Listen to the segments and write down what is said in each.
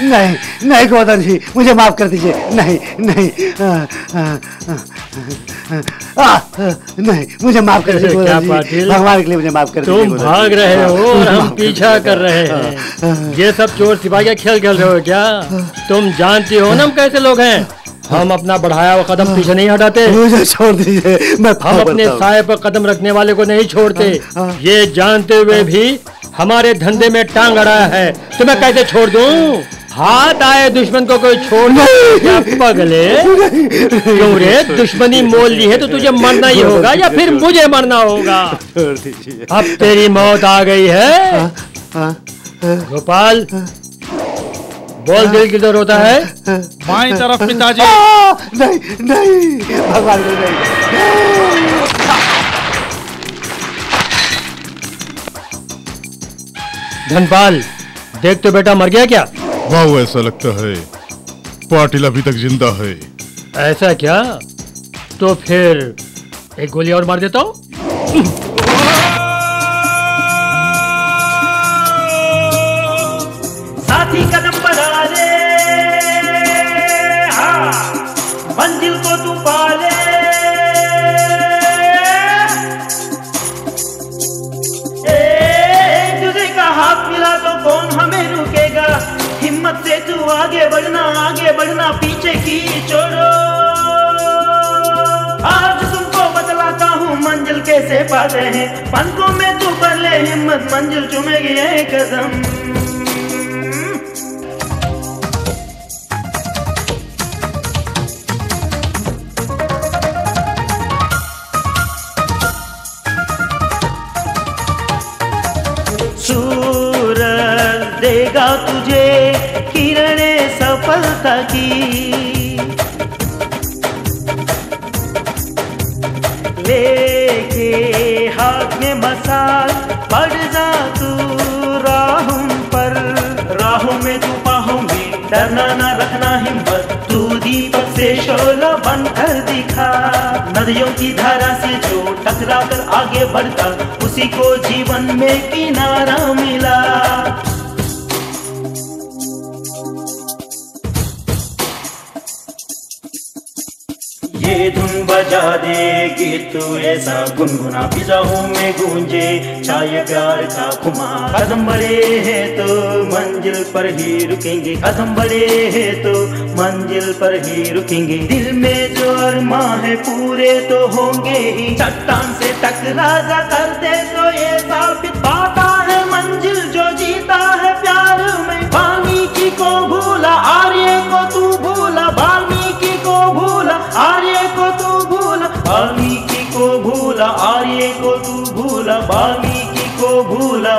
नहीं नहीं गोवर्धन जी मुझे माफ़ कर दीजिए। नहीं नहीं आ, आ, आ, आ, आ, नहीं मुझे माफ़ कर दीजिए भगवान के लिए मुझे माफ़ कर दीजिए तुम भाग रहे हो और हम पीछा कर रहे हैं। ये सब चोर सिपाही खेल खेल रहे हो क्या? तुम जानती हो ना हम कैसे लोग हैं? हम अपना बढ़ाया हुआ कदम पीछे नहीं हटाते। मुझे छोड़ दीजिए मैं हम अपने साय पर कदम रखने वाले को नहीं छोड़ते। ये जानते हुए भी हमारे धंधे में टांग अड़ाया है। तो मैं कैसे छोड़ दूँ? हाथ आए दुश्मन को कोई छोड़ क्या पगले? क्यों रे? दुश्मनी मोल ली है तो तुझे मरना ही होगा या फिर मुझे मरना होगा? अब तेरी मौत आ गई है। गोपाल बोल दिल किधर होता है? बाई तरफ़ पिताजी। नहीं नहीं। भगवान नहीं। धनपाल देख तो बेटा मर गया क्या? वाह, ऐसा लगता है। पाटिल अभी तक ज़िंदा है। ऐसा क्या? तो फिर एक गोली और मार देता हूँ? आगे बढ़ना आगे बढ़ना, पीछे की छोड़ो। आज तुमको बतलाता हूँ, मंजिल कैसे पाते हैं। पलकों में तू कर ले हिम्मत, मंजिल चुमेगी एक कदम सूरज देगा तुझे। सफलता की। लेके हाथ में मसाल बढ़ जा तू राहों पर। राहों में तू में डरना ना रखना हिम्मत। तू दीपक से शोला बनकर दिखा। नदियों की धारा से जो टकरा कर आगे बढ़ता, उसी को जीवन में किनारा मिला। ये धुन बजा देगी तू ऐसा गुनगुना फिजाओं में गूंजे चाहे प्यार का खुमा कदम बड़े है तो मंजिल पर ही रुकेंगे, कदम बड़े है तो मंजिल पर ही रुकेंगे। दिल में जो अरमा है, पूरे तो होंगे ही। चट्टान से टकरा जा करते तो ये साबित भूला आर्य को तू भूला वाल्मीकि को भूला।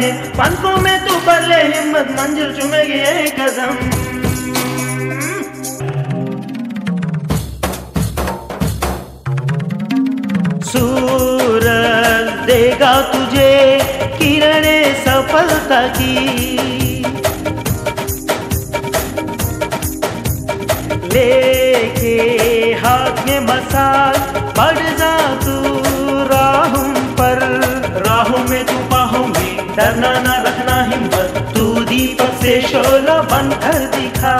हैं पलकों में तू पर ले हिम्मत, मंजिल चुमेगी एक कदम सूरज देगा तुझे किरणे सफलता की। लेके हाथ में मसाल, बढ़ जा तू राहों पर। राहों में तू डरना ना रखना हिम्मत। तू दीपक से शोला बनकर दिखा।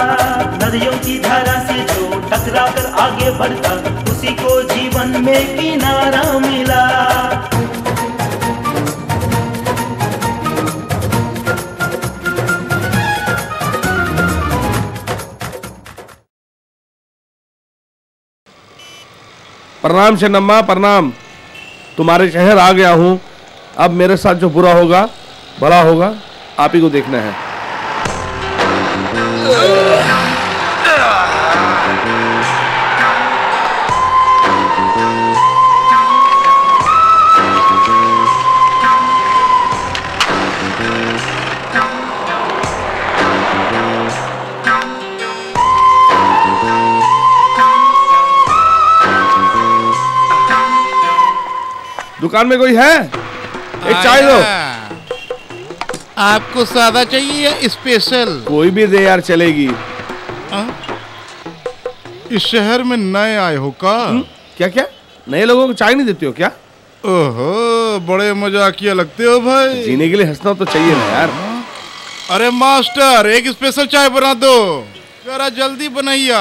नदियों की धारा से जो टकरा कर आगे बढ़ता, उसी को जीवन में किनारा मिला। प्रणाम, शनम्मा, प्रणाम। तुम्हारे शहर आ गया हूँ। अब मेरे साथ जो बुरा होगा भला होगा। आप ही को देखना है। दुकान में कोई है? एक चाय दो आपको सादा चाहिए या स्पेशल कोई भी दे यार चलेगी। आ? इस शहर में नए आए हो का? क्या क्या? नए लोगों को चाय नहीं देती हो क्या? ओहो बड़े मजाकिया लगते हो भाई। जीने के लिए हंसना तो चाहिए ना यार। अरे मास्टर एक स्पेशल चाय बना दो। जरा जल्दी बनाइया।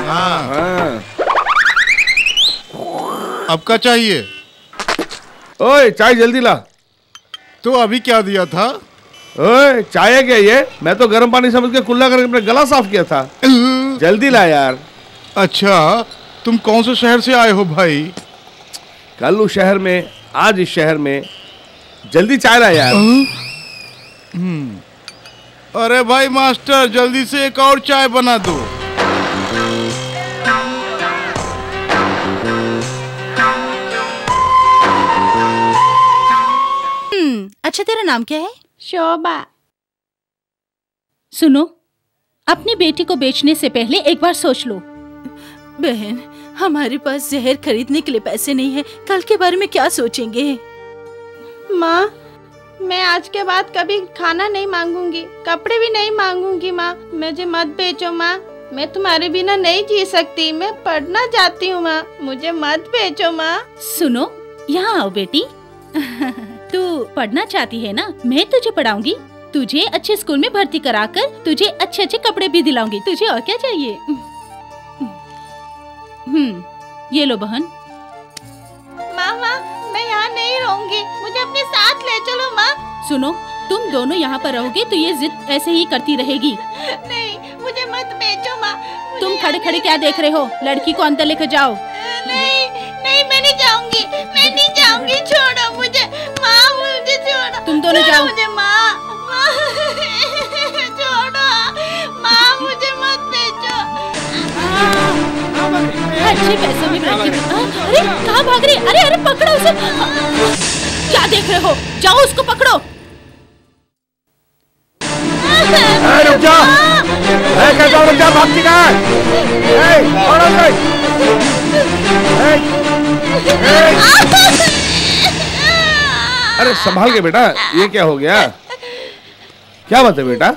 हाँ। हाँ। अब का चाहिए? ओए चाय जल्दी ला। तो अभी क्या दिया था? ओए चाय है क्या ये? मैं तो गर्म पानी समझ के कुल्ला करके अपना गला साफ़ किया था। जल्दी ला यार। अच्छा तुम कौन से शहर से आए हो भाई? कल उस शहर में आज इस शहर में। जल्दी चाय ला यार। अरे भाई मास्टर जल्दी से एक और चाय बना दो। अच्छा तेरा नाम क्या है? शोभा। सुनो अपनी बेटी को बेचने से पहले एक बार सोच लो। बहन हमारे पास जहर खरीदने के लिए पैसे नहीं है। कल के बारे में क्या सोचेंगे? माँ मैं आज के बाद कभी खाना नहीं मांगूँगी कपड़े भी नहीं मांगूँगी माँ। मुझे मत बेचो माँ। मैं तुम्हारे बिना नहीं जी सकती। मैं पढ़ना चाहती हूँ माँ। मुझे मत बेचो माँ। सुनो यहाँ आओ बेटी। तू पढ़ना चाहती है ना? मैं तुझे पढ़ाऊँगी। तुझे अच्छे स्कूल में भर्ती कराकर तुझे अच्छे अच्छे कपड़े भी दिलाऊँगी। तुझे और क्या चाहिए? हम्म ये लो बहन। माँ माँ मैं यहाँ नहीं रहूँगी। मुझे अपने साथ ले चलो माँ। सुनो तुम दोनों यहाँ पर रहोगे तो ये जिद ऐसे ही करती रहेगी। नहीं मुझे मत बेचो माँ। तुम खड़े खड़े क्या देख रहे हो। लड़की को अंदर लेकर जाओ। मैं नहीं जाऊँगी मैं नहीं जाऊँगी छोड़ो मुझे माँ मुझे छोड़ो। तुम दोनों जाओ। मुझे माँ माँ छोड़ो माँ मुझे मत बेचो अच्छे पैसे में हाँ, अरे कहाँ भाग रही? अरे अरे पकड़ो उसे। क्या देख रहे हो? जाओ उसको पकड़ो। रुक जा। हूँ रुक जा भागती कहाँ है? अरे संभाल के बेटा ये क्या हो गया? क्या बात है बेटा?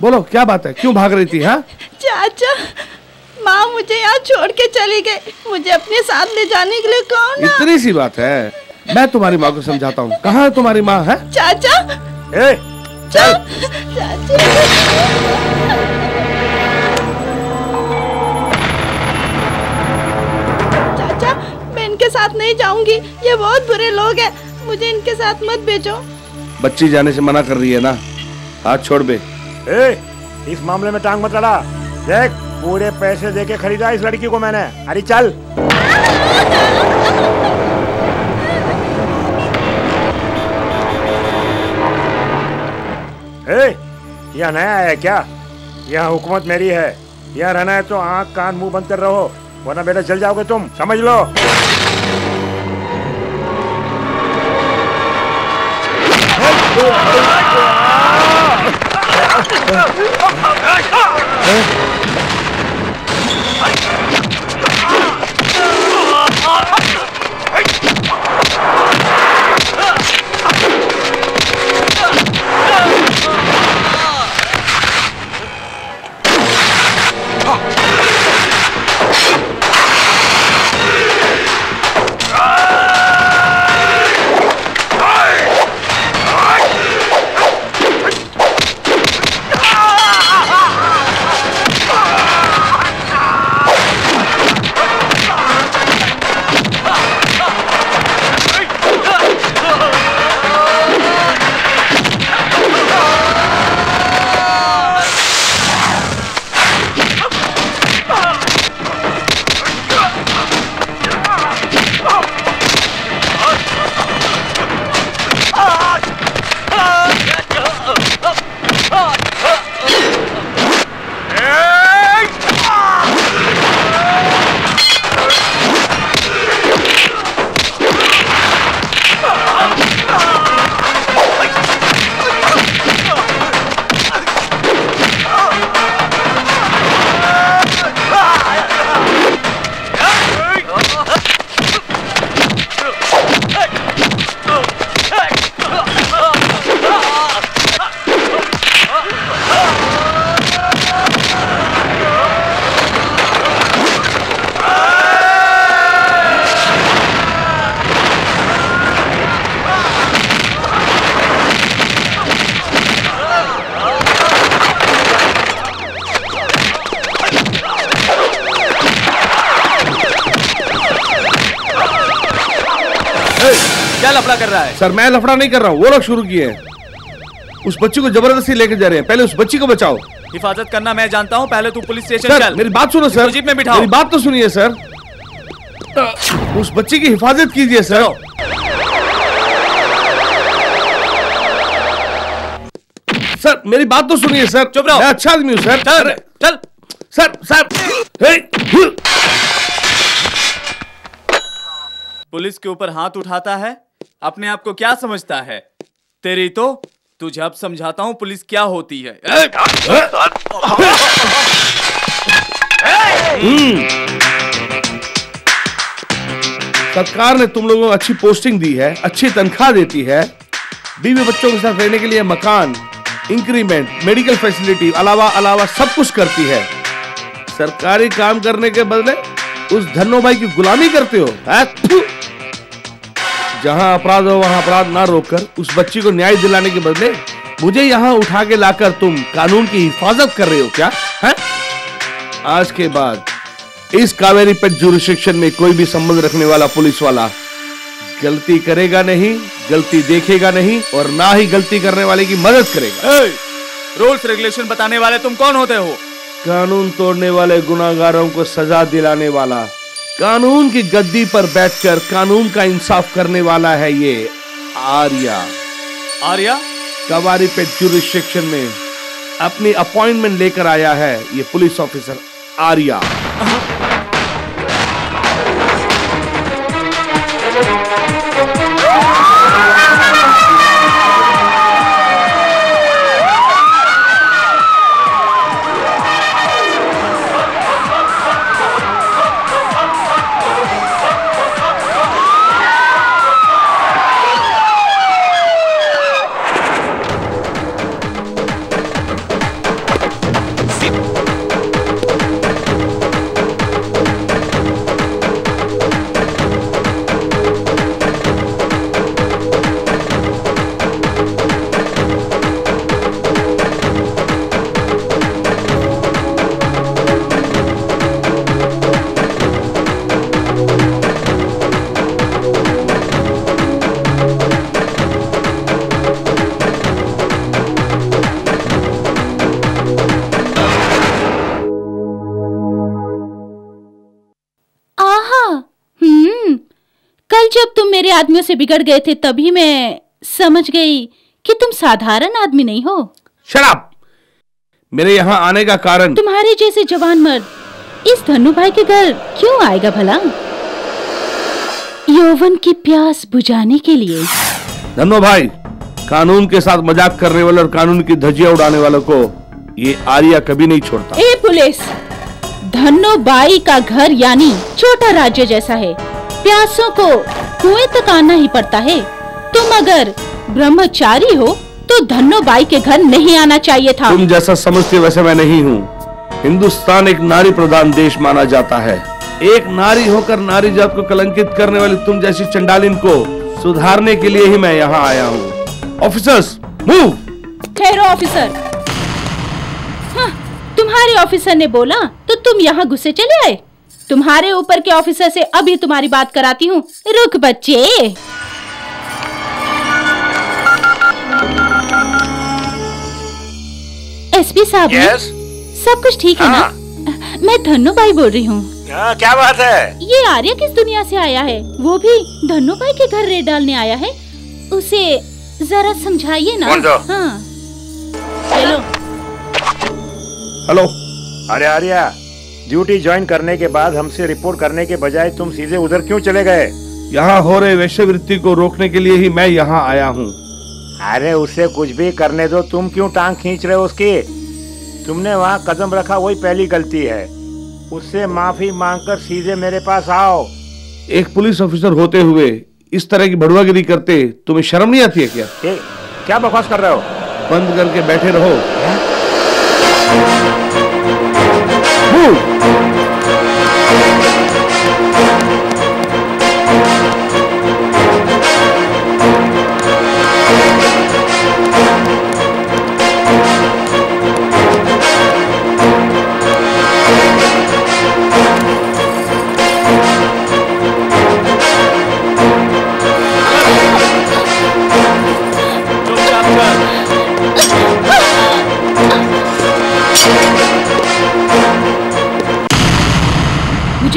बोलो क्या बात है? क्यों भाग रही थी हाँ? चाचा माँ मुझे यहाँ छोड़ के चली गई। मुझे अपने साथ ले जाने के लिए कौन इतनी सी बात है। मैं तुम्हारी माँ को समझाता हूँ। कहाँ है तुम्हारी माँ है? चाचा ए, चल। चाचा। साथ नहीं जाऊँगी। ये बहुत बुरे लोग हैं। मुझे इनके साथ मत भेजो। बच्ची जाने से मना कर रही है ना? हाथ छोड़ बे। ए, इस मामले में टांग मत लड़ा। देख पूरे पैसे दे के खरीदा इस लड़की को मैंने। अरे चल। ए, यह नया है क्या? यह हुकूमत मेरी है। यह रहना है तो आँख कान मुँह बंद कर रहो वरना बेटा चल जाओगे तुम। समझ लो। क्या मैं लफड़ा नहीं कर रहा हूँ वो लोग शुरू किए हैं। उस बच्ची को ज़बरदस्ती लेके जा रहे हैं। पहले उस बच्ची को बचाओ। हिफाजत करना मैं जानता हूँ पहले तू पुलिस स्टेशन चल। मेरी बात सुनो सर। जीप में बिठाओ। मेरी बात तो सुनिए सर। उस बच्ची की हिफाजत कीजिए सर। सर मेरी बात तो सुनिए सर। चुप रहो। मैं अच्छा आदमी हूँ सर। चल चल। Sir sir. पुलिस के ऊपर हाथ उठाता है? अपने आप को क्या समझता है? तेरी तो तुझे अब समझाता हूँ पुलिस क्या होती है। हम्म। सरकार ने तुम लोगों को अच्छी पोस्टिंग दी है अच्छी तनख्वाह देती है। बीवी बच्चों के साथ रहने के लिए मकान इंक्रीमेंट मेडिकल फैसिलिटी अलावा अलावा सब कुछ करती है। सरकारी काम करने के बदले उस धन्नो भाई की गुलामी करते हो हैं? जहाँ अपराध हो वहाँ अपराध ना रोककर उस बच्ची को न्याय दिलाने के बदले मुझे यहाँ उठा के लाकर तुम कानून की हिफाजत कर रहे हो क्या है? आज के बाद इस कावेरी पेट जुरिस्डिक्शन में कोई भी संबंध रखने वाला पुलिस वाला गलती करेगा नहीं गलती देखेगा नहीं और ना ही गलती करने वाले की मदद करेगा। रूल्स रेगुलेशन बताने वाले तुम कौन होते हो? कानून तोड़ने वाले गुनागारों को सजा दिलाने वाला कानून की गद्दी पर बैठकर कानून का इंसाफ करने वाला है ये आर्या। आर्या? कवारी पे जुरिस्ट्रिक्शन में अपनी अपॉइंटमेंट लेकर आया है ये पुलिस ऑफिसर आर्या। आदमियों से बिगड़ गए थे तभी मैं समझ गई कि तुम साधारण आदमी नहीं हो। शराब मेरे यहाँ आने का कारण तुम्हारे जैसे जवान मर्द इस धनु भाई के घर क्यों आएगा भला? यौवन की प्यास बुझाने के लिए। धनो भाई कानून के साथ मज़ाक करने वाले और कानून की धज्जियाँ उड़ाने वालों को ये आर्या कभी नहीं छोड़ता। ए पुलिस धन्नो बाई का घर यानी छोटा राज्य जैसा है। प्यासों को कुएँ तक आना ही पड़ता है। तुम अगर ब्रह्मचारी हो तो धन्नो बाई के घर नहीं आना चाहिए था। तुम जैसा समझते वैसे मैं नहीं हूँ। हिंदुस्तान एक नारी प्रधान देश माना जाता है। एक नारी होकर नारी जात को कलंकित करने वाली तुम जैसी चंडालिन को सुधारने के लिए ही मैं यहाँ आया हूँ। ऑफिसर्स मूव ठहरो ऑफिसर हाँ, तुम्हारे ऑफिसर ने बोला तो तुम यहाँ गुस्से चले आए? तुम्हारे ऊपर के ऑफिसर से अभी तुम्हारी बात कराती हूँ। रुक बच्चे। एसपी साहब Yes? सब कुछ ठीक है ना? मैं धनु भाई बोल रही हूँ। हाँ, क्या बात है? ये आर्य किस दुनिया से आया है? वो भी धनु भाई के घर रेड डालने आया है। उसे जरा समझाइए ना। कौन हाँ। Hello hello. अरे आर्या ड्यूटी ज्वाइन करने के बाद हमसे रिपोर्ट करने के बजाय तुम सीधे उधर क्यों चले गए? यहाँ हो रहे वैश्यवृत्ति को रोकने के लिए ही मैं यहाँ आया हूँ। अरे उससे कुछ भी करने दो तुम क्यों टांग खींच रहे हो उसकी? तुमने वहाँ कदम रखा वही पहली गलती है। उससे माफ़ी मांगकर सीधे मेरे पास आओ। एक पुलिस ऑफिसर होते हुए इस तरह की भड़ुआगिरी करते तुम्हें शर्म नहीं आती है क्या? ए, क्या बकवास कर रहे हो? बंद करके बैठे रहो। Move!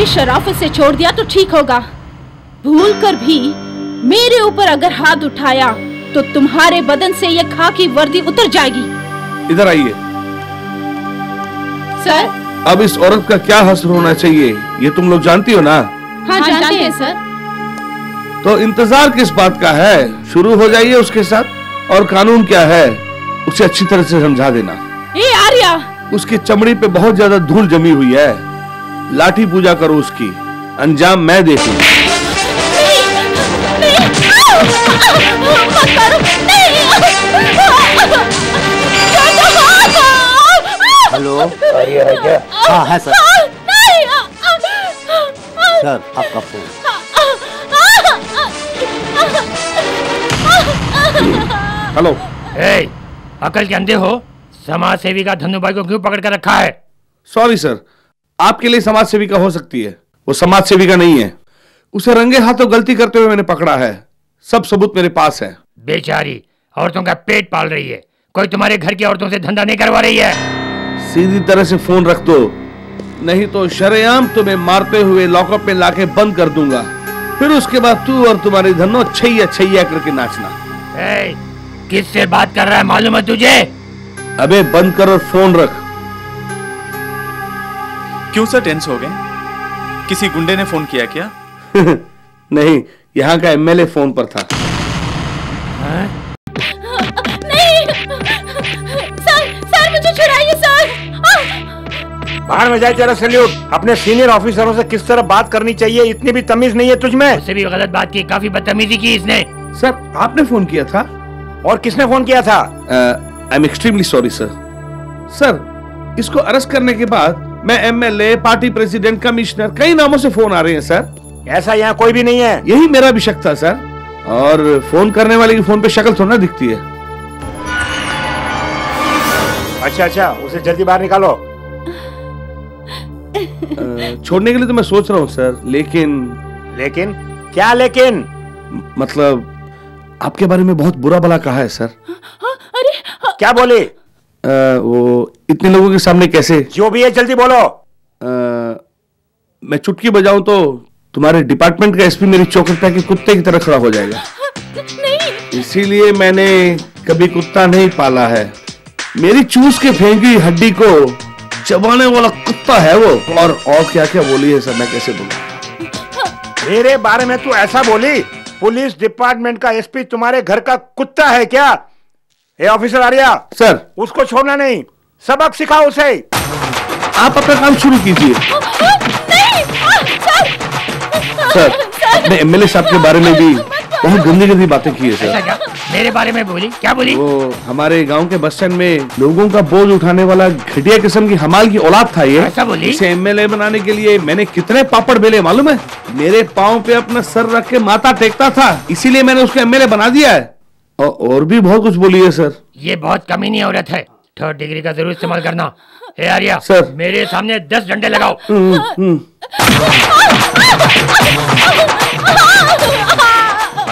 मुझे शराफत से छोड़ दिया तो ठीक होगा। भूल कर भी मेरे ऊपर अगर हाथ उठाया तो तुम्हारे बदन से ये खाकी वर्दी उतर जाएगी। इधर आइए। सर? अब इस औरत का क्या हसर होना चाहिए ये तुम लोग जानती हो ना? हाँ, जानते हैं। सर। तो इंतज़ार किस बात का है? शुरू हो जाइए उसके साथ और कानून क्या है उसे अच्छी तरह से समझा देना। ए आर्या! उसकी चमड़ी पे बहुत ज़्यादा धूल जमी हुई है। लाठी पूजा करो उसकी। अंजाम मैं देखूँ हेलो? है क्या? हाँ है सर। सर आपका फ़ोन हेलो। ए, अकल के अंधे हो? समाज सेवी का धनुभाई को क्यों पकड़ कर रखा है? सॉरी सर आपके लिए समाज सेविका हो सकती है। वो समाज सेविका नहीं है। उसे रंगे हाथों गलती करते हुए मैंने पकड़ा है। सब सबूत मेरे पास है। बेचारी औरतों का पेट पाल रही है। कोई तुम्हारे घर की औरतों से धंधा नहीं करवा रही है। सीधी तरह से फ़ोन रख दो। नहीं तो शरेआम तुम्हें मारते हुए लॉकअप में लाके बंद कर दूँगा। फिर उसके बाद तू और तुम्हारी धनो छैया छैया करके नाचना। किससे बात कर रहा है मालूम है तुझे? अबे बंद कर और फ़ोन रख। क्यों सर टेंस हो गए? किसी गुंडे ने फ़ोन किया क्या? नहीं यहाँ का एमएलए फ़ोन पर था। नहीं! सर सर मुझे छुड़ाइए सर! बाहर में जाए तेरा सैल्यूट। अपने सीनियर ऑफिसरों से किस तरह बात करनी चाहिए? इतनी भी तमीज नहीं है तुझ में। उससे भी गलत बात की काफ़ी बदतमीजी की इसने। सर आपने फ़ोन किया था? और किसने फ़ोन किया था? I am extremely sorry sir sir इसको अरेस्ट करने के बाद मैं एमएलए पार्टी प्रेसिडेंट कमिश्नर कई नामों से फ़ोन आ रहे हैं सर। ऐसा यहाँ कोई भी नहीं है। यही मेरा भी शक था सर। और फ़ोन करने वाले की फ़ोन पे शक्ल थोड़ा ना दिखती है। अच्छा अच्छा उसे जल्दी बाहर निकालो। छोड़ने के लिए तो मैं सोच रहा हूँ सर लेकिन लेकिन? क्या लेकिन? मतलब आपके बारे में बहुत बुरा भला कहा है सर। अरे क्या बोले? अ, वो इतने लोगों के सामने कैसे? जो भी है जल्दी बोलो। अ, मैं चुटकी बजाऊं तो तुम्हारे डिपार्टमेंट का एसपी मेरी चौकट्टा के कुत्ते की तरह खड़ा हो जाएगा। इसीलिए मैंने कभी कुत्ता नहीं पाला है। मेरी चूस के फेंकी हड्डी को चबाने वाला कुत्ता है वो। और और क्या क्या बोली है सर मैं कैसे बोलूँ? मेरे बारे में तू ऐसा बोली पुलिस डिपार्टमेंट का एसपी तुम्हारे घर का कुत्ता है क्या? ए ऑफिसर आर्या। सर। उसको छोड़ना नहीं। सबक सिखाओ उसे। आप अपना काम शुरू कीजिए। सर। अपने एमएलए साहब के बारे में भी बहुत गंदी गंदी बातें की है सर। मेरे बारे में बोली? क्या बोली? वो हमारे गाँव के बस स्टैंड में लोगों का बोझ उठाने वाला घटिया किस्म की हमाल की औलाद था ये। ऐसा बोली? इसे एमएलए बनाने के लिए मैंने कितने पापड़ बेले मालूम है? मेरे पाँव पे अपना सर रख के माथा टेकता था इसीलिए मैंने उसको एमएलए बना दिया है। और, और भी बहुत कुछ बोली है सर। ये बहुत कमी नहीं औरत है। थर्ड डिग्री का ज़रूर इस्तेमाल करना। ए आर्या सर। मेरे सामने दस डंडे लगाओ। हम्म, हम्म।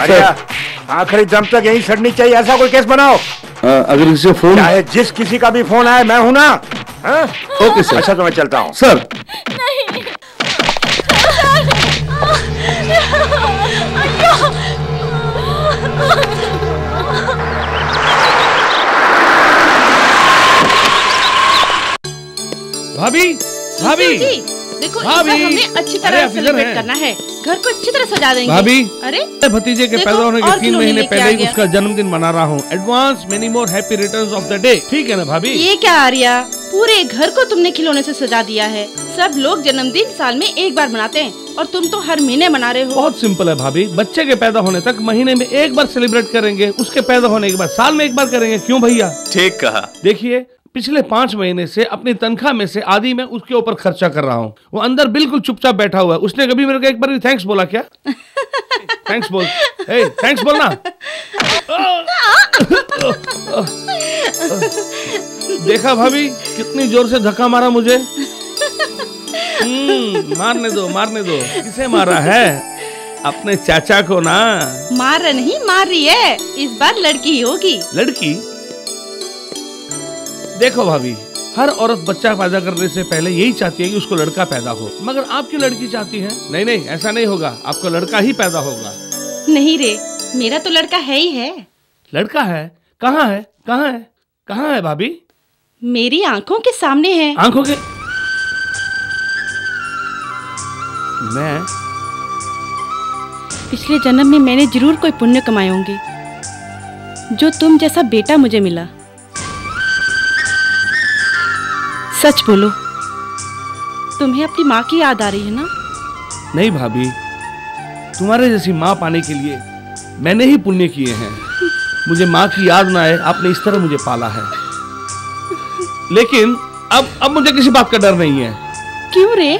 आर्या आखिरी दम तक यही सड़नी चाहिए ऐसा कोई केस बनाओ। अ, अगर इसे फ़ोन चाहे जिस किसी का भी फ़ोन आए मैं हूँ ना हाँ? Okay sir. अच्छा तो मैं चलता हूँ। सर। भाभी भाभी। जी देखो भाभी! हमने अच्छी तरह सेलिब्रेट हैं। करना है। घर को अच्छी तरह सजा देंगे। भाभी अरे मैं भतीजे के पैदा होने के तीन महीने पहले ही उसका जन्मदिन मना रहा हूँ। Advance many more happy returns of the day ठीक है ना भाभी? ये क्या आर्या पूरे घर को तुमने खिलौने से सजा दिया है। सब लोग जन्मदिन साल में एक बार मनाते हैं और तुम तो हर महीने मना रहे हो। बहुत सिंपल है भाभी। बच्चे के पैदा होने तक महीने में एक बार सेलिब्रेट करेंगे उसके पैदा होने के बाद साल में एक बार करेंगे। क्यों भैया? ठीक कहा। देखिए पिछले पाँच महीने से अपनी तनख्वाह में से आधी मैं उसके ऊपर खर्चा कर रहा हूँ। वो अंदर बिल्कुल चुपचाप बैठा हुआ है। उसने कभी मेरे को एक बार भी थैंक्स बोला क्या? थैंक्स बोल। थैंक्स बोलना। देखा भाभी कितनी ज़ोर से धक्का मारा मुझे। हम्म, मारने दो मारने दो। किसे मारा है? अपने चाचा को ना। मार नहीं मार रही है। इस बार लड़की होगी। लड़की? देखो भाभी हर औरत बच्चा पैदा करने से पहले यही चाहती है कि उसको लड़का पैदा हो। मगर आपकी लड़की चाहती है? नहीं नहीं ऐसा नहीं होगा। आपको लड़का ही पैदा होगा। नहीं रे मेरा तो लड़का है ही है। लड़का है? कहाँ है? कहाँ है? कहाँ है भाभी? मेरी आँखों के सामने है। आँखों के मैं पिछले जन्म में मैंने ज़रूर कोई पुण्य कमाए होंगे। जो तुम जैसा बेटा मुझे मिला। सच बोलो। तुम्हें अपनी माँ की याद आ रही है ना? नहीं भाभी तुम्हारे जैसी माँ पाने के लिए मैंने ही पुण्य किए हैं। मुझे माँ की याद ना आए आपने इस तरह मुझे पाला है। लेकिन अब अब मुझे किसी बात का डर नहीं है। क्यों रे?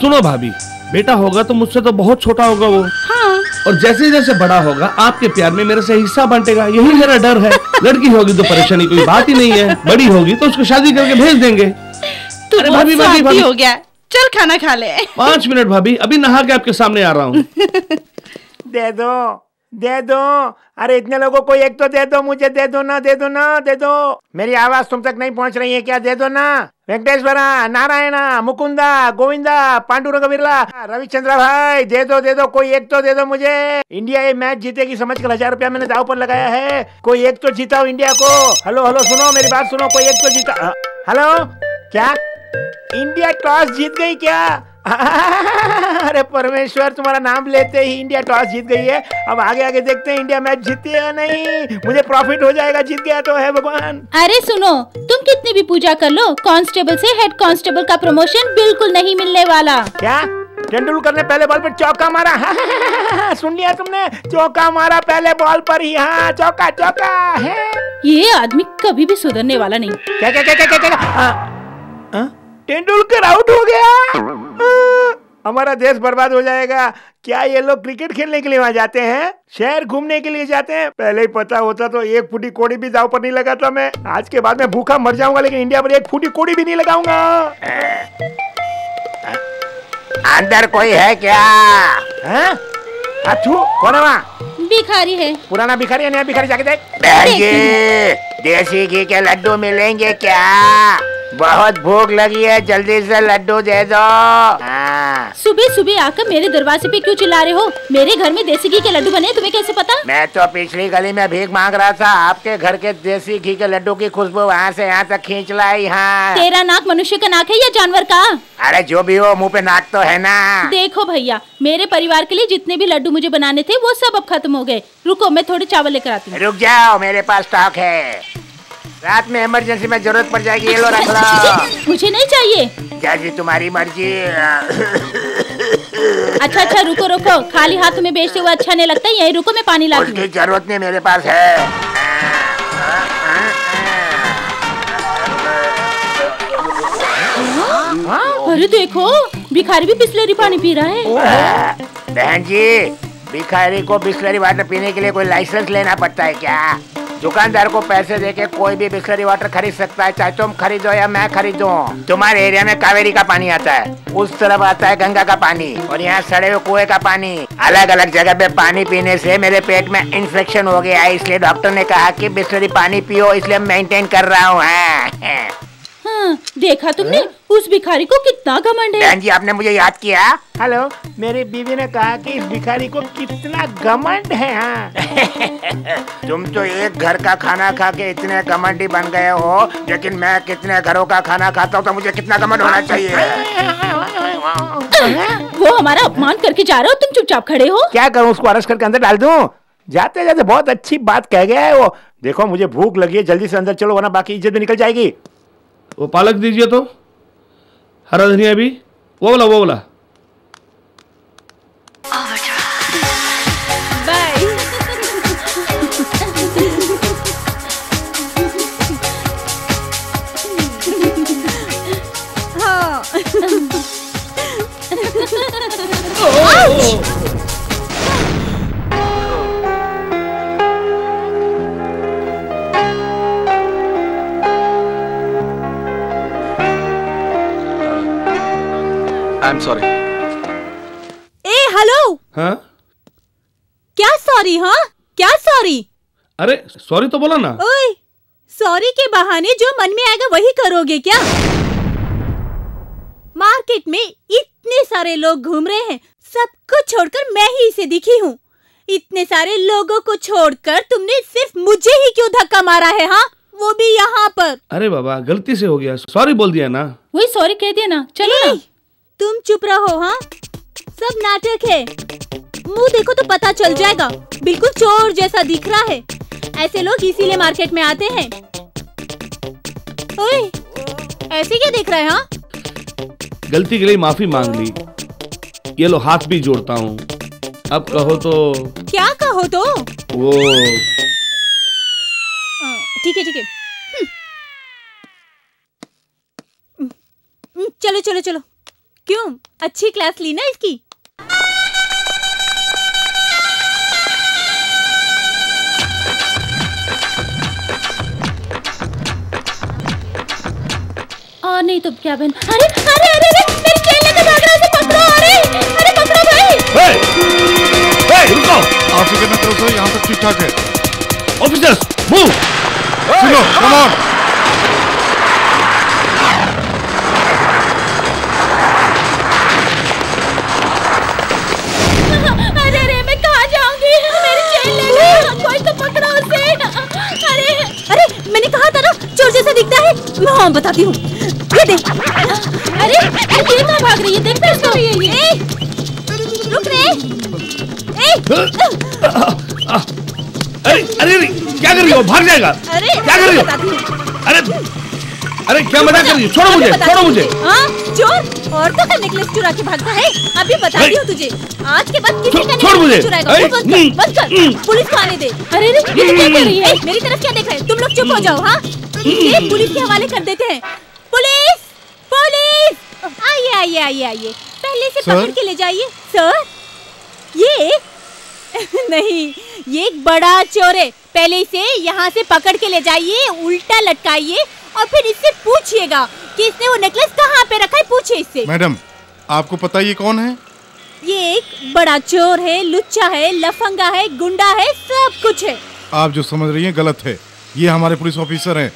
सुनो भाभी बेटा होगा तो मुझसे तो बहुत छोटा होगा वो। हाँ और जैसे जैसे बड़ा होगा आपके प्यार में मेरे से हिस्सा बांटेगा। यही मेरा डर है। लड़की होगी तो परेशानी कोई बात ही नहीं है। बड़ी होगी तो उसको शादी करके भेज देंगे। तू अरे भाभी, भाभी, भाभी। हो गया। चल खाना खा ले। पाँच मिनट भाभी। अभी नहा के आपके सामने आ रहा हूँ। दे दो। दे दो। अरे, इतने लोगों को एक तो दे दो, मुझे दे दो ना, दे दो ना, दे दो। मेरी आवाज़ तुम तक नहीं पहुँच रही है क्या? दे दो ना। वेंकटेश्वरा, नारायणा, मुकुंदा, गोविंदा, पांडुरंग बिरला, रविचंद्र भाई, दे दो दे दो, कोई एक तो दे दो मुझे। इंडिया ये मैच जीतेगी, समझ कर हज़ार रुपया मैंने दाव पर लगाया है। कोई एक तो जीताओ इंडिया को। हेलो हेलो, सुनो, मेरी बात सुनो, कोई एक तो जीता हेलो? क्या? इंडिया टॉस जीत गई क्या? अरे परमेश्वर तुम्हारा नाम लेते ही इंडिया टॉस जीत गई है। अब आगे आगे देखते हैं इंडिया मैच जीती है या नहीं। मुझे प्रॉफिट हो जाएगा जीत गया तो है भगवान। अरे सुनो तुम कितनी भी पूजा कर लो कांस्टेबल से हेड कांस्टेबल का प्रमोशन बिल्कुल नहीं मिलने वाला। क्या? तेंदुलकर ने पहले बॉल पर चौका मारा। सुन लिया तुमने? चौका मारा पहले बॉल पर ही। हाँ चौका चौका है। ये आदमी कभी भी सुधरने वाला नहीं। क्या क्या क्या क्या क्या, क्या? हाँ, हाँ? तेंदुलकर आउट हो गया। हमारा देश बर्बाद हो जाएगा। क्या ये लोग क्रिकेट खेलने के लिए वहाँ जाते हैं? शहर घूमने के लिए जाते हैं? पहले ही पता होता तो एक फुटी कोड़ी भी दाव पर नहीं लगाता मैं। आज के बाद में भूखा मर जाऊँगा लेकिन इंडिया पर एक फुटी कोड़ी भी नहीं लगाऊँगा। अंदर कोई है क्या? हैं? अथू कौन है वहाँ? भिखारी है। पुराना भिखारी है नया भिखारी जाके देख। ये देसी घी के लड्डू मिलेंगे क्या? बहुत भूख लगी है जल्दी से लड्डू दे दो। हाँ। सुबह सुबह आकर मेरे दरवाजे पे क्यों चिल्ला रहे हो? मेरे घर में देसी घी के लड्डू बने तुम्हें कैसे पता? मैं तो पिछली गली में भीख मांग रहा था आपके घर के देसी घी के लड्डू की खुशबू वहाँ से यहाँ तक खींच लाई हाँ। तेरा नाक मनुष्य का नाक है या जानवर का? अरे जो भी हो मुँह पे नाक तो है ना। देखो भैया मेरे परिवार के लिए जितने भी लड्डू मुझे बनाने थे वो सब अब खत्म हो गए। रुको मैं थोड़े चावल लेकर आती हूँ। रुक जाओ मेरे पास स्टॉक है। रात में इमरजेंसी में ज़रूरत पड़ जाएगी ये लो रख लो। मुझे नहीं चाहिए। क्या जी तुम्हारी मर्ज़ी। अच्छा अच्छा रुको रुको। खाली हाथ में बेचते हुए अच्छा नहीं लगता यही रुको मैं पानी लाती हूँ। उसकी ज़रूरत नहीं मेरे पास है अरे देखो भिखारी भी बिस्लेरी पानी पी रहा है। बहन जी भिखारी को बिस्लरी वाटर पीने के लिए कोई लाइसेंस लेना पड़ता है क्या? दुकानदार को पैसे देके कोई भी बिस्लरी वाटर खरीद सकता है, चाहे तुम खरीदो या मैं खरीदूं। तुम्हारे एरिया में कावेरी का पानी आता है, उस तरफ़ आता है गंगा का पानी, और यहाँ सड़े हुए कुएँ का पानी। अलग अलग जगह पे पानी पीने से मेरे पेट में इन्फेक्शन हो गया है, इसलिए डॉक्टर ने कहा कि बिस्लरी पानी पियो, इसलिए मेंटेन कर रहा हूँ। हाँ। हाँ, देखा तुमने? उस भिखारी को कितना घमंड है। बहन जी आपने मुझे याद किया? हेलो मेरी बीवी ने कहा कि इस भिखारी को कितना घमंड है हाँ। तुम तो एक घर का खाना खा के इतने घमंडी बन गए हो लेकिन मैं कितने घरों का खाना खाता हूँ तो मुझे कितना घमंड होना चाहिए? वो हमारा अपमान करके जा रहे हो तुम चुपचाप खड़े हो। क्या करूँ उसको अरेस्ट करके अंदर डाल दूँ? जाते जाते बहुत अच्छी बात कह गया है वो। देखो मुझे भूख लगी है जल्दी से अंदर चलो वरना बाकी इज़्ज़त भी निकल जाएगी। वो पालक दीजिए तो। हरा धनिया भी। वो वाला वो वाला। Bye I am sorry A hello! हाँ? क्या सॉरी हाँ? क्या सॉरी? अरे सॉरी तो बोला ना। ओए सॉरी के बहाने जो मन में आएगा वही करोगे क्या? मार्केट में इतने सारे लोग घूम रहे हैं सबको छोड़कर मैं ही इसे दिखी हूँ। इतने सारे लोगों को छोड़कर तुमने सिर्फ़ मुझे ही क्यों धक्का मारा है हाँ? वो भी यहाँ पर। अरे बाबा गलती से हो गया। सॉरी बोल दिया ना। वही सॉरी कह दिया ना। चलो ना। तुम चुप रहो हाँ? सब नाटक है। मुँह देखो तो पता चल जाएगा। बिल्कुल चोर जैसा दिख रहा है। ऐसे लोग इसीलिए मार्केट में आते हैं। ओए ऐसे क्या देख रहे हैं हाँ? गलती के लिए माफ़ी मांग ली। ये लो हाथ भी जोड़ता हूँ। अब कहो तो क्या कहो तो? वो ठीक है ठीक है। हम्म। चलो चलो चलो। क्यों? अच्छी क्लास ली ना इसकी। और नहीं तो क्या बहन? अरे अरे अरे अरे मेरी चेन लेकर भाग रहा है उसे पकड़ो अरे अरे पकड़ो भाई। ए, रुको। आप फ़िक्र न करो सर यहाँ सब ठीक ठाक है ऑफिसर्स मूव सुनो कम ऑन ना चोर जैसा दिखता है हाँ बताती हूँ। ये देख। अरे ये कहाँ भाग रही है देख तो इसको ये रुक रे। अरे अरे क्या कर रही हो? भाग जाएगा। अरे क्या कर रही हो। अरे अरे क्या मज़ाक कर रही हो? छोड़ो मुझे छोड़ो मुझे। हाँ? चोर? औरतों का नेकलेस चुरा के भागता है। अभी बताती हूँ तुझे। आज के बाद किसी का छोड़ मुझे। बंद कर पुलिस को आने दे। अरे अरे ये क्या कर रही है? मेरी तरफ़ क्या देख रहे हैं? तुम लोग चुप हो जाओ हाँ? इसे पुलिस के हवाले कर देते हैं। पुलिस! पुलिस! आइए आइए आइए आइए। पहले से पकड़ के ले जाइए। सर? ये नहीं ये एक बड़ा चोर है। पहले इसे यहाँ से पकड़ के ले जाइए उल्टा लटकाइए और फिर इससे पूछिएगा कि इसने वो नेकलेस कहाँ पे रखा है पूछिए इससे। मैडम आपको पता ये कौन है? ये एक बड़ा चोर है लुच्चा है लफंगा है गुंडा है सब कुछ है। आप जो समझ रही हैं गलत है। ये हमारे पुलिस ऑफिसर हैं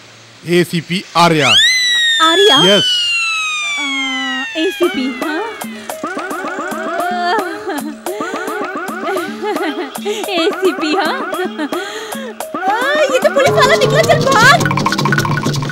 ACP Arya. Arya? Yes ACP हाँ। एसीपी हाँ। ये तो पुलिस वाला निकला चल भाग।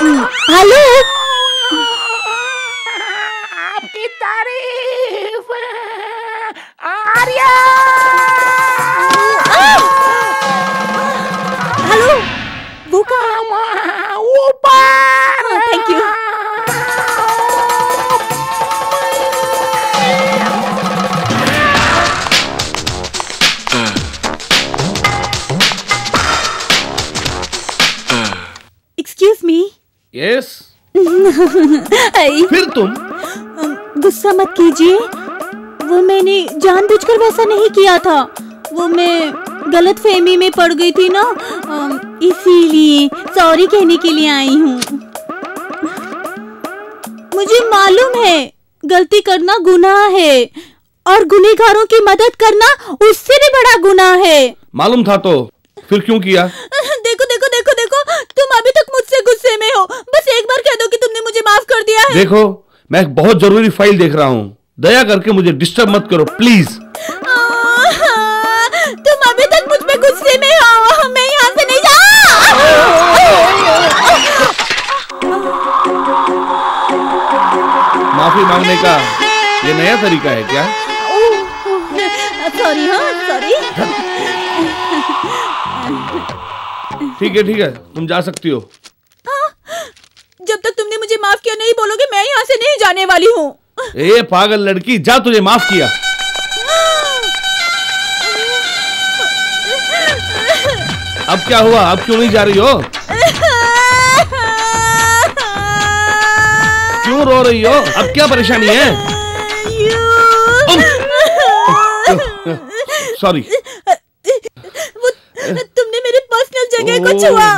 हेलो? आपकी तारीफ़ आर्या फिर फिर तुम? गुस्सा मत कीजिए। वो मैंने जानबूझकर वैसा नहीं किया था। वो मैं गलत फहमी में पड़ गई थी ना। इसीलिए सॉरी कहने के लिए आई हूँ। मुझे मालूम है गलती करना गुनाह है। और गुनेगारों की मदद करना उससे भी बड़ा गुनाह है। मालूम था तो। फिर क्यों किया? देखो देखो देखो देखो तुम अभी तक मुझसे गुस्से में हो। बस एक बार कह दो कि तुमने मुझे माफ़ कर दिया है। देखो मैं एक बहुत ज़रूरी फ़ाइल देख रहा हूँ। दया करके मुझे डिस्टर्ब मत करो प्लीज़ तुम अभी तक मुझ पे गुस्से में हो मैं यहाँ से नहीं जा माफ़ी मांगने का ये नया तरीका है क्या? सॉरी हाँ सॉरी ठीक है ठीक है। तुम जा सकती हो। जब तक तुमने मुझे माफ़ किया नहीं बोलोगे मैं यहाँ से नहीं जाने वाली हूँ। ए पागल लड़की जा तुझे माफ़ किया। अब क्या हुआ? अब क्यों नहीं जा रही हो? क्यों रो रही हो? अब क्या परेशानी है? सॉरी तुमने मेरे पर्सनल जगह को छुआ।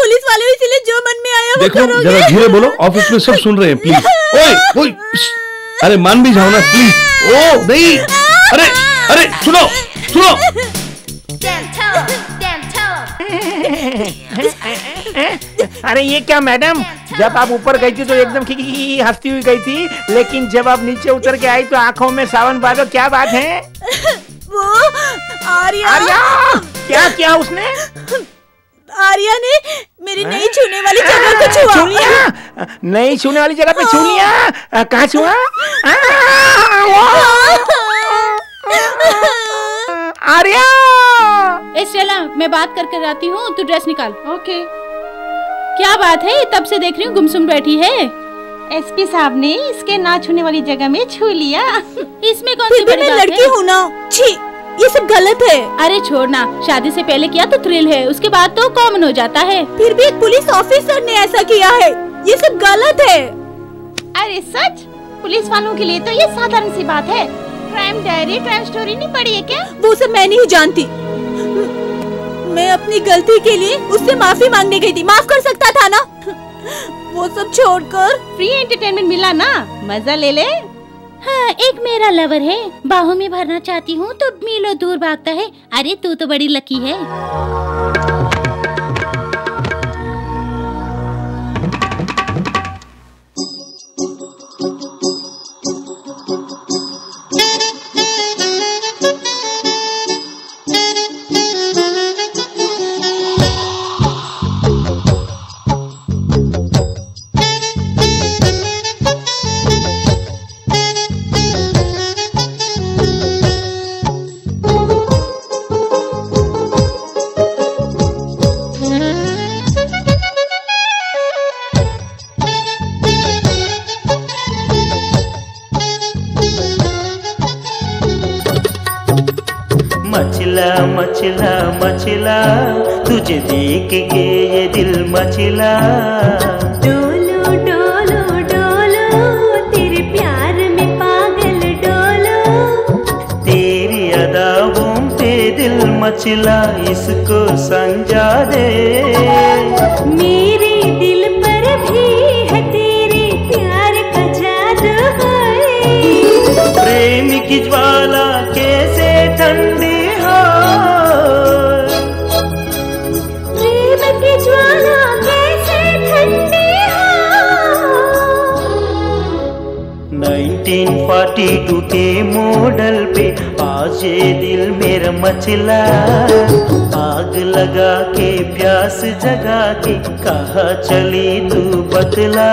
पुलिस वाले इसीलिए जो मन में आया वो देखो जरा धीरे बोलो ऑफ़िस में सब सुन रहे हैं प्लीज़ ओए ओए अरे मान भी जाओ ना प्लीज़ ओ नहीं। अरे अरे सुनो सुनो। अरे ये क्या मैडम? जब आप ऊपर गई थी तो एकदम हंसती हुई गई थी लेकिन जब आप नीचे उतर के आई तो आँखों में सावन बादो क्या बात है? आर्या। आर्या! क्या किया उसने? आर्या ने मेरी नहीं छूने वाली जगह को छुआ। छू लिया? नहीं छूने वाली जगह पे छू लिया? कहाँ छुआ? आर्या! ए स्टेला मैं बात कर कर आती हूँ तू ड्रेस निकाल। ओके। क्या बात है तब से देख रही हूँ गुमसुम बैठी है। एसपी साहब ने इसके ना छूने वाली जगह में छू लिया। इसमें कौन सी बड़ी मैं बात लड़की है? हूँ ना। छी ये सब गलत है। अरे छोड़ना शादी से पहले किया तो थ्रिल है उसके बाद तो कॉमन हो जाता है। फिर भी एक पुलिस ऑफिसर ने ऐसा किया है। ये सब गलत है। अरे सच? पुलिस वालों के लिए तो ये साधारण सी बात है। क्राइम डायरी क्राइम स्टोरी नहीं पढ़ी है क्या? वो सब मैं नहीं जानती। मैं अपनी गलती के लिए उससे माफ़ी मांगने गई थी। माफ़ कर सकता था ना? वो सब छोड़कर? फ्री एंटरटेनमेंट मिला ना? मज़ा ले ले। हाँ एक मेरा लवर है। बाहों में भरना चाहती हूँ तो मिलो दूर भागता है। अरे तू तो बड़ी लकी है। मचला तुझे देख के ये दिल मचला। डोलो डोलो डोलो तेरे प्यार में पागल डोलो। तेरी अदाओं पे दिल मचला इसको संजा दे। मेरे दिल पर भी है तेरे प्यार का जादू है। प्रेम की ज्वाला कैसे 1942 के मॉडल पे, आज ये दिल मेरा मचला। आग लगा के, प्यास जगा के, कहा चली तू बतला?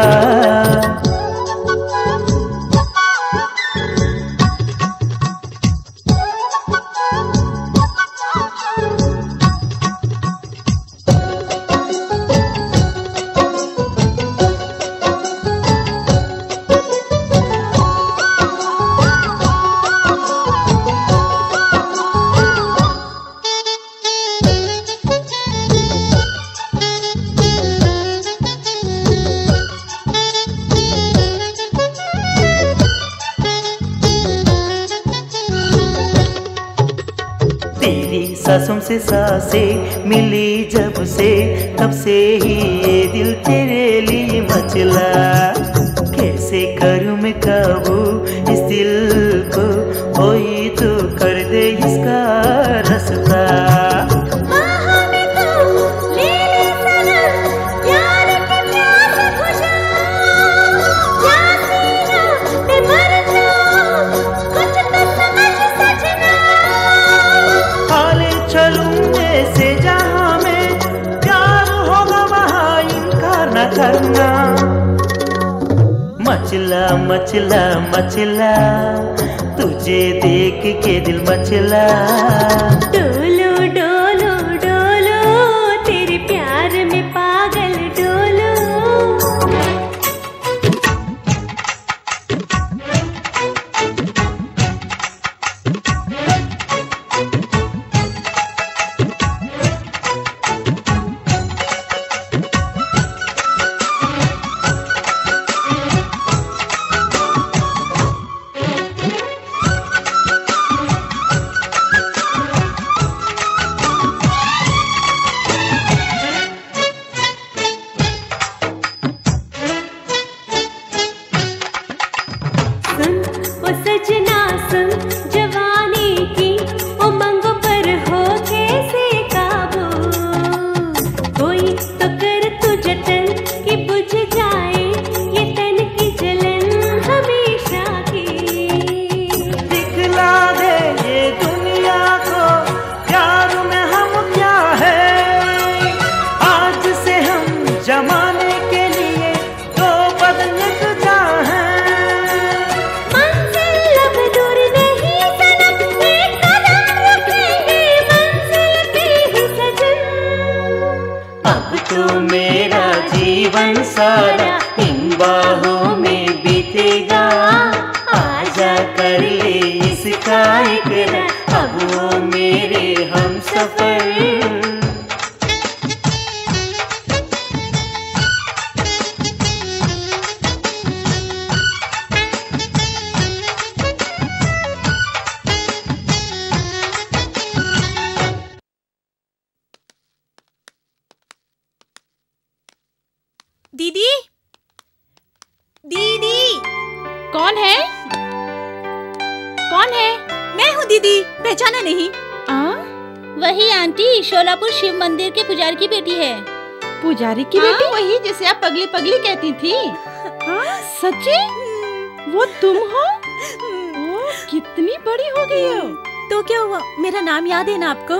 नाम याद है ना आपको?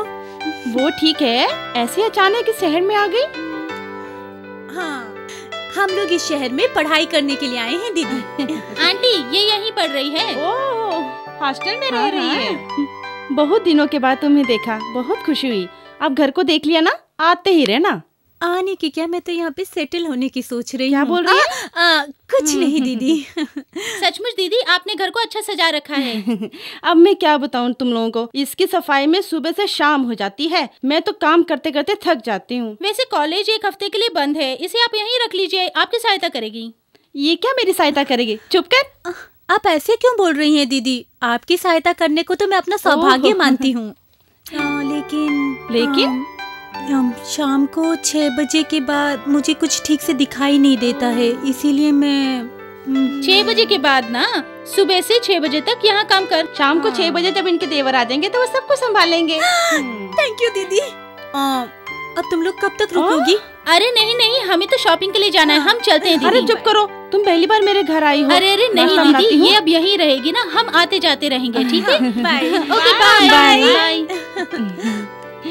वो ठीक है। ऐसे अचानक इस शहर में आ गई? हाँ हम लोग इस शहर में पढ़ाई करने के लिए आए हैं दीदी। आंटी ये यहीं पढ़ रही है। ओ हॉस्टल में रह हाँ, रही हाँ। है। बहुत दिनों के बाद तुम्हें देखा बहुत खुशी हुई। अब घर को देख लिया ना? आते ही रहना। आने की क्या मैं तो यहाँ पे सेटल होने की सोच रही क्या बोल रही आ, आ, कुछ नहीं दीदी। सचमुच दीदी आपने घर को अच्छा सजा रखा है। अब मैं क्या बताऊँ तुम लोगों को? इसकी सफ़ाई में सुबह से शाम हो जाती है। मैं तो काम करते करते थक जाती हूँ। वैसे कॉलेज एक हफ़्ते के लिए बंद है। इसे आप यहीं रख लीजिए। आपकी सहायता करेगी। ये क्या मेरी सहायता करेगी? चुप कर। आप ऐसे क्यों बोल रही हैं दीदी? आपकी सहायता करने को तो मैं अपना सौभाग्य मानती हूँ। लेकिन लेकिन? शाम को छह बजे के बाद मुझे कुछ ठीक से दिखाई नहीं देता है इसीलिए मैं छह बजे के बाद ना? सुबह से छह बजे तक यहाँ काम कर। शाम को छह बजे जब इनके देवर आ जाएँगे तो वो सबको संभालेंगे थैंक यू दीदी। अब तुम लोग कब तक रुकोगी? अरे नहीं नहीं हमें तो शॉपिंग के लिए जाना है। हम चलते हैं अरे चुप करो तुम पहली बार मेरे घर आई हो। अरे अरे नहीं दीदी ये अब यही रहेगी ना। हम आते जाते रहेंगे ठीक है? ओके बाय बाय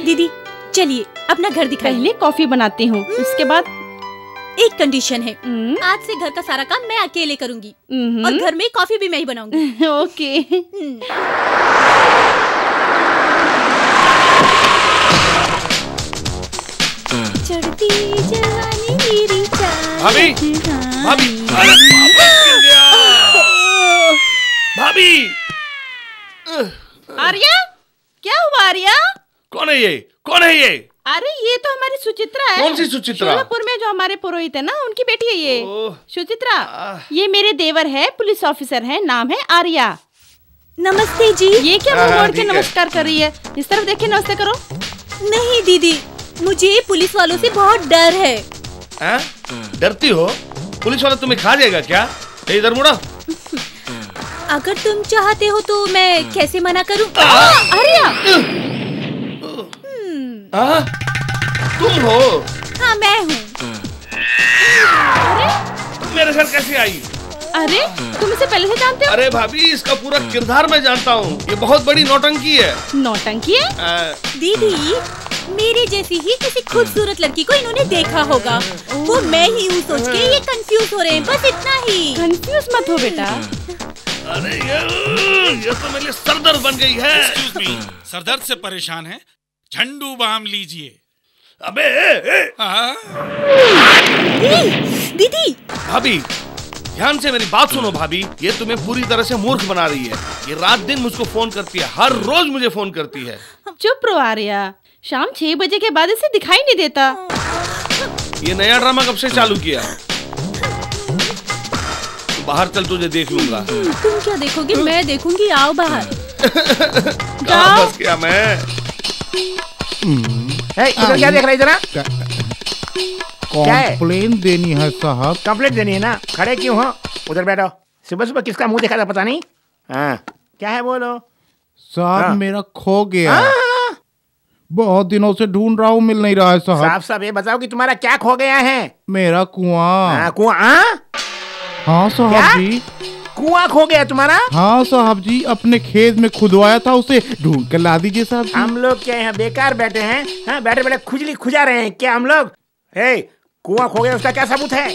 दीदी चलिए अपना घर दिखाइए। पहले कॉफ़ी बनाती हूँ उसके बाद एक कंडीशन है। आज से घर का सारा काम मैं अकेले करूँगी। और घर में कॉफ़ी भी मैं ही बनाऊँगी। ओके। चढ़ती जवानी मेरी भाभी! भाभी! भाभी! आर्या क्या हुआ आर्या? कौन है ये? कौन है ये? अरे ये तो हमारी सुचित्रा है। कौन सी सुचित्रा? शोलापुर में जो हमारे पुरोहित है ना उनकी बेटी है ये। सुचित्रा ये मेरे देवर है पुलिस ऑफिसर है नाम है आर्या। नमस्ते जी। ये क्या मुँह मोड़ के नमस्कार कर रही है? इस तरफ़ देखिए नमस्ते करो। नहीं दीदी मुझे पुलिस वालों से बहुत डर है। हैं? डरती हो? पुलिस वाला तुम्हें खा जाएगा क्या? इधर मुड़ा। अगर तुम चाहते हो तो मैं कैसे मना करूँ? आर्या! हाँ? तुम हो। हाँ मैं हूँ। तुम मेरे घर कैसे आई? अरे तुम इसे पहले से जानते हो? अरे भाभी इसका पूरा किरदार मैं जानता हूँ। ये बहुत बड़ी नौटंकी है। नौटंकी है? आ, दीदी मेरे जैसी ही किसी खूबसूरत लड़की को इन्होंने देखा होगा। वो मैं ही हूँ सोच के ये कंफ्यूज हो रहे हैं। बस इतना ही। कंफ्यूज मत हो बेटा। अरे ये ये तो मेरे लिए सरदर्द बन गई है। सरदर्द से परेशान है? झंडू बाम लीजिए। अबे ए, ए। दीदी। भाभी ध्यान से मेरी बात सुनो भाभी। ये तुम्हें पूरी तरह से मूर्ख बना रही है। ये रात दिन मुझको फ़ोन करती है। हर रोज मुझे फ़ोन करती है। चुप रहो आर्या। शाम छह बजे के बाद इसे दिखाई नहीं देता। ये नया ड्रामा कब से चालू किया? बाहर चल तुझे देख लूँगा। तुम क्या देखोगे? मैं देखूँगी आओ बाहर। कहाँ फंस गया मैं। ए, इधर क्या देख रहे जरा क्या कंप्लेन देनी है साहब। कंप्लेंट देनी है ना? खड़े क्यों हो? उधर बैठो। सुबह सुबह किसका मुँह देखा था पता नहीं? हाँ। क्या है बोलो? साहब हाँ। मेरा खो गया। हाँ। बहुत दिनों से ढूंढ रहा हूँ मिल नहीं रहा है साहब। साफ़ साफ़ ये बताओ कि तुम्हारा क्या खो गया है? मेरा कुआँ। हाँ, कुआँ? हाँ? हाँ साहब जी। कुआँ खो गया तुम्हारा? हाँ साहब जी अपने खेत में खुदवाया था उसे। ढूंढ कर ला दीजिए साहब हम लोग क्या यहाँ बेकार बैठे हैं? हाँ बैठे बैठे खुजली खुजा रहे हैं क्या हम लोग? हे कुआँ खो गया उसका क्या सबूत है?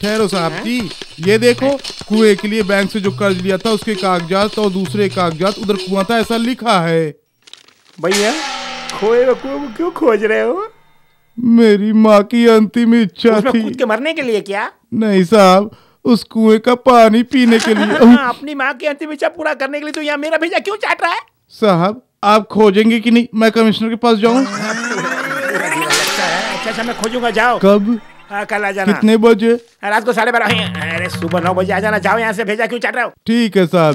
ठहरो साहब जी। ये देखो कुएँ के लिए बैंक से जो कर्ज लिया था उसके कागजात और दूसरे कागजात उधर कुआँ था ऐसा लिखा है। भैया खोए हुए कुएँ को क्यों खोज रहे हो? मेरी माँ की अंतिम इच्छा थी। कूद के मरने के लिए क्या? नहीं साहब उस कुएँ का पानी पीने के लिए। हाँ, अपनी माँ की अंतिम इच्छा पूरा करने के लिए तो यहाँ मेरा भेजा क्यों चाट रहा है? साहब आप खोजेंगे कि नहीं? मैं कमिश्नर के पास जाऊँ? अच्छा अच्छा अच्छा मैं खोजूँगा जाओ। कब? हाँ कल आ जाना। कितने बजे? रात को साढ़े बारह। अरे सुबह नौ बजे आ जाना जाओ यहाँ से भेजा क्यों चाट रहे हो? ठीक है साहब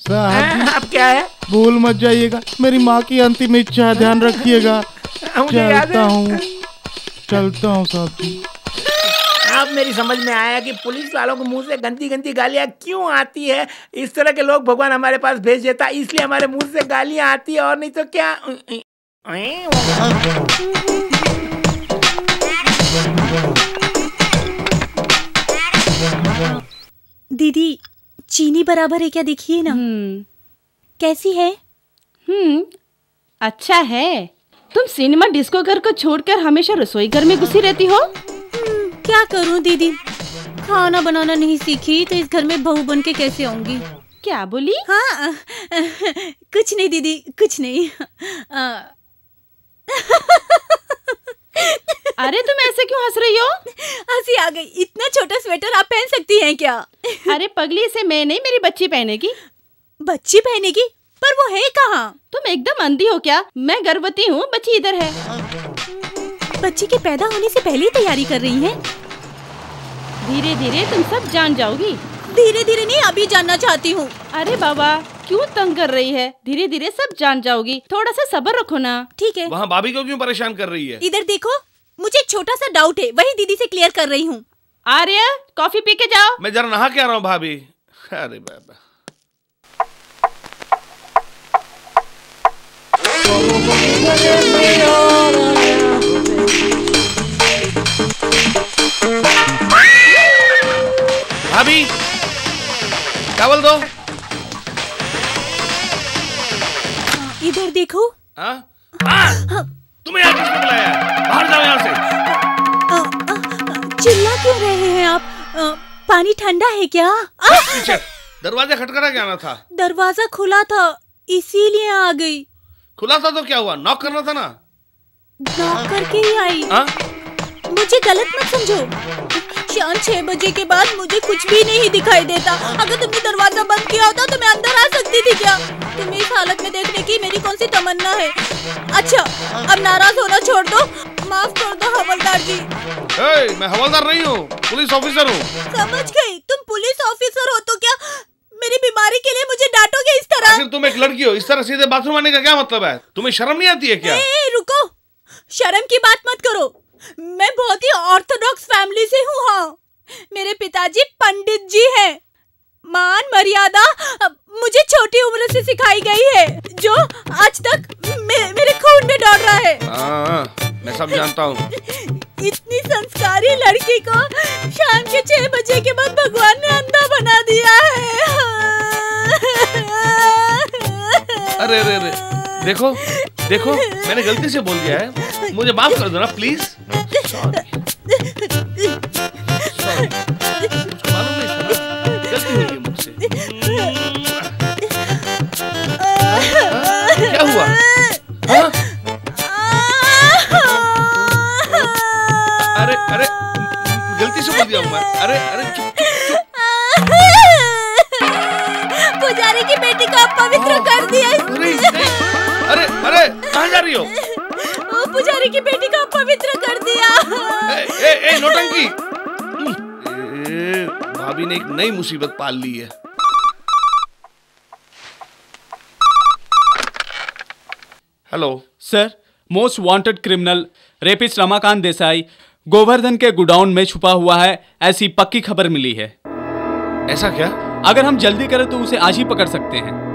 साहब अब क्या है? भूल मत जाइएगा। मेरी माँ की अंतिम इच्छा ध्यान रखिएगा। चलता हूँ। चलता हूँ साहब जी। अब मेरी समझ में आया कि पुलिस वालों के मुँह से गंदी गंदी गालियाँ क्यों आती है? इस तरह के लोग भगवान हमारे पास भेज देता है, इसलिए हमारे मुँह से गालियाँ आती है और नहीं तो क्या? दीदी चीनी बराबर है क्या? देखिए ना। कैसी है? हम्म अच्छा है। तुम सिनेमा डिस्को घर को छोड़कर हमेशा रसोई घर में घुसी रहती हो? क्या करूँ दीदी? खाना बनाना नहीं सीखी तो इस घर में बहू बन के कैसे आऊँगी? क्या बोली? हाँ कुछ नहीं दीदी कुछ नहीं। आ, अरे तुम ऐसे क्यों हंस रही हो? हँसी आ गई। इतना छोटा स्वेटर आप पहन सकती हैं क्या? अरे पगली इसे मैं नहीं मेरी बच्ची पहनेगी। बच्ची पहनेगी? पर वो है कहाँ? तुम एकदम अंधी हो क्या? मैं गर्भवती हूँ बच्ची इधर है। बच्ची के पैदा होने से पहले ही तैयारी कर रही हैं। धीरे धीरे तुम सब जान जाओगी। धीरे धीरे नहीं अभी जानना चाहती हूँ। अरे बाबा क्यों तंग कर रही है? धीरे धीरे सब जान जाओगी। थोड़ा सा सब्र रखो ना। ठीक है। वहाँ भाभी को क्यों परेशान कर रही है? इधर देखो मुझे एक छोटा सा डाउट है वही दीदी से क्लियर कर रही हूँ। आर्य कॉफ़ी पी के जाओ। मैं जरा नहा के आ रहा हूँ भाभी। अरे बाबा। भाभी चावल दो। इधर देखो। हाँ? हाँ? तुम्हें यहाँ किसने बुलाया? बाहर जाओ यहाँ से। चिल्ला क्यों रहे हैं आप? अ, पानी ठंडा है क्या? दरवाज़ा खटखटा के आना था। दरवाज़ा खुला था इसीलिए आ गई। खुला था तो क्या हुआ? नॉक करना था ना? नॉक करके ही आई। हाँ? मुझे गलत मत समझो। शाम छह बजे के बाद मुझे कुछ भी नहीं दिखाई देता। अगर तुमने दरवाज़ा बंद किया होता तो मैं अंदर आ सकती थी क्या? तुम्हें इस हालत में देखने की मेरी कौन सी तमन्ना है? अच्छा अब नाराज़ होना छोड़ दो। माफ़ कर दो हवलदार जी। ए, मैं हवलदार नहीं हूँ पुलिस ऑफिसर हूँ। समझ गई। तुम पुलिस ऑफिसर हो तो क्या मेरी बीमारी के लिए मुझे डांटोगे इस तरह? आखिर तुम एक लड़की हो इस तरह सीधे बाथरूम आने का क्या मतलब है? तुम्हें शर्म नहीं आती है क्या? ए, ए, रुको। शर्म की बात मत करो। मैं बहुत ही ऑर्थोडॉक्स फैमिली से हूँ हाँ। मेरे पिताजी पंडित जी हैं। मान मर्यादा मुझे छोटी उम्र से सिखाई गई है जो आज तक मे, मेरे खून में दौड़ रहा है। हाँ, मैं सब जानता हूँ। इतनी संस्कारी लड़की को शाम के छह बजे के बाद भगवान ने अंधा बना दिया है। अरे अरे अरे देखो देखो मैंने गलती से बोल दिया है। मुझे माफ़ कर दो ना प्लीज़ मालूम नहीं था गलती हुई है मुझसे क्या हुआ? हाँ? अरे अरे गलती से बोल दिया हूँ मैं। अरे अरे चुप पुजारी की बेटी को अपवित्र कर दिया। इसने। अरे अरे कहाँ जा रही हो? वो पुजारी की बेटी को अपवित्र कर दिया। ए, ए, ए, नौटंकी। भाभी ने एक नई मुसीबत पाल ली है। Hello. Sir most wanted criminal rapist Ramakant Desai Govardhan के गोडाउन में छुपा हुआ है ऐसी पक्की खबर मिली है। ऐसा क्या? अगर हम जल्दी करें तो उसे आज ही पकड़ सकते हैं।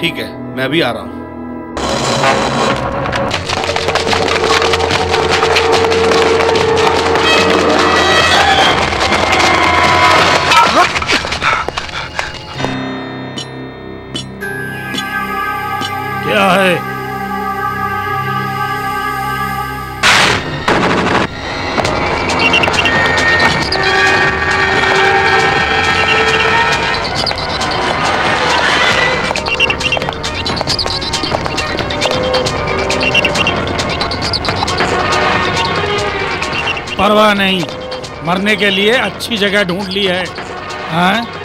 ठीक है मैं भी आ रहा हूँ। क्या है? परवाह नहीं मरने के लिए अच्छी जगह ढूंढ ली है हाँ?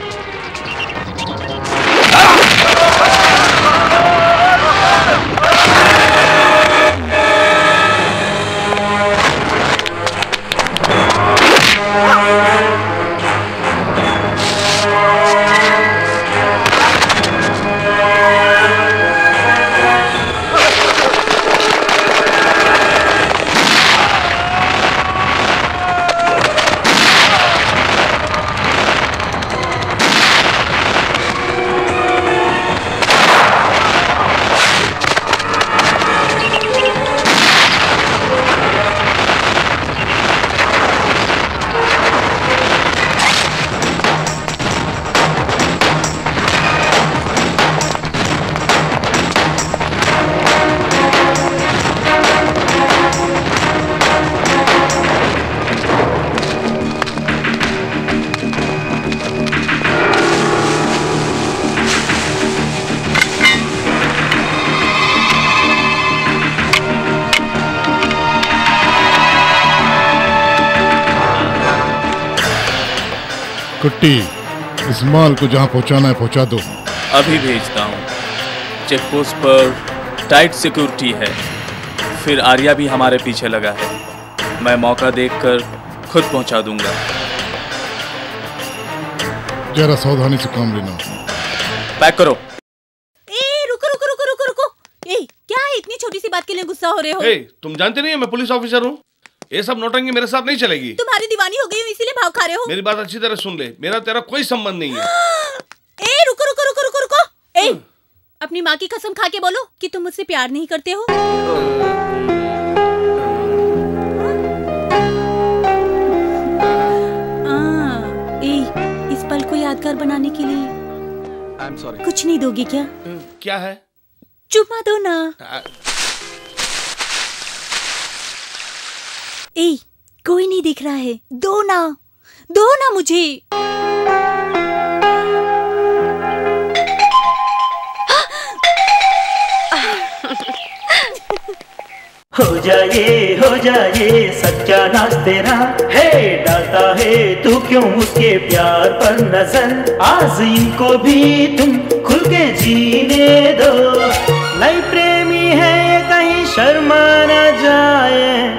कुट्टी इस माल को जहाँ पहुँचाना है पहुँचा दो। अभी भेजता हूँ। चेक पोस्ट पर टाइट सिक्योरिटी है। फिर आर्या भी हमारे पीछे लगा है। मैं मौका देखकर खुद पहुँचा दूँगा। जरा सावधानी से काम लेना। पैक करो। ए रुको रुको रुको रुको रुको। ए क्या है? इतनी छोटी सी बात के लिए गुस्सा हो रहे हो? ए, तुम जानते नहीं है मैं पुलिस ऑफिसर हूँ? ये सब नौटंकी मेरे साथ नहीं चलेगी। तुम्हारी दीवानी हो गई हूँ इसीलिए भाव खा रहे हो? मेरी बात अच्छी तरह सुन ले। मेरा तेरा कोई संबंध नहीं है। ए रुको रुको रुको रुको रुको। ए अपनी माँ की कसम खा के बोलो कि तुम मुझसे प्यार नहीं करते हो। आ, ए, इस पल को यादगार बनाने के लिए। आई एम सॉरी कुछ नहीं दोगी क्या? क्या है? चुम्मा दो ना। ए कोई नहीं दिख रहा है। दो ना। दो ना मुझे। हो जाए हो जाए सच्चा नाच तेरा। है डालता है तू क्यों उसके प्यार पर नज़र? आज इनको भी तुम खुल के जीने दो। नई प्रेमी है कहीं शर्मा न जाए।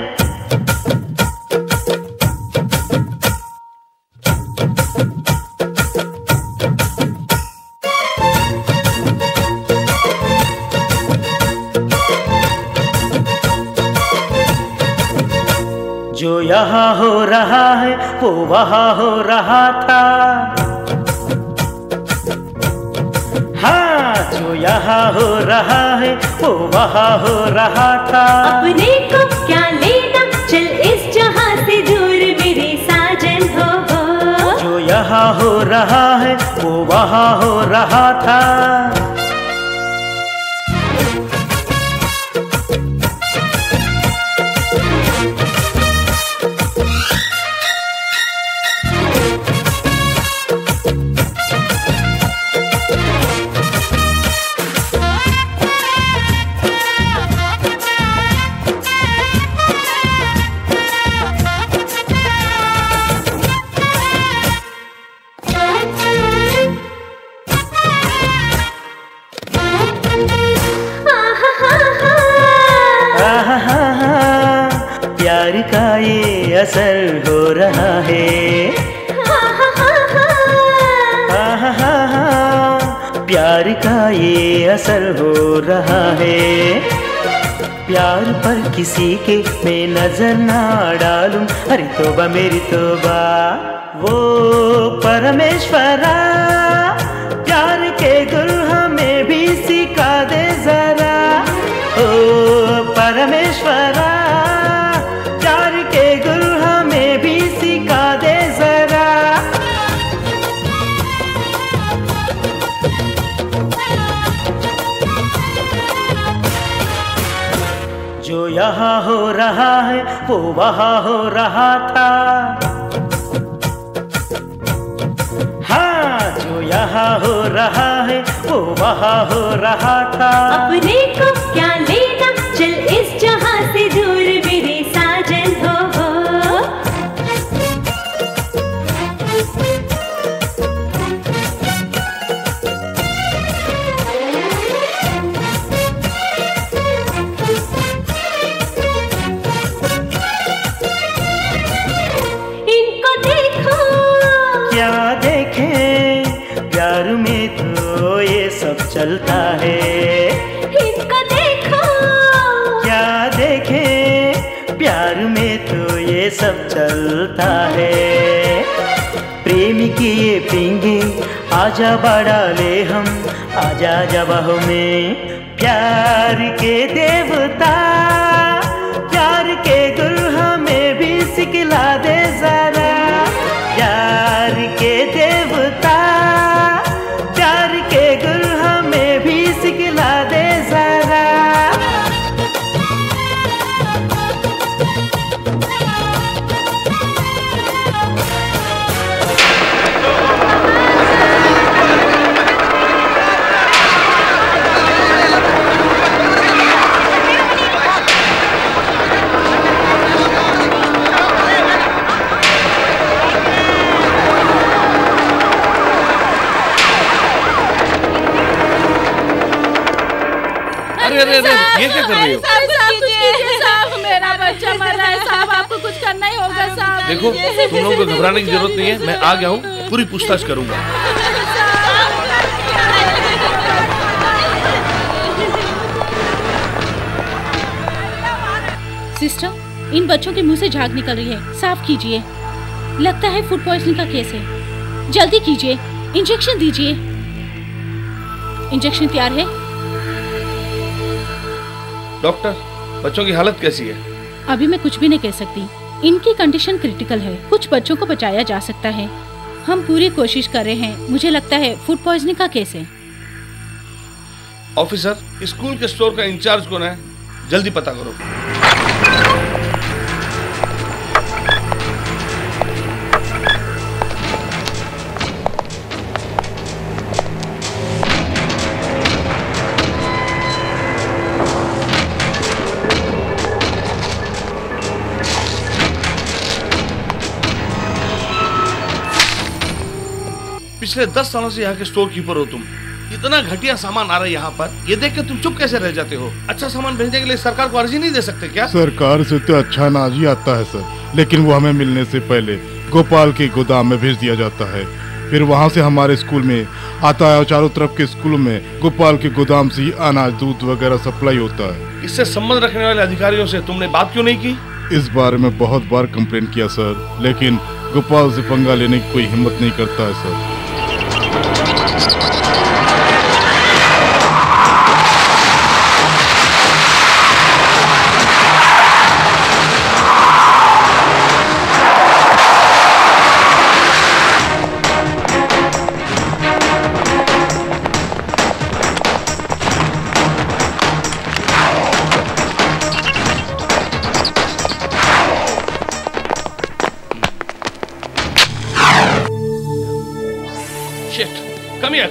यहाँ हो रहा है वो वहाँ हो रहा था। हाँ जो यहाँ हो रहा है वो वहाँ हो रहा था। अपने को क्या लेना? चल इस जहाँ से दूर मेरे साजन हो हो। जो यहाँ हो रहा है वो वहाँ हो रहा था। असर हो रहा है। प्यार का ये असर हो रहा है। प्यार पर किसी के मैं नज़र ना डालूं। अरे तोबा, मेरी तोबा, वो परमेश्वरा। वो वहाँ हो रहा था। हाँ जो यहाँ हो रहा है, वो वहाँ हो रहा था। अपने को ये आजा बड़ा ले हम, आजा जब में। प्यार के देवता, प्यार के गुरु हमें भी सिखला दे जरा। देखो तुम लोगों को घबराने की ज़रूरत नहीं है मैं आ गया हूँ पूरी पूछताछ करूँगा। सिस्टर इन बच्चों के मुँह से झाग निकल रही है। साफ़ कीजिए। लगता है फ़ूड पॉइजनिंग का केस है। जल्दी कीजिए। इंजेक्शन दीजिए। इंजेक्शन तैयार है? डॉक्टर बच्चों की हालत कैसी है? अभी मैं कुछ भी नहीं कह सकती। इनकी कंडीशन क्रिटिकल है। कुछ बच्चों को बचाया जा सकता है। हम पूरी कोशिश कर रहे हैं। मुझे लगता है फ़ूड पॉइजनिंग का केस है। ऑफिसर स्कूल के स्टोर का इंचार्ज कौन है? जल्दी पता करो। पिछले दस सालों से यहाँ के स्टोर कीपर हो तुम। इतना घटिया सामान आ रहा है यहाँ पर। ये देख के तुम चुप कैसे रह जाते हो? अच्छा सामान भेजने के लिए सरकार को अर्जी नहीं दे सकते क्या? सरकार से तो अच्छा अनाज ही आता है सर। लेकिन वो हमें मिलने से पहले गोपाल के गोदाम में भेज दिया जाता है। फिर वहाँ से हमारे स्कूल में आता है और चारों तरफ़ के स्कूलों में गोपाल के गोदाम से ही अनाज दूध वगैरह सप्लाई होता है। इससे संबंध रखने वाले अधिकारियों से तुमने बात क्यों नहीं की? इस बारे में बहुत बार कंप्लेन किया सर। लेकिन गोपाल से पंगा लेने की कोई हिम्मत नहीं करता है sir.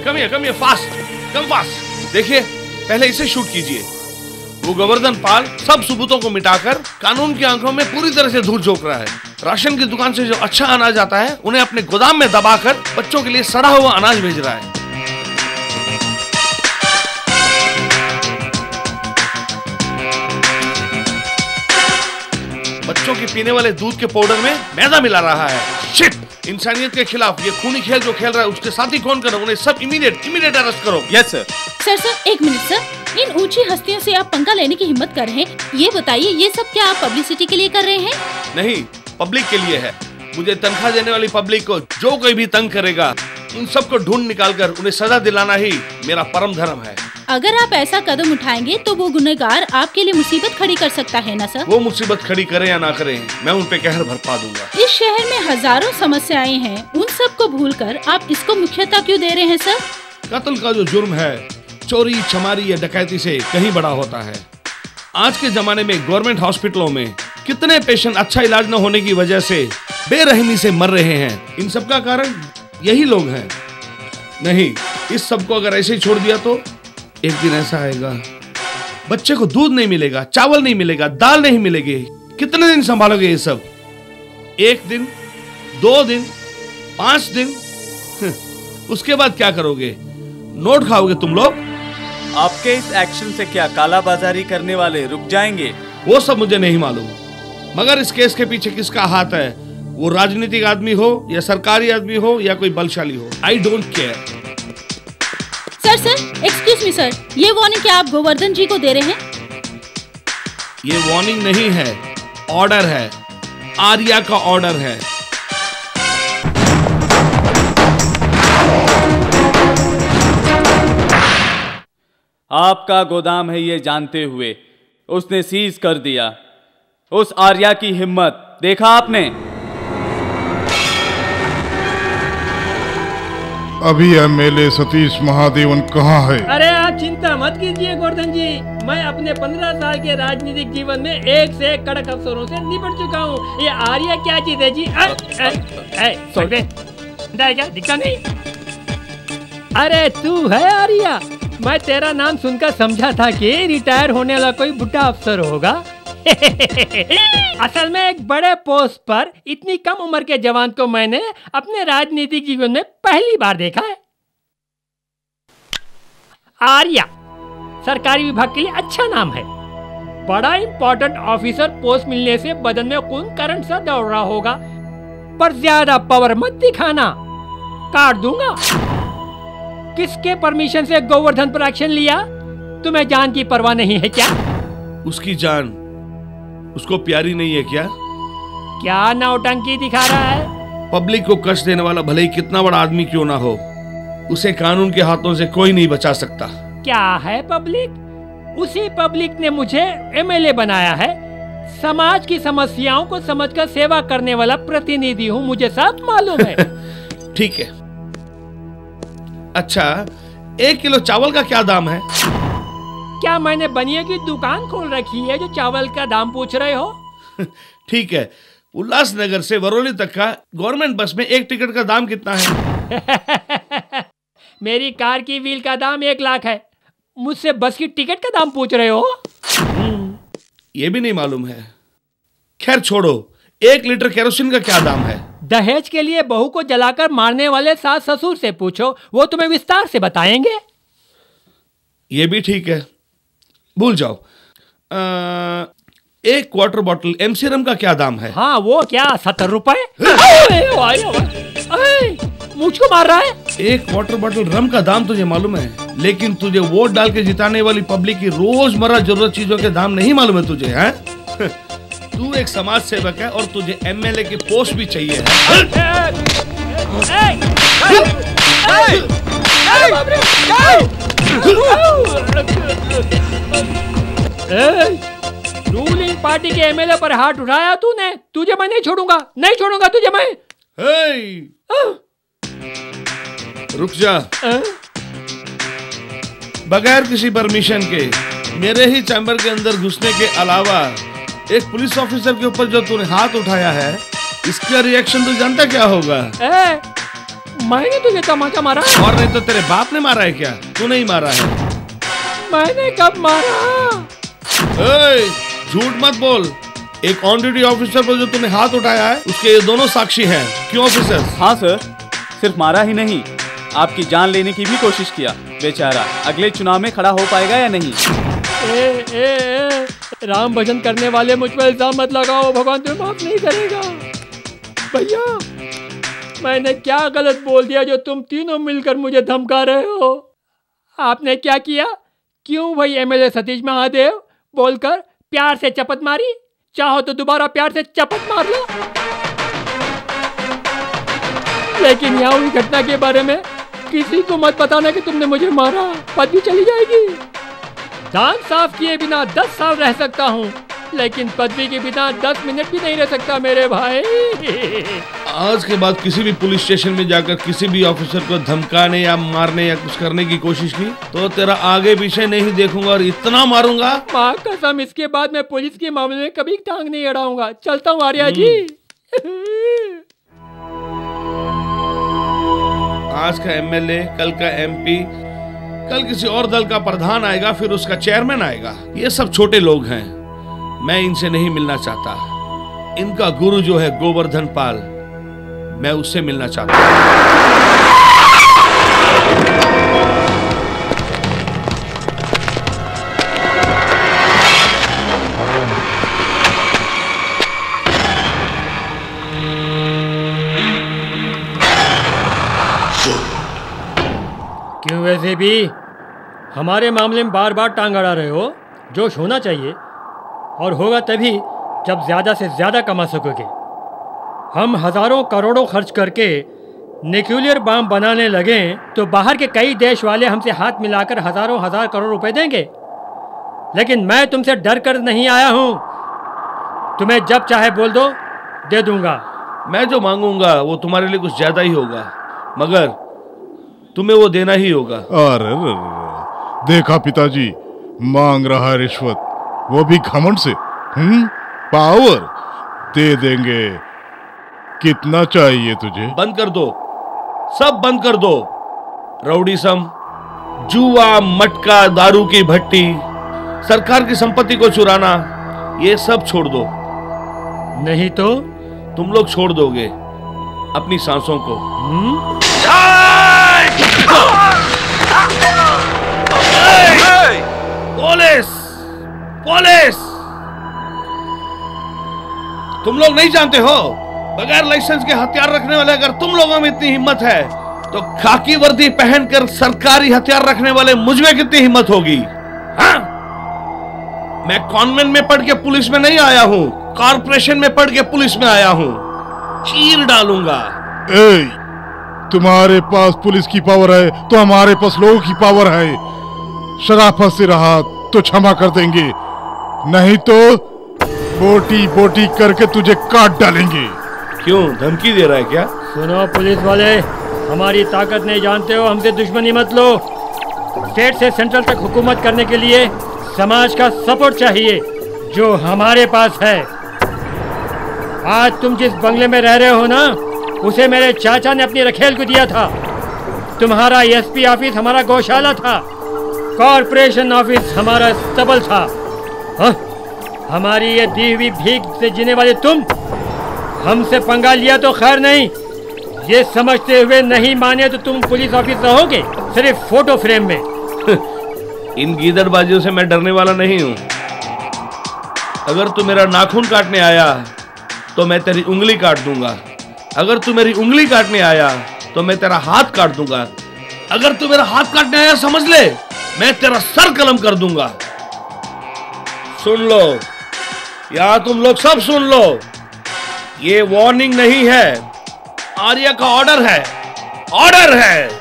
Come here come here fast come fast देखिए, पहले इसे शूट कीजिए। वो गोवर्धन पाल सब सबूतों को मिटाकर कानून की आँखों में पूरी तरह से धूल झोंक रहा है। राशन की दुकान से जो अच्छा अनाज आता है, उन्हें अपने गोदाम में दबाकर बच्चों के लिए सड़ा हुआ अनाज भेज रहा है। बच्चों के पीने वाले दूध के पाउडर में मैदा मिला रहा है। शिट इंसानियत के खिलाफ ये खूनी खेल जो खेल रहा है उसके साथ ही कौन करो उन्हें सब इमीडिएट इमीडिएट अरेस्ट करो। यस सर सर सर एक मिनट सर इन ऊँची हस्तियों से आप पंगा लेने की हिम्मत कर रहे हैं। ये बताइए ये सब क्या आप पब्लिसिटी के लिए कर रहे हैं? नहीं पब्लिक के लिए है। मुझे तनख्वाह देने वाली पब्लिक को जो कोई भी तंग करेगा उन सबको ढूंढ निकाल कर उन्हें सजा दिलाना ही मेरा परम धर्म है। अगर आप ऐसा कदम उठाएँगे तो वो गुनहगार आपके लिए मुसीबत खड़ी कर सकता है ना सर? वो मुसीबत खड़ी करे या ना करे मैं उन पे कहर भरपा दूँगा। इस शहर में हज़ारों समस्याएँ हैं उन सबको भूल कर आप इसको मुख्यता क्यों दे रहे हैं सर? कत्ल का जो जुर्म है चोरी चमारी या डकैती से कहीं बड़ा होता है। आज के जमाने में गवर्नमेंट हॉस्पिटलों में कितने पेशेंट अच्छा इलाज न होने की वजह से बेरहमी से मर रहे हैं इन सब का कारण यही लोग हैं। नहीं इस सबको अगर ऐसे ही छोड़ दिया तो एक दिन ऐसा आएगा बच्चे को दूध नहीं मिलेगा चावल नहीं मिलेगा दाल नहीं मिलेगी। कितने दिन संभालोगे ये सब? एक दिन दो दिन पाँच दिन? उसके बाद क्या करोगे? नोट खाओगे तुम लोग? आपके इस एक्शन से क्या काला बाजारी करने वाले रुक जाएँगे? वो सब मुझे नहीं मालूम। मगर इस केस के पीछे किसका हाथ है? वो राजनीतिक आदमी हो या सरकारी आदमी हो या कोई बलशाली हो। I don't care sir sir excuse me sir ये वार्निंग क्या आप गोवर्धन जी को दे रहे हैं? ये वार्निंग नहीं है। ऑर्डर है। आर्या का ऑर्डर है। आपका गोदाम है ये जानते हुए। उसने सीज कर दिया। उस आर्या की हिम्मत। देखा आपने? अभी एमएलए सतीश महादेवन कहाँ है? अरे आप चिंता मत कीजिए, गोवर्धन जी। मैं अपने पंद्रह साल के राजनीतिक जीवन में एक से एक कड़क अफसरों से निपट चुका हूँ। ये आर्या क्या चीज़ है जी? क्या नहीं? अरे तू है आर्या। मैं तेरा नाम सुनकर समझा था कि रिटायर होने वाला कोई बुढ़ा अफसर होगा। असल में एक बड़े पोस्ट पर इतनी कम उम्र के जवान को मैंने अपने राजनीतिक जीवन में पहली बार देखा है। आर्या, सरकारी विभाग के लिए अच्छा नाम है। बड़ा इंपॉर्टेंट ऑफिसर पोस्ट मिलने से बदन में खून करंट सा दौड़ रहा होगा। पर ज़्यादा पावर मत दिखाना। काट दूँगा। किसके परमिशन से गोवर्धन पर एक्शन लिया? तुम्हें जान की परवाह नहीं है क्या? उसकी जान। उसको प्यारी नहीं है क्या? क्या नौटंकी दिखा रहा है? पब्लिक को कष्ट देने वाला भले ही कितना बड़ा आदमी क्यों ना हो उसे कानून के हाथों से कोई नहीं बचा सकता। क्या है पब्लिक? उसी पब्लिक ने मुझे एमएलए बनाया है। समाज की समस्याओं को समझकर सेवा करने वाला प्रतिनिधि हूँ मुझे सब मालूम है। ठीक है। अच्छा एक किलो चावल का क्या दाम है? क्या मैंने बनिए की दुकान खोल रखी है जो चावल का दाम पूछ रहे हो? ठीक है। उल्लासनगर से वरोली तक का गवर्नमेंट बस में एक टिकट का दाम कितना है? मेरी कार की व्हील का दाम एक लाख है। मुझसे बस की टिकट का दाम पूछ रहे हो? ये भी नहीं मालूम है। खैर छोड़ो एक लीटर केरोसिन का क्या दाम है? दहेज के लिए बहू को जलाकर मारने वाले सास ससुर से पूछो वो तुम्हें विस्तार से बताएँगे। ये भी ठीक है। भूल जाओ। एक क्वार्टर बॉटल एमसीरम का क्या दाम है? हाँ वो क्या सत्तर रुपए? मुझको मार रहा है? एक वाटर बॉटल रम का दाम तुझे मालूम है लेकिन तुझे वोट डाल के जिताने वाली पब्लिक की रोज़मर्रा ज़रूरत चीज़ों के दाम नहीं मालूम है तुझे हैं? तू एक समाज सेवक है और तुझे एमएलए की पोस्ट भी चाहिए रूलिंग पार्टी के एमएलए पर हाथ उठाया तूने? तुझे मैं नहीं छोड़ूँगा। नहीं छोड़ूँगा तुझे मैं। रुक जा। बगैर किसी परमिशन के मेरे ही चैम्बर के अंदर घुसने के अलावा एक पुलिस ऑफिसर के ऊपर जो तूने हाथ उठाया है इसका रिएक्शन तो जानता क्या होगा? ए, मैंने तुझे तमाचा मारा और नहीं तो तेरे बाप ने मारा है क्या? तू नहीं मारा है। मैंने कब मारा? झूठ मत बोल। एक ऑन ड्यूटी ऑफिसर पर जो तूने हाथ उठाया है उसके ये दोनों साक्षी हैं। क्यों ऑफिसर हाँ सर सिर्फ़ मारा ही नहीं आपकी जान लेने की भी कोशिश किया बेचारा। अगले चुनाव में खड़ा हो पाएगा या नहीं? ए, ए, ए, राम भजन करने वाले मुझ पर इल्ज़ाम मत लगाओ भगवान तुम्हें माफ़ नहीं करेगा। भैया मैंने क्या गलत बोल दिया जो तुम तीनों मिलकर मुझे धमका रहे हो? आपने क्या किया? क्यों भाई एमएलए सतीश महादेव बोलकर प्यार से चपत मारी? चाहो तो दोबारा प्यार से चपत मार लो। लेकिन यहाँ हुई घटना के बारे में किसी को मत बताना कि तुमने मुझे मारा। पदवी चली जाएगी। दांत साफ़ किए बिना दस साल रह सकता हूँ। लेकिन पदवी के बिना दस मिनट भी नहीं रह सकता मेरे भाई। आज के बाद किसी भी पुलिस स्टेशन में जाकर किसी भी ऑफिसर को धमकाने या मारने या कुछ करने की कोशिश की तो तेरा आगे पीछे नहीं देखूँगा और इतना मारूँगा। माँ कसम इसके बाद मैं पुलिस के मामले में कभी टांग नहीं अड़ाऊँगा। चलता हूँ आर्या जी। आज का एमएलए कल का एमपी कल किसी और दल का प्रधान आएगा फिर उसका चेयरमैन आएगा। ये सब छोटे लोग हैं। मैं इनसे नहीं मिलना चाहता। इनका गुरु जो है गोवर्धन पाल, मैं उससे मिलना चाहता क्यों वैसे भी? हमारे मामले में बार बार टांग अड़ा रहे हो। जोश होना चाहिए। और होगा तभी जब ज़्यादा से ज़्यादा कमा सकोगे। हम हज़ारों करोड़ों खर्च करके न्यूक्लियर बम बनाने लगे तो बाहर के कई देश वाले हमसे हाथ मिलाकर हज़ारों हज़ार करोड़ रुपए देंगे। लेकिन मैं तुमसे डर कर नहीं आया हूँ। तुम्हें जब चाहे बोल दो दे दूँगा। मैं जो मांगूँगा वो तुम्हारे लिए कुछ ज़्यादा ही होगा। मगर तुम्हें वो देना ही होगा। अरे। देखा पिताजी मांग रहा रिश्वत। वो भी घमंड से। हम्म पावर दे देंगे। कितना चाहिए तुझे? बंद कर दो। सब बंद कर दो। रउडी सम जुआ मटका दारू की भट्टी सरकार की संपत्ति को चुराना ये सब छोड़ दो। नहीं तो? तुम लोग छोड़ दोगे अपनी सांसों को। पुलिस! पुलिस! तुम लोग नहीं जानते हो? बगैर लाइसेंस के हथियार रखने वाले अगर तुम लोगों में इतनी हिम्मत है तो खाकी वर्दी पहनकर सरकारी हथियार रखने वाले मुझमें कितनी हिम्मत होगी? हाँ? मैं कॉन्वेंट में पढ़ के पुलिस में नहीं आया हूँ कॉरपोरेशन में पढ़ के पुलिस में आया हूँ। चीर डालूँगा। ए, तुम्हारे पास पुलिस की पावर है तो हमारे पास लोगों की पावर है। शराफत से रहा तो क्षमा कर देंगे। नहीं तो बोटी बोटी करके तुझे काट डालेंगे। क्यों धमकी दे रहा है क्या? सुनो पुलिस वाले हमारी ताकत नहीं जानते हो हमसे दुश्मनी मत लो। स्टेट से सेंट्रल तक हुकूमत करने के लिए समाज का सपोर्ट चाहिए जो हमारे पास है। आज तुम जिस बंगले में रह रहे हो ना उसे मेरे चाचा ने अपनी रखेल को दिया था। तुम्हारा एसपी ऑफ़िस हमारा गौशाला था। कॉरपोरेशन ऑफ़िस हमारा stable था। हाँ? हमारी ये दी हुई भीख से जीने वाले तुम? हमसे पंगा लिया तो खैर नहीं। ये समझते हुए नहीं माने तो तुम पुलिस ऑफ़िस रहोगे, सिर्फ़ फ़ोटो फ्रेम में। इन गीदड़बाजियों से मैं डरने वाला नहीं हूँ। अगर तू मेरा नाखून काटने आया तो मैं तेरी उंगली काट दूँगा। अगर तू मेरी उंगली काटने आया तो मैं तेरा हाथ काट दूँगा। अगर तू मेरा हाथ काटने आया, समझ ले, मैं तेरा सर कलम कर दूँगा। सुन लो। यहाँ तुम लोग सब सुन लो। ये वार्निंग नहीं है। आर्या का ऑर्डर है। ऑर्डर है।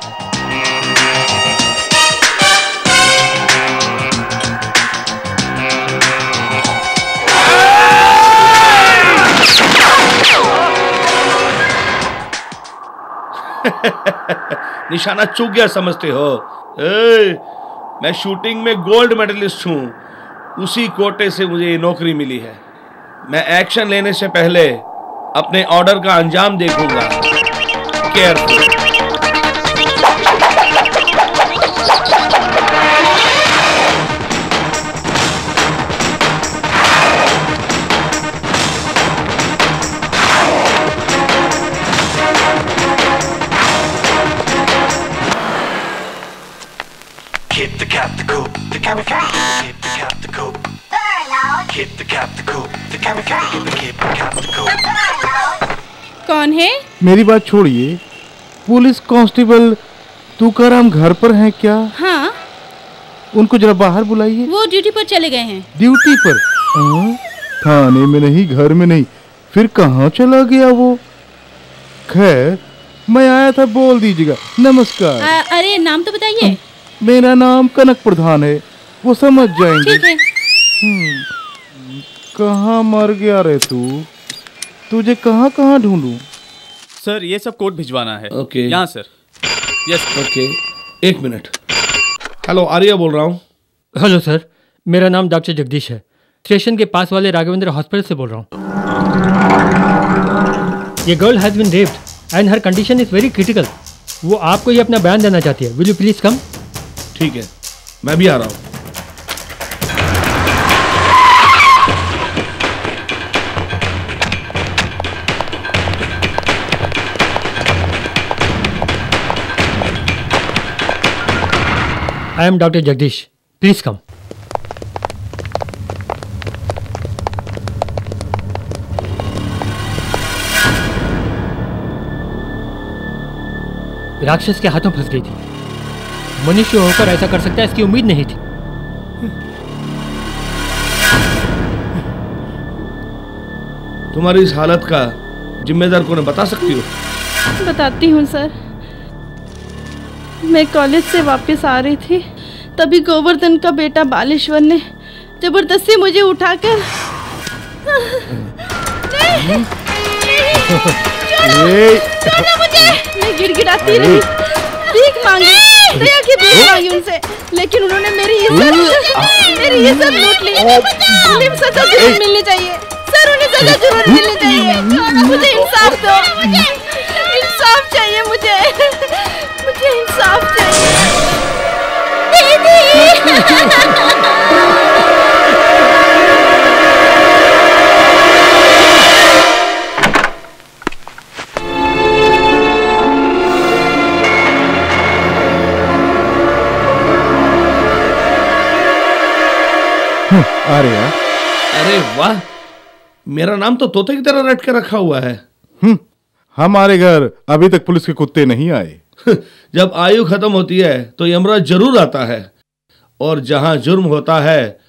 निशाना चूक गया समझते हो। ए, मैं शूटिंग में गोल्ड मेडलिस्ट हूँ। उसी कोटे से मुझे ये नौकरी मिली है। मैं एक्शन लेने से पहले अपने ऑर्डर का अंजाम देखूँगा। केयरफुल है? मेरी बात छोड़िए। पुलिस कांस्टेबल तुकाराम घर पर हैं क्या? हाँ। उनको जरा बाहर बुलाइए। वो ड्यूटी पर चले गए हैं। ड्यूटी पर? हाँ, थाने में नहीं घर में नहीं। फिर कहाँ चला गया वो? खैर मैं आया था बोल दीजिएगा। नमस्कार। आ, अरे नाम तो बताइए। मेरा नाम कनक प्रधान है। वो समझ जाएँगे। ठीक है। हम्म, कहाँ मर गया रे तू? तुझे कहाँ कहाँ ढूंढूं? सर ये सब कोड भिजवाना है। ओके। यहाँ सर। यस ओके एक मिनट। हेलो आर्या बोल रहा हूँ। हेलो सर मेरा नाम डॉक्टर जगदीश है। स्टेशन के पास वाले राघवेंद्र हॉस्पिटल से बोल रहा हूँ। ये girl has been raped and her condition is very critical वो आपको ये अपना बयान देना चाहती है। विल यू प्लीज़ कम ठीक है मैं भी आ रहा हूँ। I am doctor Jagdish please come राक्षस के हाथों फंस गई थी। मनुष्य होकर ऐसा कर सकता है इसकी उम्मीद नहीं थी। तुम्हारी इस हालत का जिम्मेदार को बता सकती हो? बताती हूँ सर। मैं कॉलेज से वापस आ रही थी। तभी गोवर्धन का बेटा बालेश्वर ने ज़बरदस्ती मुझे उठाकर नहीं, नहीं, मुझे! मैं गिड़गिड़ाती रही। भीख मांगी। दया की भीख मांगी उनसे। लेकिन उन्होंने मेरी इज़्ज़त मेरी इज़्ज़त लूट ली। उन्हें सजा ज़रूर मिलनी चाहिए। सर उन्हें सजा ज़रूर मिलनी चाहिए। मुझे इंसाफ दो। इंसाफ चाहिए मुझे। मुझे इंसाफ चाहिए। आर्या अरे वाह मेरा नाम तो तोते की तरह रट के रखा हुआ है। हम्म, हमारे घर अभी तक पुलिस के कुत्ते नहीं आए। जब आयु खत्म होती है तो यमराज ज़रूर आता है। और जहाँ जुर्म होता है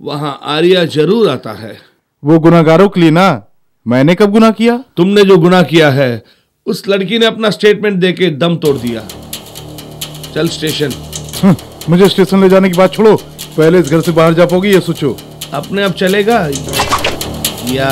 वहाँ आर्या ज़रूर आता है। वो गुनागारों के लिए ना मैंने कब गुनाह किया? तुमने जो गुनाह किया है उस लड़की ने अपना स्टेटमेंट देके दम तोड़ दिया। चल स्टेशन मुझे स्टेशन ले जाने की बात छोड़ो। पहले इस घर से बाहर जा पाओगी ये सोचो। अपने आप चलेगा? या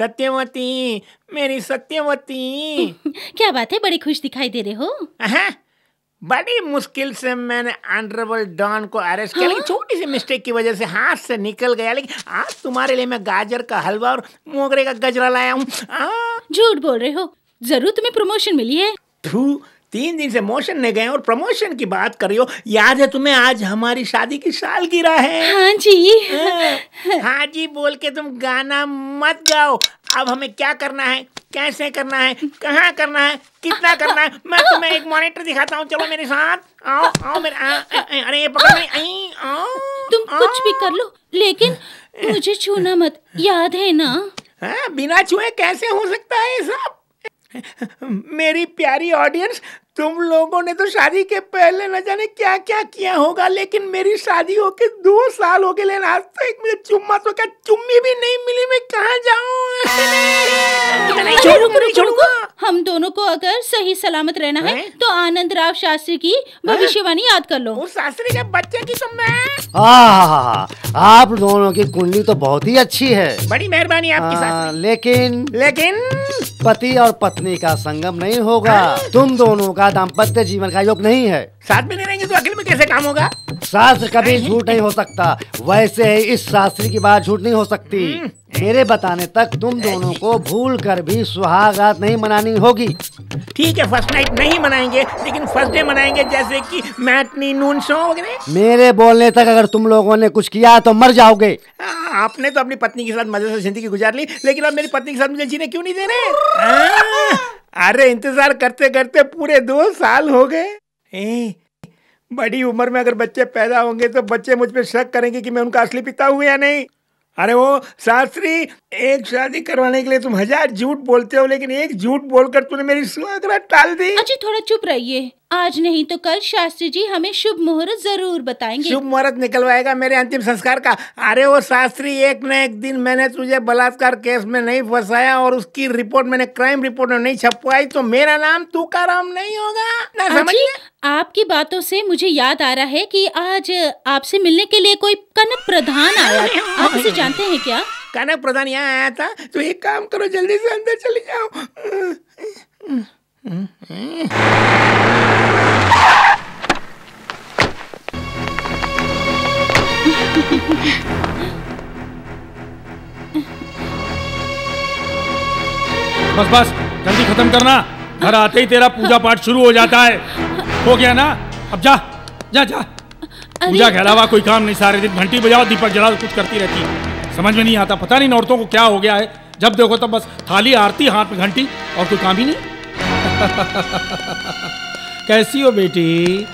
सत्यवती मेरी सत्यवती। क्या बात है बड़ी खुश दिखाई दे रहे हो। हाँ, बड़ी मुश्किल से मैंने ऑनरेबल डॉन को अरेस्ट किया लेकिन छोटी सी मिस्टेक की वजह से हाथ से निकल गया लेकिन आज तुम्हारे लिए मैं गाजर का हलवा और मोगरे का गजरा लाया हूँ। झूठ बोल रहे हो। ज़रूर तुम्हें प्रमोशन मिली है। तू तीन दिन से मोशन ने गए और प्रमोशन की बात कर रही हो। याद है तुम्हें आज हमारी शादी की सालगिरह है? हाँ जी। हाँ, हाँ जी बोल के तुम गाना मत गाओ अब हमें क्या करना है? कैसे करना है? कहाँ करना है? कितना करना है? मैं तुम्हें एक मॉनिटर दिखाता हूँ। चलो मेरे साथ। आओ आओ मेरे आ, आ, अरे ये पकड़ नहीं आई आओ तुम आओ। कुछ भी कर लो लेकिन मुझे छूना मत। याद है ना? हाँ, बिना छुए कैसे हो सकता है ये सब? मेरी प्यारी ऑडियंस तुम लोगों ने तो शादी के पहले न जाने क्या क्या किया होगा लेकिन मेरी शादी होके दो साल हो गए लेकिन आज तक मुझे चुम्मा तो क्या चुम्मी भी नहीं मिली मैं कहाँ जाऊँ? हम दोनों को अगर सही सलामत रहना है तो आनंद राव शास्त्री की भविष्यवाणी याद कर लो। शास्त्री के बच्चे की तो मैं आहा, आप दोनों की कुंडली तो बहुत ही अच्छी है। बड़ी मेहरबानी आपकी आ, लेकिन लेकिन? पति और पत्नी का संगम नहीं होगा। तुम दोनों का दाम्पत्य जीवन का योग नहीं है। साथ में नहीं रहेंगे तो अकेले में कैसे काम होगा? शास्त्र कभी झूठ नहीं हो सकता। वैसे ही इस शास्त्री की बात झूठ नहीं हो सकती। मेरे बताने तक तुम दोनों को भूल कर भी सुहाग रात नहीं मनानी होगी। ठीक है फ़र्स्ट नाइट नहीं मनाएँगे लेकिन फ़र्स्ट डे मनाएँगे जैसे कि मैटनी नून शो वगैरह। मेरे बोलने तक अगर तुम लोगों ने कुछ किया तो मर जाओगे। आपने तो अपनी पत्नी के साथ मज़े से ज़िंदगी गुजार ली लेकिन अब मेरी पत्नी के साथ मुझे जीने क्यों नहीं दे रहे? हाँ, अरे इंतज़ार करते करते पूरे दो साल हो गए। बड़ी उम्र में अगर बच्चे पैदा होंगे तो बच्चे मुझ पर शक करेंगे कि मैं उनका असली पिता हूँ या नहीं। अरे वो शास्त्री एक शादी करवाने के लिए तुम हज़ार झूठ बोलते हो, लेकिन एक झूठ बोलकर तूने मेरी सुहागरात टाल दी। अजी थोड़ा चुप रहिए। आज नहीं तो कल शास्त्री जी हमें शुभ मुहूर्त ज़रूर बताएँगे। शुभ मुहूर्त निकलवाएगा मेरे अंतिम संस्कार का। अरे वो शास्त्री एक न एक दिन मैंने तुझे बलात्कार केस में नहीं फंसाया और उसकी रिपोर्ट मैंने क्राइम रिपोर्ट में नहीं छपवाई तो मेरा नाम तुकाराम नहीं होगा? ना समझ अजी आपकी बातों से मुझे याद आ रहा है कि आज आपसे मिलने के लिए कोई कनक प्रधान आया आप उसे जानते हैं क्या? कनक प्रधान यहाँ आया था तो एक काम करो जल्दी से अंदर चले जाओ। बस बस जल्दी खत्म करना। घर आते ही तेरा पूजा पाठ शुरू हो जाता है। हो गया ना? अब जा जा जा। पूजा के अलावा कोई काम नहीं सारे दिन घंटी बजाओ दीपक जलाओ कुछ करती रहती। है समझ में नहीं आता पता नहीं औरतों को क्या हो गया है। जब देखो तब बस थाली आरती हाथ में घंटी और कोई काम ही नहीं। कैसी हो बेटी?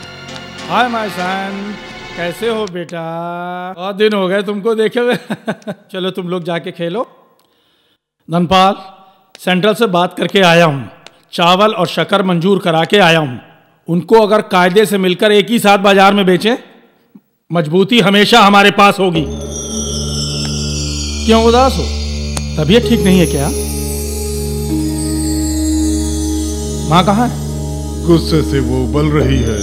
हाय माय सन कैसे हो बेटा? बहुत दिन हो गए तुमको देखे हुए। चलो तुम लोग जाके खेलो। धनपाल सेंट्रल से बात करके आया हूँ। चावल और शक्कर मंजूर करा के आया हूँ। उनको अगर कायदे से मिलकर एक ही साथ बाज़ार में बेचें, मजबूती हमेशा हमारे पास होगी। क्यों उदास हो? तबीयत ठीक नहीं है क्या? माँ कहाँ है? गुस्से से वो उबल रही है।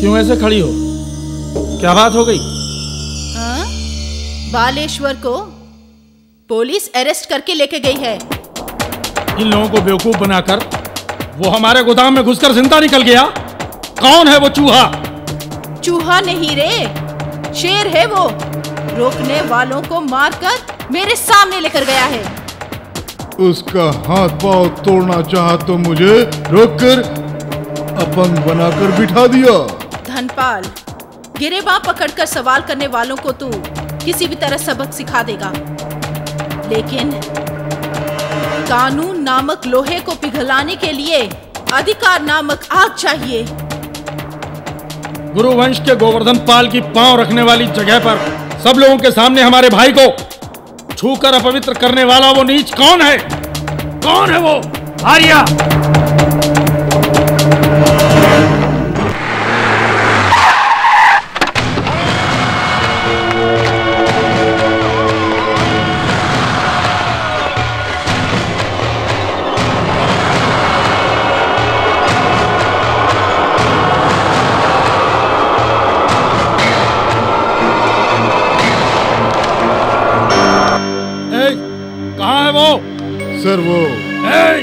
क्यों ऐसे खड़ी हो? क्या बात हो गई? हाँ? बालेश्वर को पुलिस अरेस्ट करके लेके गई है। इन लोगों को बेवकूफ़ बनाकर वो हमारे गोदाम में घुसकर ज़िंदा निकल गया। कौन है वो चूहा? चूहा नहीं रे शेर है वो। रोकने वालों को मारकर मेरे सामने लेकर गया है। उसका हाथ पाँव तोड़ना चाहा तो मुझे रोककर अपंग बनाकर बिठा दिया। धनपाल गिरेबा पकड़कर सवाल करने वालों को तू किसी भी तरह सबक सिखा देगा। लेकिन कानून नामक लोहे को पिघलाने के लिए अधिकार नामक आग चाहिए। गुरुवंश के गोवर्धन पाल की पाँव रखने वाली जगह पर सब लोगों के सामने हमारे भाई को छूकर अपवित्र करने वाला वो नीच कौन है? कौन है वो? आर्या! सर वो ए,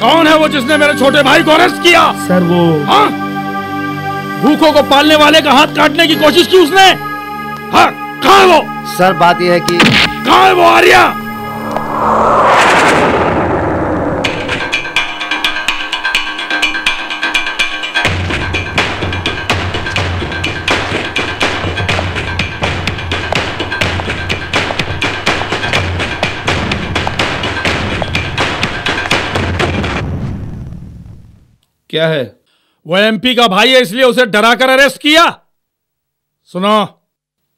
कौन है वो जिसने मेरे छोटे भाई को अरेस्ट किया? सर वो हाँ? भूखों को पालने वाले का हाथ काटने की कोशिश की उसने? हाँ कहा वो? सर बात यह है कि कहा है वो आर्या? क्या है? वो एमपी का भाई है इसलिए उसे डराकर अरेस्ट किया। सुनो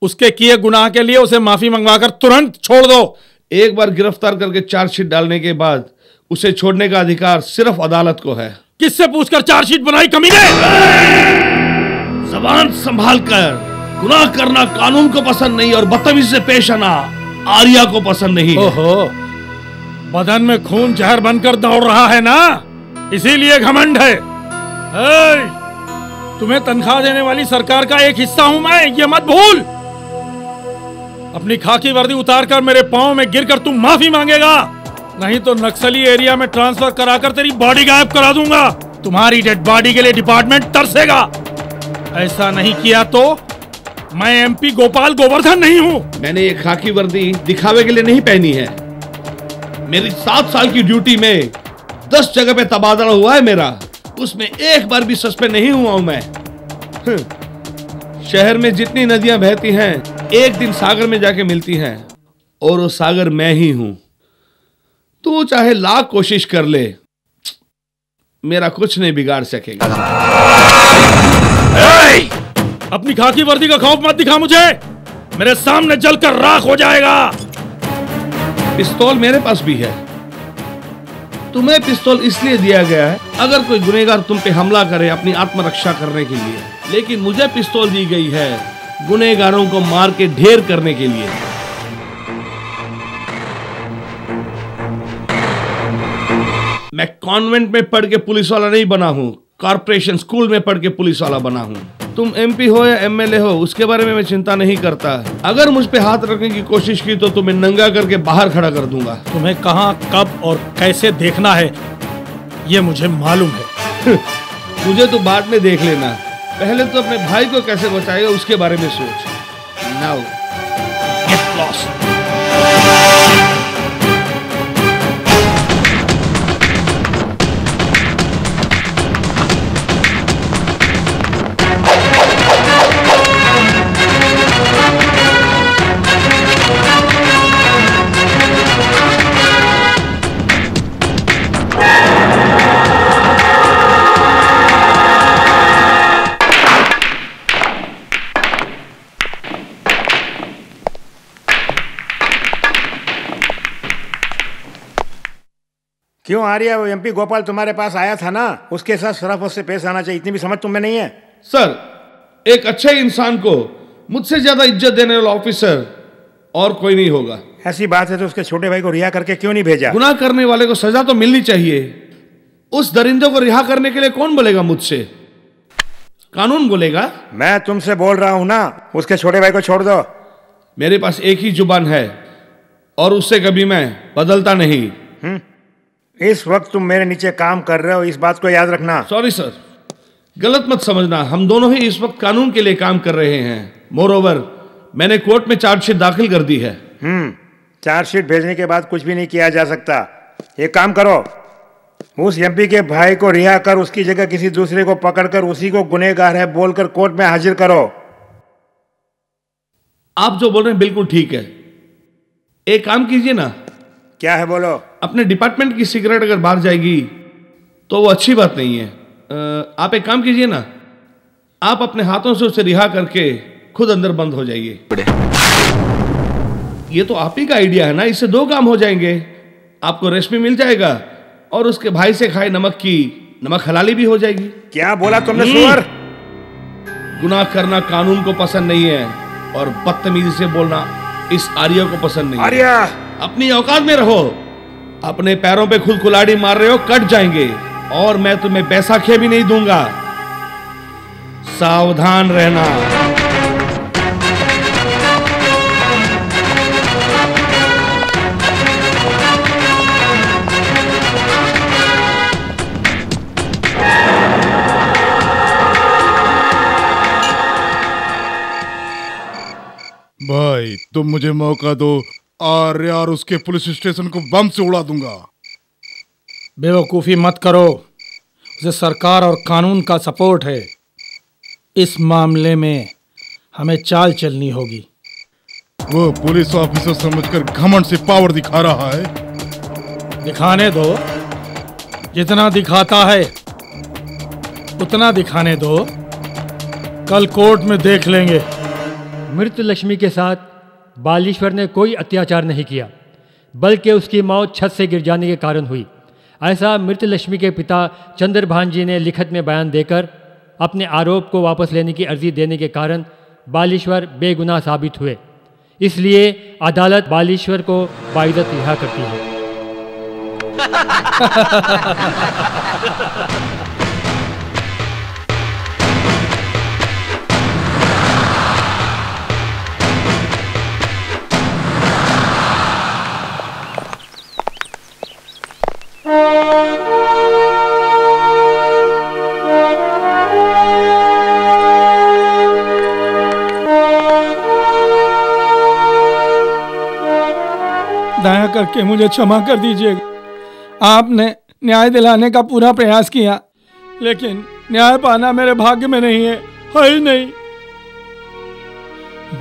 उसके किए गुनाह के लिए उसे माफ़ी मंगवाकर तुरंत छोड़ दो। एक बार गिरफ़्तार करके चार्जशीट डालने के बाद उसे छोड़ने का अधिकार सिर्फ़ अदालत को है। किससे पूछकर चार्जशीट बनाई कमीने जबान संभाल कर गुनाह करना कानून को पसंद नहीं और बदतमीजी से पेश आना आर्या को पसंद नहीं है। ओहो बदन में खून जहर बनकर दौड़ रहा है ना? इसीलिए घमंड है। तुम्हें तनख्वाह देने वाली सरकार का एक हिस्सा हूँ मैं ये मत भूल। अपनी खाकी वर्दी उतार कर मेरे पाँव में गिरकर तुम माफ़ी मांगेगा। नहीं तो नक्सली एरिया में ट्रांसफ़र कराकर तेरी बॉडी गायब करा दूँगा। तुम्हारी डेड बॉडी के लिए डिपार्टमेंट तरसेगा। ऐसा नहीं किया तो मैं एमपी गोपाल गोवर्धन नहीं हूँ। मैंने ये खाकी वर्दी दिखावे के लिए नहीं पहनी है। मेरी सात साल की ड्यूटी में दस जगह पे तबादला हुआ है मेरा। उसमें एक बार भी सस्पेंड नहीं हुआ हूँ मैं। हम्म। शहर में जितनी नदियाँ बहती हैं एक दिन सागर में जाके मिलती हैं और वो सागर मैं ही हूँ। तू चाहे लाख कोशिश कर ले मेरा कुछ नहीं बिगाड़ सकेगा। अपनी खाकी वर्दी का खौफ मत दिखा मुझे। मेरे सामने जलकर राख हो जाएगा। पिस्तौल मेरे पास भी है। तुम्हें पिस्तौल इसलिए दिया गया है, अगर कोई गुनेगार तुम पे हमला करे अपनी आत्मरक्षा करने के लिए। लेकिन मुझे पिस्तौल दी गई है गुनेगारों को मार के ढेर करने के लिए। मैं कॉन्वेंट में पढ़ के पुलिस वाला नहीं बना हूँ, कॉरपोरेशन स्कूल में पढ़ के पुलिस वाला बना हूँ। तुम एमपी हो या एमएलए हो उसके बारे में मैं चिंता नहीं करता। अगर मुझ पे हाथ रखने की कोशिश की तो तुम्हें नंगा करके बाहर खड़ा कर दूँगा। तुम्हें कहाँ कब और कैसे देखना है ये मुझे मालूम है। मुझे तो बाद में देख लेना। पहले तो अपने भाई को कैसे बचाएगा उसके बारे में सोच। नाउ गेट लॉस्ट क्यों आर्या वो एमपी गोपाल तुम्हारे पास आया था ना? उसके साथ शराफत से पेश आना चाहिए। इतनी भी समझ तुम्हें नहीं है? सर एक अच्छे इंसान को मुझसे ज़्यादा इज़्ज़त देने वाला ऑफिसर और कोई नहीं होगा। ऐसी बात है तो उसके छोटे भाई को रिहा करके क्यों नहीं भेजा? गुनाह करने वाले को सजा तो मिलनी चाहिए। उस दरिंदे को रिहा करने के लिए कौन बोलेगा मुझसे? कानून बोलेगा? मैं तुमसे बोल रहा हूँ ना उसके छोटे भाई को छोड़ दो। मेरे पास एक ही ज़ुबान है और उससे कभी मैं बदलता नहीं। हम्म? इस वक्त तुम मेरे नीचे काम कर रहे हो इस बात को याद रखना। सॉरी सर गलत मत समझना। हम दोनों ही इस वक्त कानून के लिए काम कर रहे हैं। मोर ओवर मैंने कोर्ट में चार्जशीट दाखिल कर दी है। हम्म चार्जशीट भेजने के बाद कुछ भी नहीं किया जा सकता। एक काम करो उस एमपी के भाई को रिहा कर उसकी जगह किसी दूसरे को पकड़कर उसी को गुनेगार है बोलकर कोर्ट में हाजिर करो। आप जो बोल रहे हैं बिल्कुल ठीक है। एक काम कीजिए ना। क्या है बोलो? अपने डिपार्टमेंट की सिगरेट अगर बाहर जाएगी तो वो अच्छी बात नहीं है। आप एक काम कीजिए ना आप अपने हाथों से उसे रिहा करके खुद अंदर बंद हो जाइए। ये तो आप ही का आइडिया है ना इससे दो काम हो जाएँगे। आपको भी मिल जाएगा और उसके भाई से खाए नमक की नमक हलाली भी हो जाएगी। क्या बोला तुमने हम्म। सुअर गुनाह करना कानून को पसंद नहीं है और बदतमीजी से बोलना इस आर्य को पसंद नहीं आर्या! अपनी औकात में रहो। अपने पैरों पे खुद कुलाड़ी मार रहे हो, कट जाएँगे। और मैं तुम्हें बैसाखियाँ भी नहीं दूँगा। सावधान रहना। भाई, तुम मुझे मौका दो। और यार उसके पुलिस स्टेशन को बम से उड़ा दूँगा। बेवकूफ़ी मत करो। उसे सरकार और कानून का सपोर्ट है। इस मामले में हमें चाल चलनी होगी। वो पुलिस ऑफिसर समझकर घमंड से पावर दिखा रहा है। दिखाने दो। जितना दिखाता है उतना दिखाने दो। कल कोर्ट में देख लेंगे। मृत लक्ष्मी के साथ बालेश्वर ने कोई अत्याचार नहीं किया, बल्कि उसकी मौत छत से गिर जाने के कारण हुई। ऐसा मृत लक्ष्मी के पिता चंद्रभान जी ने लिखत में बयान देकर अपने आरोप को वापस लेने की अर्जी देने के कारण बालेश्वर बेगुनाह साबित हुए। इसलिए अदालत बालेश्वर को बाइदत रिहा करती है। दया करके मुझे क्षमा कर दीजिएगा आपने न्याय दिलाने का पूरा प्रयास किया, लेकिन न्याय पाना मेरे भाग्य में नहीं है है ही नहीं।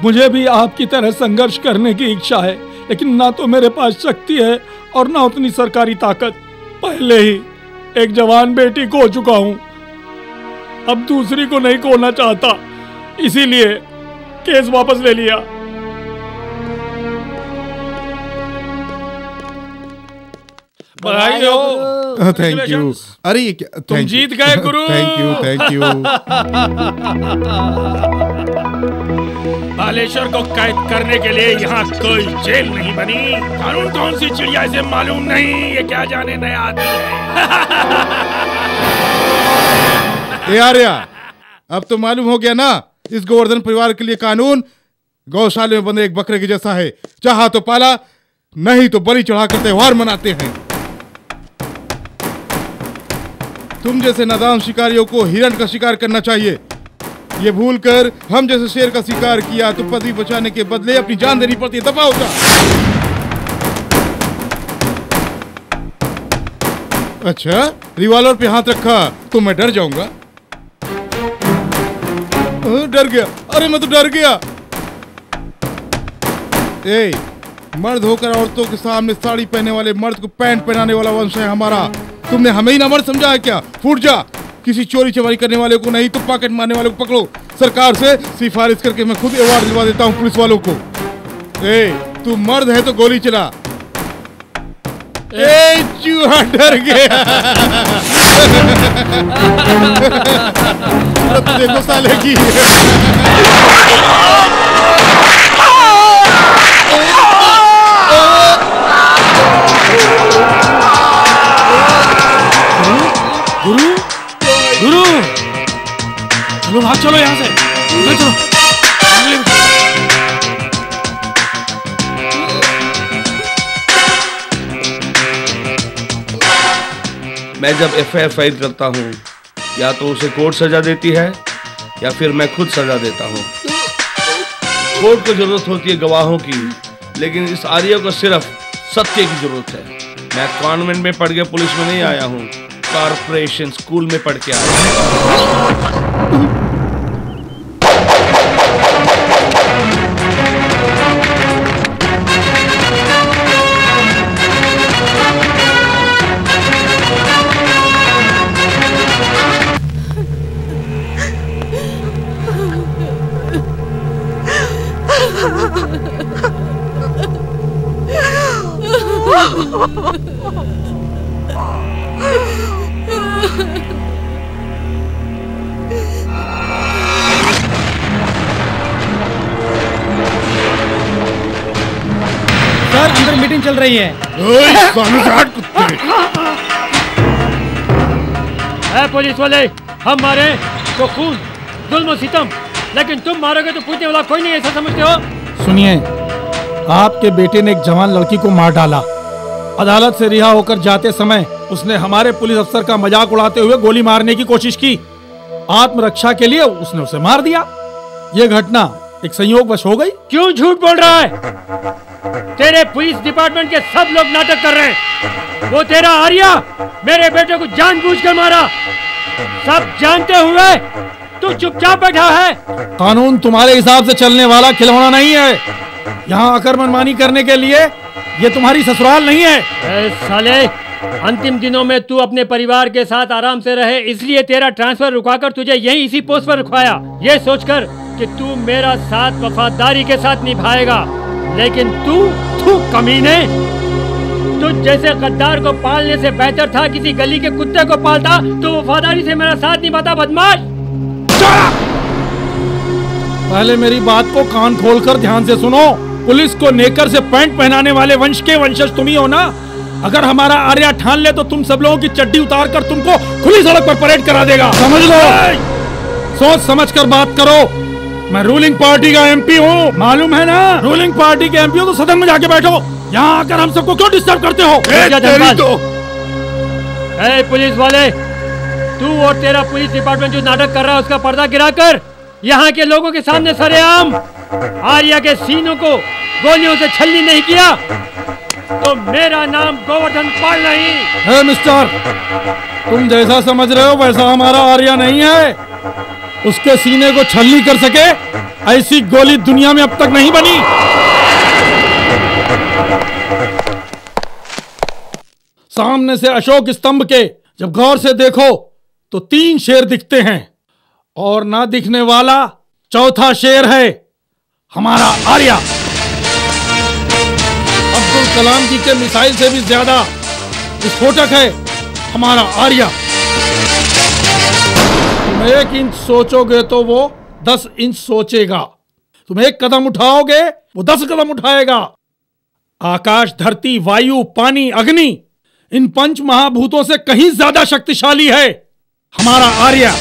मुझे भी आपकी तरह संघर्ष करने की इच्छा है, लेकिन ना तो मेरे पास शक्ति है और ना उतनी सरकारी ताकत। पहले ही एक जवान बेटी खो चुका हूँ। अब दूसरी को नहीं खोना चाहता। इसीलिए केस वापस ले लिया। बधाई हो। थैंक यू अरे ये क्या तुम जीत गए गुरु। Thank you thank you Baleshwar को कैद करने के लिए यहाँ कोई जेल नहीं बनी। कानून कौन सी चिड़िया इसे मालूम नहीं? ये क्या जाने नया आदमी है? आर्या, अब तो मालूम हो गया ना, इस गोवर्धन परिवार के लिए कानून गौशाले में बंधे एक बकरे के जैसा है। चाहा तो पाला, नहीं तो बलि चढ़ाकर त्योहार मनाते हैं। तुम जैसे नादान शिकारियों को हिरण का शिकार करना चाहिए। ये भूल कर हम जैसे शेर का शिकार किया तो पति बचाने के बदले अपनी जान देनी पड़ती है हो जा अच्छा रिवॉल्वर पे हाथ रखा तो मैं डर जाऊँगा। डर गया। अरे, मैं तो डर गया। ए, मर्द होकर औरतों के सामने साड़ी पहनने वाले मर्द को पैंट पहनाने वाला वंश है हमारा। तुमने हमें ही ना मर्द समझा है क्या? फूट जा। किसी चोरी चमारी करने वाले को नहीं तो पॉकेट मारने वाले को पकड़ो। सरकार से सिफारिश करके मैं खुद अवार्ड दिलवा देता हूँ पुलिस वालों को। ए, तू मर्द है तो गोली चला। ए, चूहा डर गया। देखो साले की। गुरु गुरु। चलो भाग, चलो यहाँ से। चलो मैं जब एफ़ आई फ़ाइल करता हूँ, या तो उसे कोर्ट सजा देती है, या फिर मैं खुद सजा देता हूँ। कोर्ट को ज़रूरत होती है गवाहों की, लेकिन इस आर्य को सिर्फ़ सत्य की ज़रूरत है। मैं कॉन्वेंट में पढ़ के पुलिस में नहीं आया हूँ। कारपोरेशन स्कूल में पढ़ के आया। रही है। है पुलिस वाले हम मारे तो खून जुल्म सितम। लेकिन तुम मारोगे तो पूछने वाला कोई नहीं ऐसा समझते हो? सुनिए आपके बेटे ने एक जवान लड़की को मार डाला। अदालत से रिहा होकर जाते समय उसने हमारे पुलिस अफसर का मज़ाक उड़ाते हुए गोली मारने की कोशिश की। आत्मरक्षा के लिए उसने उसे मार दिया। ये घटना एक संयोगवश हो गई। क्यों झूठ बोल रहा है? तेरे पुलिस डिपार्टमेंट के सब लोग नाटक कर रहे हैं। वो तेरा आर्या मेरे बेटे को जानबूझकर मारा। सब जानते हुए तू चुपचाप बैठा है। कानून तुम्हारे हिसाब से चलने वाला खिलौना नहीं है। यहाँ आकर मनमानी करने के लिए ये तुम्हारी ससुराल नहीं है। ए, साले अंतिम दिनों में तू अपने परिवार के साथ आराम से रहे इसलिए तेरा ट्रांसफ़र रुकाकर तुझे यही इसी पोस्ट पर रखवाया। ये सोचकर कि तू मेरा साथ वफादारी के साथ निभाएगा। लेकिन तू तू कमीने तू जैसे गद्दार को पालने से बेहतर था किसी गली के कुत्ते को पालता तो वफादारी से मेरा साथ निभाता बदमाश। पहले मेरी बात को कान खोलकर ध्यान से सुनो। पुलिस को नेकर से पैंट पहनाने वाले वंश के वंशज तुम ही हो ना? अगर हमारा आर्या ठान ले तो तुम सब लोगों की चड्डी उतार कर तुमको खुली सड़क पर परेड करा देगा। समझ लो। सोच समझ कर बात करो। मैं रूलिंग पार्टी का एमपी हूँ। मालूम है ना? रूलिंग पार्टी के एमपी हो तो सदन में जाके बैठो। यहाँ आकर हम सबको क्यों डिस्टर्ब करते हो? जा पुलिस वाले तू और तेरा पुलिस डिपार्टमेंट जो नाटक कर रहा है उसका पर्दा गिरा कर यहाँ के लोगों के सामने सरेआम। आर्या के सीनों को गोलियों से छलनी नहीं किया। तो मेरा नाम गोवर्धन पाल नहीं। है मिस्टर, तुम जैसा समझ रहे हो वैसा हमारा आर्या नहीं है। उसके सीने को छलनी कर सके, ऐसी गोली दुनिया में अब तक नहीं बनी। सामने से अशोक स्तंभ के, जब गौर से देखो तो तीन शेर दिखते हैं। और ना दिखने वाला चौथा शेर है हमारा आर्या। अब्दुल कलाम जी के मिसाइल से भी ज़्यादा विस्फोटक है हमारा आर्या। तुम एक इंच सोचोगे तो वो दस इंच सोचेगा। तुम एक कदम उठाओगे, वो दस कदम उठाएगा। आकाश, धरती, वायु, पानी, अग्नि, इन पंच महाभूतों से कहीं ज़्यादा शक्तिशाली है हमारा आर्या।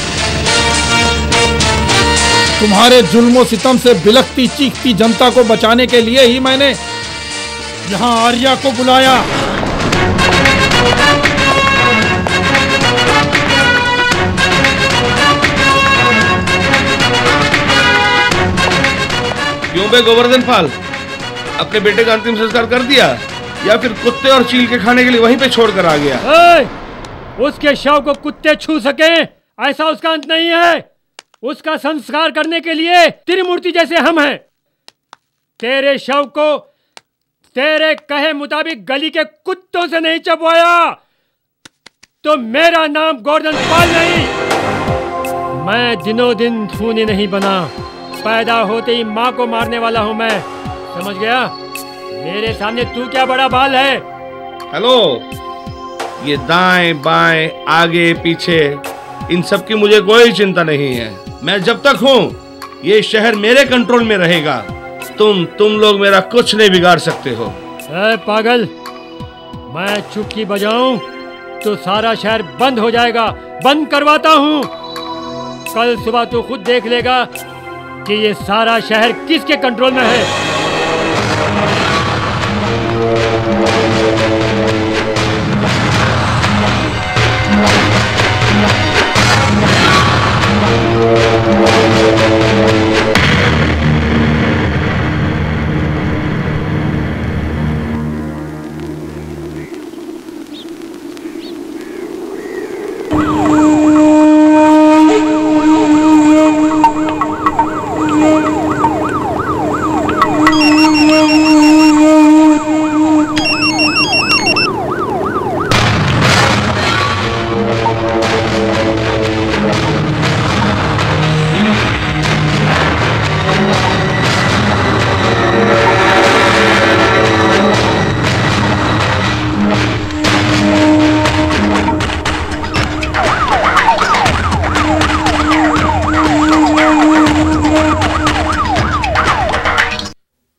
तुम्हारे जुल्मो सितम से बिलखती, चीखती जनता को बचाने के लिए ही मैंने यहाँ आर्या को बुलाया। क्यों बे गोवर्धन पाल? अपने बेटे का अंतिम संस्कार कर दिया या फिर कुत्ते और चील के खाने के लिए वहीं पे छोड़ कर आ गया? ए, उसके शव को कुत्ते छू सके ऐसा उसका अंत नहीं है। उसका संस्कार करने के लिए त्रिमूर्ति जैसे हम हैं। तेरे शव को तेरे कहे मुताबिक गली के कुत्तों से नहीं चबवाया। तो मेरा नाम गोर्धन पाल नहीं। मैं दिनों दिन खूनी नहीं बना। पैदा होते ही माँ को मारने वाला हूँ मैं। समझ गया? मेरे सामने तू क्या बड़ा बाल है? हेलो। ये दाएँ बाएँ, आगे पीछे, इन सब की मुझे कोई चिंता नहीं है। मैं जब तक हूँ, ये शहर मेरे कंट्रोल में रहेगा। तुम तुम लोग मेरा कुछ नहीं बिगाड़ सकते हो। ए, पागल मैं चुटकी बजाऊं तो सारा शहर बंद हो जाएगा। बंद करवाता हूँ। कल सुबह तू खुद देख लेगा कि ये सारा शहर किसके कंट्रोल में है।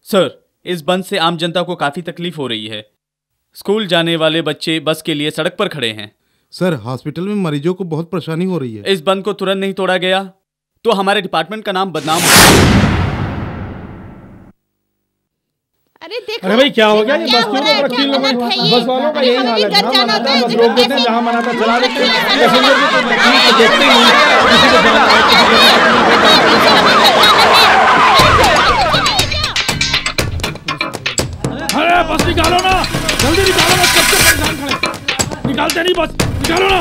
सर इस बंद से आम जनता को काफ़ी तकलीफ़ हो रही है स्कूल जाने वाले बच्चे बस के लिए सड़क पर खड़े हैं सर हॉस्पिटल में मरीजों को बहुत परेशानी हो रही है इस बंद को तुरंत नहीं तोड़ा गया तो हमारे डिपार्टमेंट का नाम बदनाम हो अरे देखो अरे भाई क्या हो गया ये बस हो है, है लोग वालों का यही हाल है जाना है है, रोक देते हैं कैसे- जहाँ मनाता चला देते हैं पैसेंजर को तो है, देखते ही नहीं किसी को है बस निकालो ना। जल्दी निकालो बस कब से परेशान खड़े निकालते नहीं बस निकालो ना।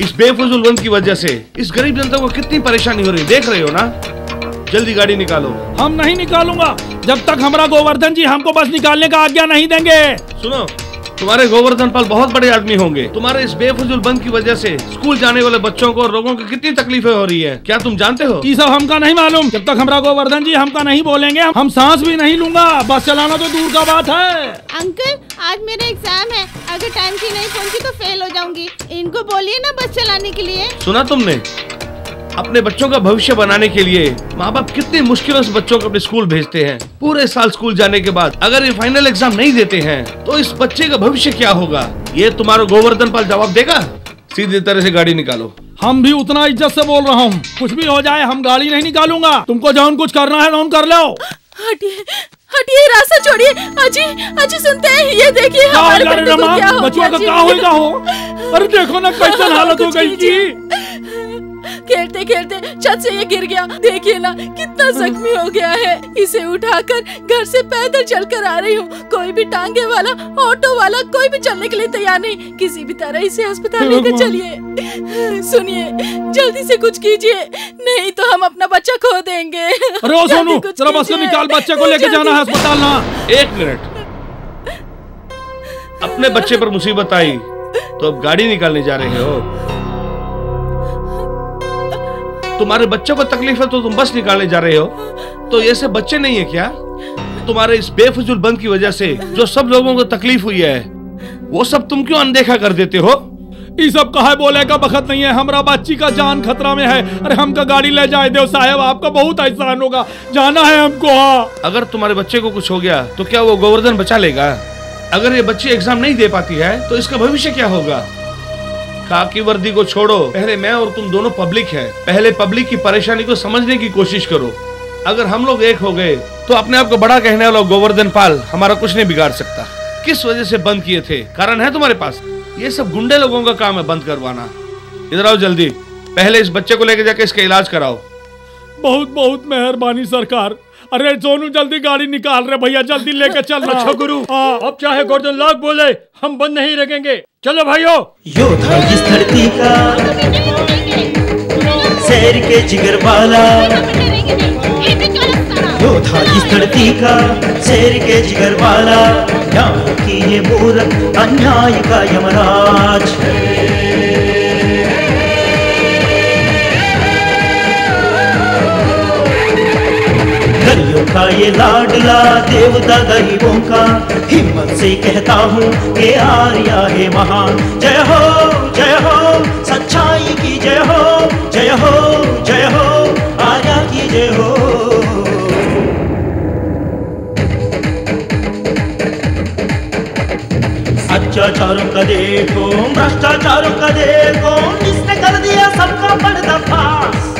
इस बेफजूल बंद की वजह से इस गरीब जनता को कितनी परेशानी हो रही है देख रहे हो ना? जल्दी गाड़ी निकालो। हम नहीं निकालूँगा। जब तक हमारा गोवर्धन जी हमको बस निकालने का आज्ञा नहीं देंगे। सुनो तुम्हारे गोवर्धन पाल बहुत बड़े आदमी होंगे। तुम्हारे इस बेफजूल बंद की वजह से स्कूल जाने वाले बच्चों को और लोगों को कितनी तकलीफें हो रही है। क्या तुम जानते हो? ये सब हमका नहीं मालूम। जब तक हमारा गोवर्धन जी हमका नहीं बोलेंगे हम सांस भी नहीं लूँगा। बस चलाना तो दूर का बात है। अंकल आज मेरा एग्ज़ाम है। अगर टाइम की नहीं पहुँची तो फेल हो जाऊँगी। इनको बोलिए ना बस चलाने के लिए। सुना तुमने? अपने बच्चों का भविष्य बनाने के लिए माँ बाप कितनी मुश्किलों से बच्चों को अपने स्कूल भेजते हैं। पूरे साल स्कूल जाने के बाद अगर ये फाइनल एग्ज़ाम नहीं देते हैं तो इस बच्चे का भविष्य क्या होगा? ये तुम्हारा गोवर्धन पाल जवाब देगा? सीधे तरह से गाड़ी निकालो। हम भी उतना इज़्ज़त से बोल रहा हूँ। कुछ भी हो जाए हम गाड़ी नहीं निकालूँगा। तुमको जौन कुछ करना है जौन कर लो। हटिए हटिए रास्ता छोड़िए। अजी अजी सुनते हैं ये देखिए हमारे बेटे को क्या हो गया का क्या होएगा हो? अरे देखो ना कैसन हालत हो गई कीजिए। खेलते खेलते छत से ये गिर गया। देखिए ना कितना जख्मी हो गया है। इसे उठाकर घर से पैदल चलकर आ रही हूँ। कोई भी टांगे वाला ऑटो वाला कोई भी चलने के लिए तैयार नहीं। किसी भी तरह इसे अस्पताल लेकर चलिए। सुनिए जल्दी से कुछ कीजिए नहीं तो हम अपना बच्चा खो देंगे। अरे सोनू जरा बस निकाल बच्चे को लेके जाना है अस्पताल ना। एक मिनट। अपने बच्चे पर मुसीबत आई तो अब गाड़ी निकालने जा रहे हो। तुम्हारे बच्चों को तकलीफ़ है तो तुम बस निकालने जा रहे हो। तो ऐसे बच्चे नहीं है क्या? तुम्हारे इस बेफजूल बंद की वजह से जो सब लोगों को तकलीफ़ हुई है वो सब तुम क्यों अनदेखा कर देते हो? ये सब कहा बोले का बखत नहीं है। हमारा बच्ची का जान खतरा में है। अरे हमका गाड़ी ले जाए देव साहब आपका बहुत एहसान होगा। जाना है हमको हाँ। अगर तुम्हारे बच्चे को कुछ हो गया तो क्या वो गोवर्धन बचा लेगा? अगर ये बच्ची एग्ज़ाम नहीं दे पाती है तो इसका भविष्य क्या होगा? खाकी वर्दी को छोड़ो। पहले मैं और तुम दोनों पब्लिक है। पहले पब्लिक की परेशानी को समझने की कोशिश करो। अगर हम लोग एक हो गए तो अपने आप को बड़ा कहने वाला गोवर्धन पाल हमारा कुछ नहीं बिगाड़ सकता। किस वजह से बंद किए थे? कारण है तुम्हारे पास? ये सब गुंडे लोगों का काम है बंद करवाना। इधर आओ जल्दी। पहले इस बच्चे को लेके जाके इसका इलाज कराओ। बहुत बहुत मेहरबानी सरकार। अरे सोनू जल्दी गाड़ी निकाल रहे भैया जल्दी लेके चलना। अच्छा गुरु। अब चाहे गोवर्धन लाख बोले हम बंद नहीं रखेंगे चलो भाइयों। योद्धा इस धरती का शेर के जिगर वाला। योद्धा इस धरती का शेर के जिगर वाला। न्याय की ये मूरत अन्याय का यमराज। का ये लाडला देवता गरीबों का। हिम्मत से कहता हूँ कि आर्या है महान। जय हो जय हो, सच्चाई की जय हो जय हो जय हो, आर्या की जय हो। अत्याचारों का देखो, भ्रष्टाचारों का देखो इसने कर दिया सबका पर्दाफाश।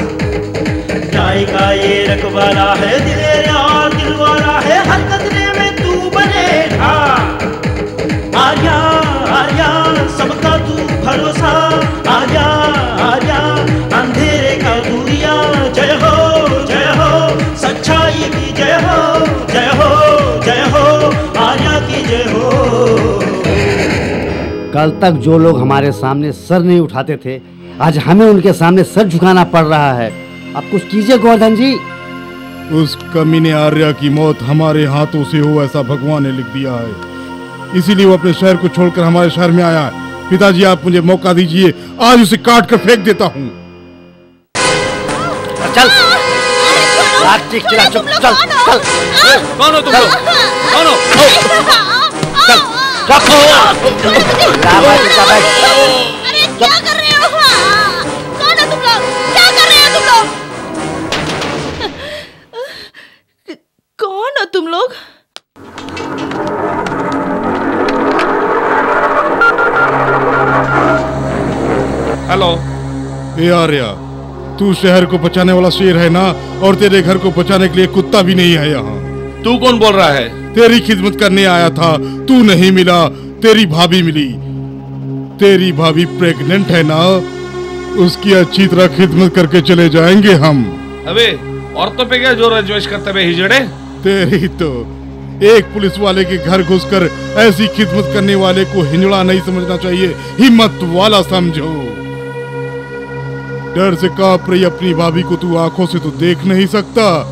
न्याय का ये रखवाला है दिलेर है हर कदरे में तू बने। आर्या आर्या सबका तू भरोसा। आर्या आर्या अंधेरे का दूरिया जय हो जय हो सच्चाई की जय हो जय हो जय हो आर्या की जय हो। कल तक जो लोग हमारे सामने सर नहीं उठाते थे आज हमें उनके सामने सर झुकाना पड़ रहा है। अब कुछ कीजिए गोवर्धन जी। उस कमीने आर्या की मौत हमारे हाथों से हो ऐसा भगवान ने लिख दिया है। इसीलिए वो अपने शहर को छोड़कर हमारे शहर में आया है। पिताजी आप मुझे मौका दीजिए। आज उसे काट कर फेंक देता हूँ। चल। प्लास्टिक चुप चल चल। कौन हो तुम लोग? कौन हो? चल। अरे क्या कर रहे हाँ? हो तुम लोग? हेलो ए आर्या तू शहर को बचाने वाला शेर है ना और तेरे घर को बचाने के लिए कुत्ता भी नहीं है यहाँ। तू कौन बोल रहा है? तेरी खिदमत करने आया था तू नहीं मिला तेरी भाभी मिली। तेरी भाभी प्रेग्नेंट है ना उसकी अच्छी तरह खिदमत करके चले जाएँगे हम। अबे औरतों पे क्या ज़ोर अजमेश करते हुए हिजड़े? तेरी तो। एक पुलिस वाले के घर घुसकर ऐसी खिदमत करने वाले को हिंजड़ा नहीं समझना चाहिए। हिम्मत वाला समझो। डर से काँप रही अपनी भाभी को तू आँखों से तो देख नहीं सकता।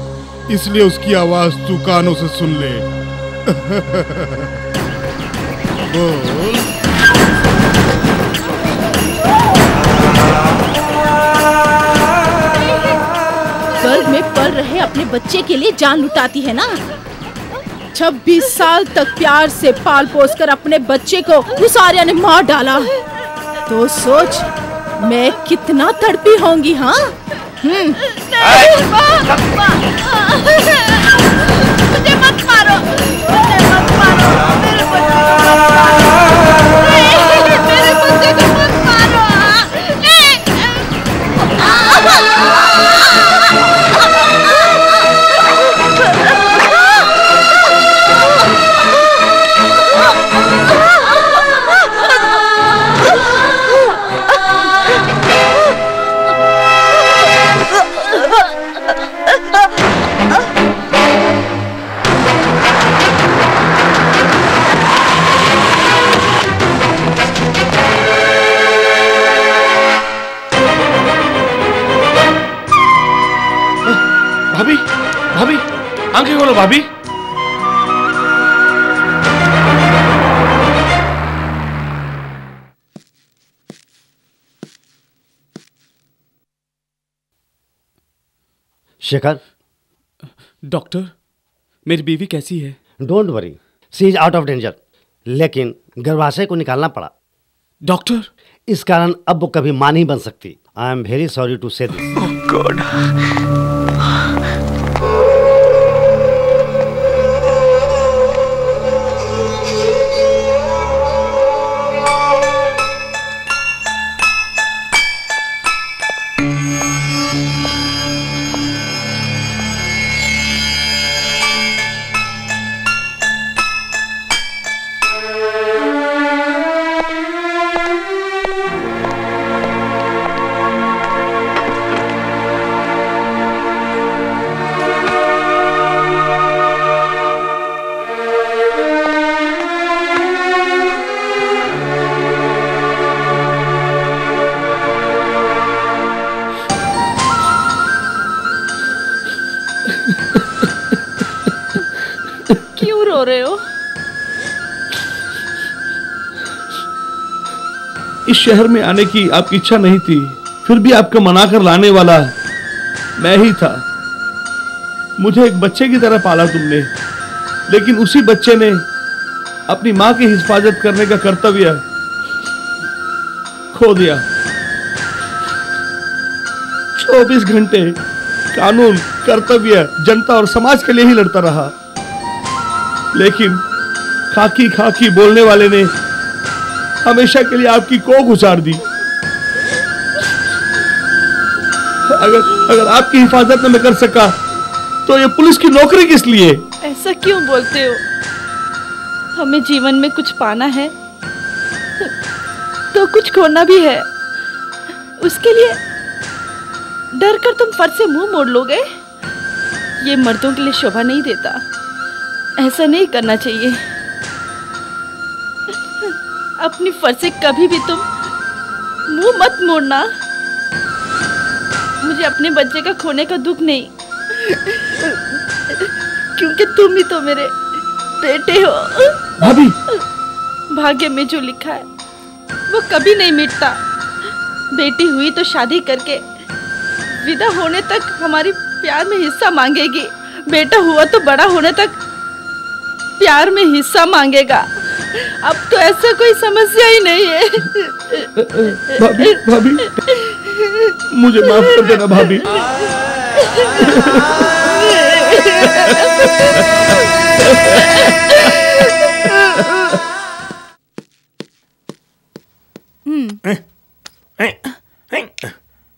इसलिए उसकी आवाज़ तू कानों से सुन ले। बोल। पल रहे अपने बच्चे के लिए जान लुटाती है ना? छब्बीस साल तक प्यार से पाल पोस कर अपने बच्चे को उस आर्या ने मार डाला। तो सोच मैं कितना तड़पी होंगी हाँ? हम्म। मुझे मत मारो। मुझे मत मारो। मेरे बच्चे मेरे। बच्चे को खोलो भाभी। शेखर। डॉक्टर मेरी बीवी कैसी है? Don't worry she is out of danger लेकिन गर्भाशय को निकालना पड़ा। डॉक्टर। इस कारण अब वो कभी माँ नहीं बन सकती। I am very sorry to say this god इस शहर में आने की आपकी इच्छा नहीं थी, फिर भी आपको मना कर लाने वाला मैं ही था। मुझे एक बच्चे की तरह पाला तुमने, लेकिन उसी बच्चे ने अपनी माँ की हिफाजत करने का कर्तव्य खो दिया। 24 घंटे कानून, कर्तव्य, जनता और समाज के लिए ही लड़ता रहा। लेकिन खाकी खाकी बोलने वाले ने हमेशा के लिए आपकी कोख उछाड़ दी। अगर अगर आपकी हिफाजत न मैं कर सका तो ये पुलिस की नौकरी किस लिए? ऐसा क्यों बोलते हो? हमें जीवन में कुछ पाना है तो कुछ खोना भी है। उसके लिए डर कर तुम फ़र्ज़ से मुँह मोड़ लोगे? ये मर्दों के लिए शोभा नहीं देता। ऐसा नहीं करना चाहिए। अपनी फ़र्ज़ से कभी भी तुम मुँह मत मोड़ना। मुझे अपने बच्चे का खोने का दुख नहीं। क्योंकि तुम ही तो मेरे बेटे हो। भाभी। भाग्य में जो लिखा है वो कभी नहीं मिटता। बेटी हुई तो शादी करके विदा होने तक हमारी प्यार में हिस्सा मांगेगी। बेटा हुआ तो बड़ा होने तक प्यार में हिस्सा मांगेगा। अब तो ऐसा कोई समस्या ही नहीं है। भाभी भाभी मुझे माफ़ कर देना भाभी।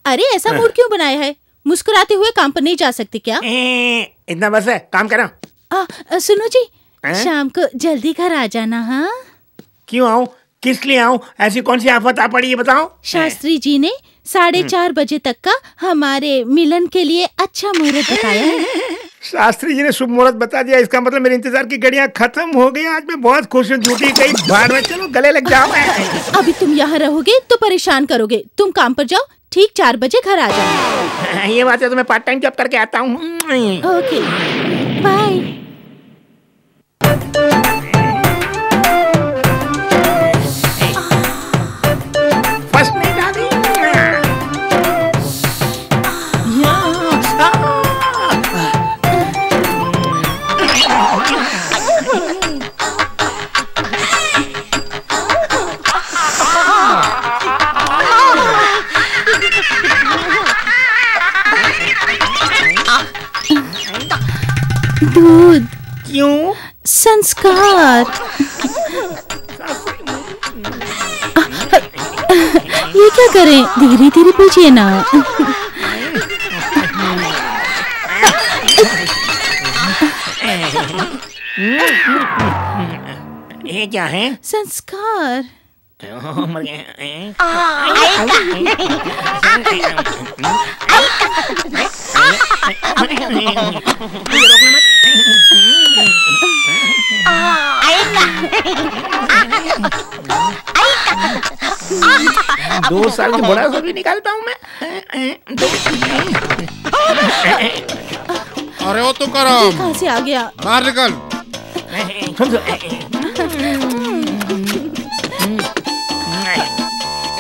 अरे ऐसा मूड क्यों बनाया है? मुस्कुराते हुए काम पर नहीं जा सकते क्या? इतना बस है काम करो। सुनो जी हैं? शाम को जल्दी घर आ जाना हाँ? क्यों आऊँ? किस लिए आऊँ? ऐसी कौन सी आफत आ पड़ी है बताओ? शास्त्री जी ने साढ़े चार बजे तक का हमारे मिलन के लिए अच्छा मुहूर्त बताया है। शास्त्री जी ने शुभ मुहूर्त बता दिया। इसका मतलब मेरे इंतज़ार की घड़ियाँ खत्म हो गई। आज मैं बहुत खुश हूँ। झूठी कहीं बाहर में चलो गले लग जाओ। अभी तुम यहाँ रहोगे तो परेशान करोगे। तुम काम पर जाओ ठीक चार बजे घर आ जाओ। ये बात है तो मैं पार्ट टाइम जॉब करके आता हूँ। ओके बाय दूध। क्यों? संस्कार। ये क्या करें? धीरे धीरे पूछिए ना। ये क्या है? संस्कार। गए हैं। दो साल के बड़ा से भी निकालता हूँ मैं। अरे वो तो करम कहाँ से आ गया? बाहर निकल।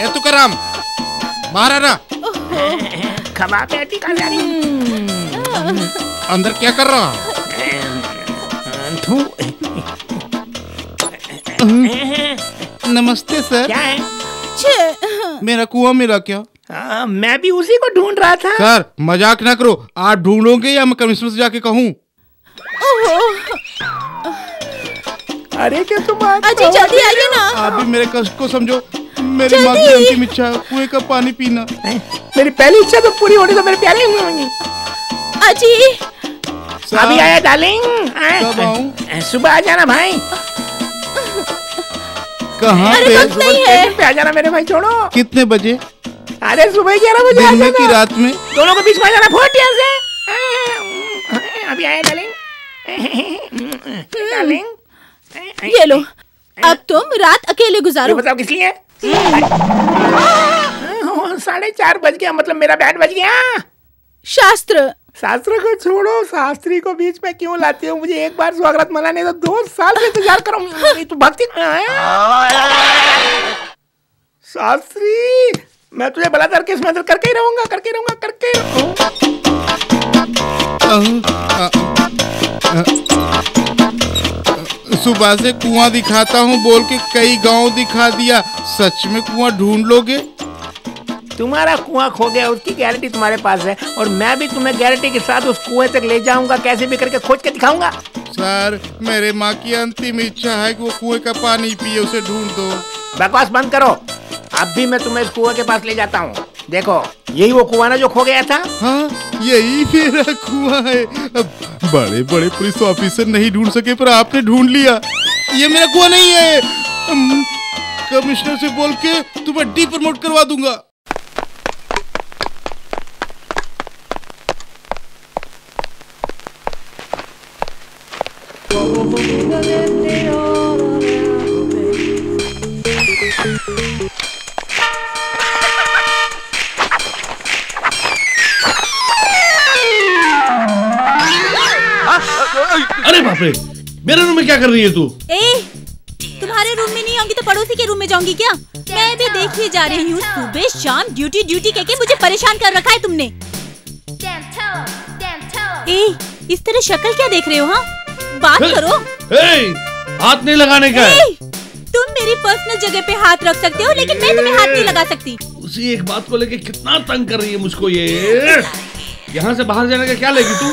ए तू करम बाहर आ रहा खबा रही अंदर क्या कर रहा नमस्ते सर। क्या है? मेरा कुआँ मिला क्या? हाँ, मैं भी उसी को ढूंढ रहा था। सर मज़ाक ना करो। आप ढूंढोगे या मैं कमिश्नर से जाके कहूँ? अरे क्या तुम अजी जल्दी आइए ना। आप भी मेरे कष्ट को समझो। मेरी माँ की अंतिम इच्छा है कुएँ का पानी पीना। मेरी पहली इच्छा तो पूरी होनी तो मेरे प्यारे अजी अभी आया डार्लिंग सुबह आ जाना भाई। कहाँ अरे पे? वक्त नहीं है। पे आ जाना मेरे भाई छोड़ो। कितने बजे? अरे सुबह ग्यारह बजे आ दिन में जाना। की रात में? दोनों को बीच में आ जाना फोटिया से। अभी आया डार्लिंग डार्लिंग ये लो अब तुम रात अकेले गुजारो। बताओ किस लिए? साढ़े चार बज गया मतलब मेरा बैंड बज गया। शास्त्र शास्त्र को छोड़ो, शास्त्री को बीच में क्यों लाती हो? मुझे एक बार स्वागत मनाने तो दो साल से इंतज़ार करो। तू भक्ति शास्त्री, मैं तुझे बला करके इसमें अंदर करके ही रहूँगा, करके ही रहूँगा, करके ही सुबह से कुआँ दिखाता हूँ, बोल के कई गाँव दिखा दिया। सच में कुआँ ढूंढ लोगे? तुम्हारा कुआँ खो गया उसकी गारंटी तुम्हारे पास है। और मैं भी तुम्हें गारंटी के साथ उस कुएँ तक ले जाऊँगा कैसे भी करके खोज के दिखाऊँगा। सर मेरे माँ की अंतिम इच्छा है कि वो कुएँ का पानी पिए उसे ढूंढ दो। बकवास बंद करो। अब भी मैं तुम्हें इस कुएँ के पास ले जाता हूँ। देखो यही वो कुआ ना जो खो गया था? हाँ यही मेरा कुआ है। अब बड़े बड़े पुलिस ऑफिसर नहीं ढूंढ सके पर आपने ढूंढ लिया। ये मेरा कुआ नहीं है। कमिश्नर से बोल के तुम्हें डी प्रमोट करवा दूँगा। अरे बाप रे मेरे रूम में क्या कर रही है तू? ए तुम्हारे रूम में नहीं आऊँगी तो पड़ोसी के रूम में जाऊँगी क्या? मैं भी देखिए जा रही हूँ सुबह शाम ड्यूटी ड्यूटी कह के मुझे परेशान कर रखा है तुमने। ए इस तरह शक्ल क्या देख रहे हो हाँ? बात हे, करो। हे, हाथ नहीं लगाने का ए, तुम मेरी पर्सनल जगह पे हाथ रख सकते हो लेकिन मैं तुम्हें हाथ नहीं लगा सकती। उसी एक बात को लेके कितना तंग कर रही है मुझको ये। यहाँ से बाहर जाने का क्या लेगी तू?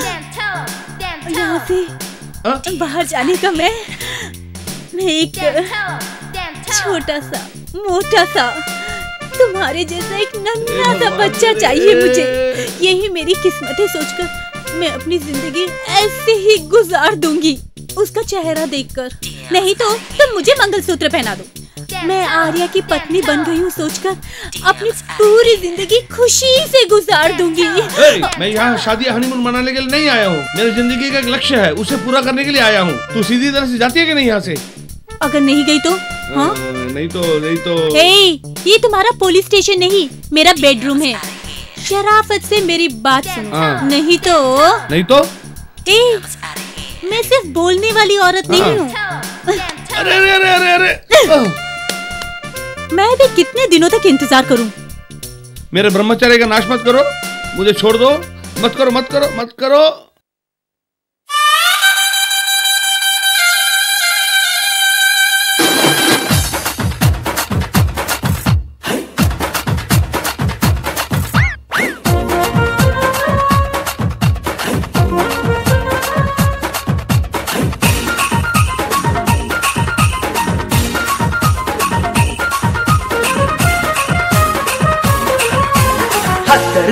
यहाँ से बाहर जाने का मैं मैं एक छोटा सा मोटा सा तुम्हारे जैसा एक नन्हा सा बच्चा चाहिए मुझे। यही मेरी किस्मत है सोचकर मैं अपनी ज़िंदगी ऐसे ही गुजार दूँगी। उसका चेहरा देखकर। नहीं तो तुम मुझे मंगलसूत्र पहना दो। मैं आर्या की पत्नी बन गई हूँ सोचकर अपनी पूरी ज़िंदगी खुशी से गुजार दूँगी। मैं यहाँ शादी हनीमून मनाने के लिए नहीं आया हूँ। मेरी ज़िंदगी का एक लक्ष्य है उसे पूरा करने के लिए आया हूँ। तू सीधी तरह से जाती है कि नहीं यहाँ से? अगर नहीं गई तो? हाँ? नहीं तो नहीं तो। हे, ये तुम्हारा पुलिस स्टेशन नहीं मेरा बेडरूम है। शराफत से मेरी बात सुनो। हाँ। नहीं तो नहीं तो? ए, मैं सिर्फ़ बोलने वाली औरत नहीं हूँ। अरे अरे अरे अरे अरे। मैं भी कितने दिनों तक इंतज़ार करूँ? मेरे ब्रह्मचर्य का नाश मत करो। मुझे छोड़ दो। मत करो मत करो मत करो।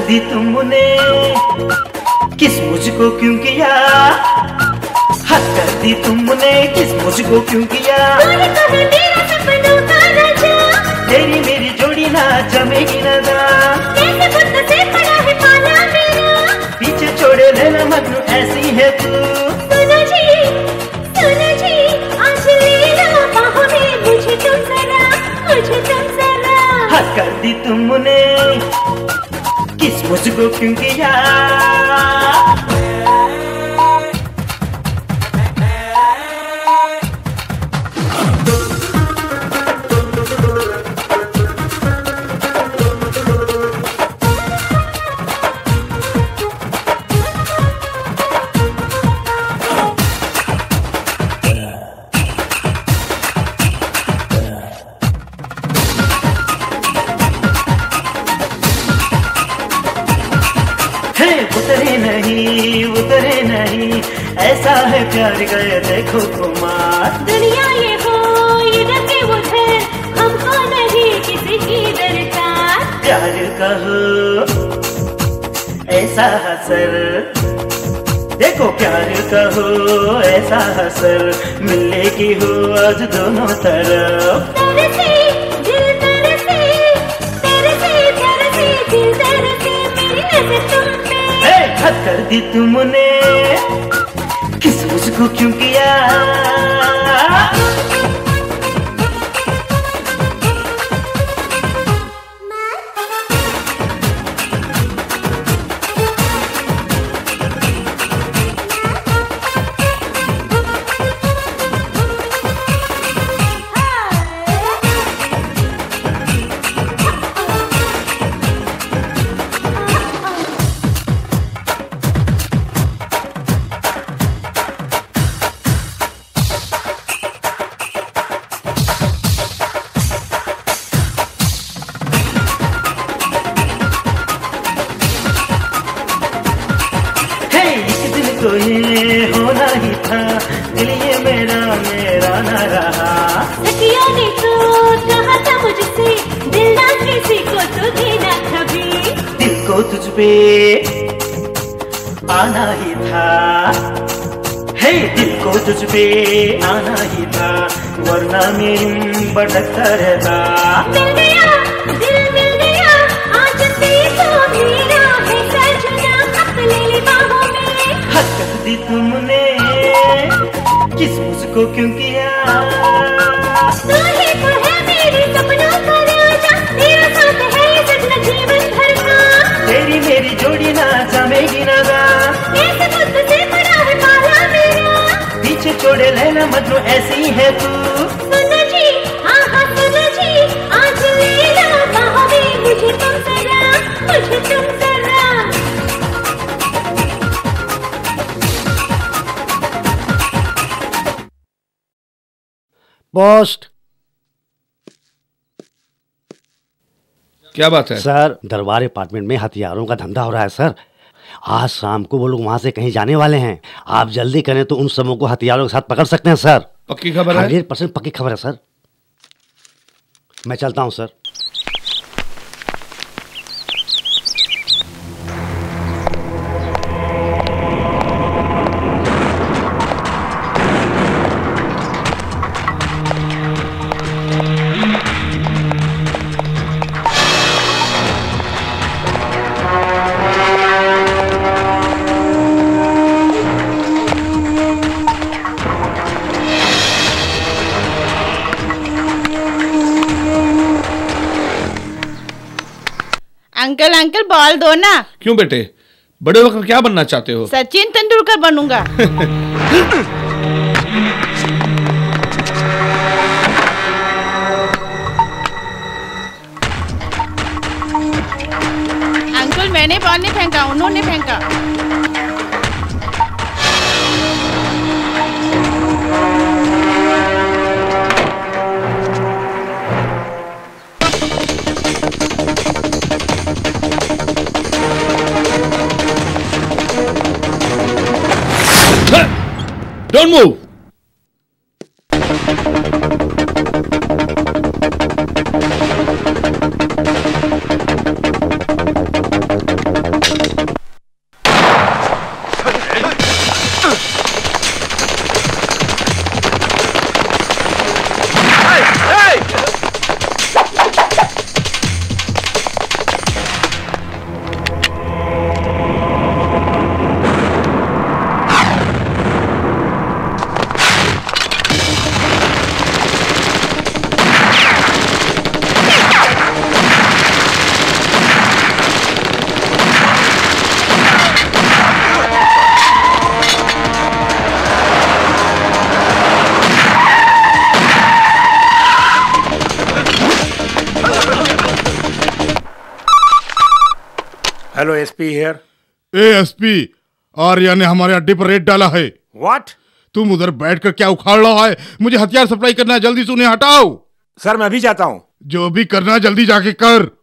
दी तुमने? किस मुझको क्यों किया? हद कर दी तुमने किस मुझको क्यों किया? तेरी मेरी जोड़ी ना जमेगी ना पीछे छोड़े लेना मन ऐसी है तू। हद कर दी तुमने किस मुझको क्यों किया उतरे नहीं उतरे नहीं। ऐसा है प्यार गए देखो कुमार। दुनिया ये हो इधर के वो है। हमको तो नहीं किसी की दरकार। प्यार कहो ऐसा हसर देखो प्यार कहो ऐसा हसर मिलने की हो आज दोनों तरफ़। तरसी, दिल तरसी, अच्छा कर दी तुमने। किस मुझको क्यों किया? है तू। सुनो जी हाँ हाँ सुनो जी। आज ले लो मुझे तुम जरा मुझे तुम जरा। पोस्ट। क्या बात है? सर दरबार अपार्टमेंट में हथियारों का धंधा हो रहा है सर। आज शाम को वो लोग वहाँ से कहीं जाने वाले हैं। आप जल्दी करें तो उन सबों को हथियारों के साथ पकड़ सकते हैं सर। पक्की खबर है? हंड्रेड परसेंट पक्की खबर है सर। मैं चलता हूँ सर। अंकल बॉल दो ना। क्यों बेटे? बड़े होकर क्या बनना चाहते हो? सचिन तेंदुलकर बनूँगा। अंकल मैंने बॉल नहीं फेंका उन्होंने फेंका। Vamos! Hello SP here A SP Arya ने हमारे अड्डे पर रेड डाला है। व्हाट तुम उधर बैठकर क्या उखाड़ रहा है? मुझे हथियार सप्लाई करना है जल्दी से उन्हें हटाओ। सर मैं अभी जाता हूँ। जो भी करना जल्दी जाके कर।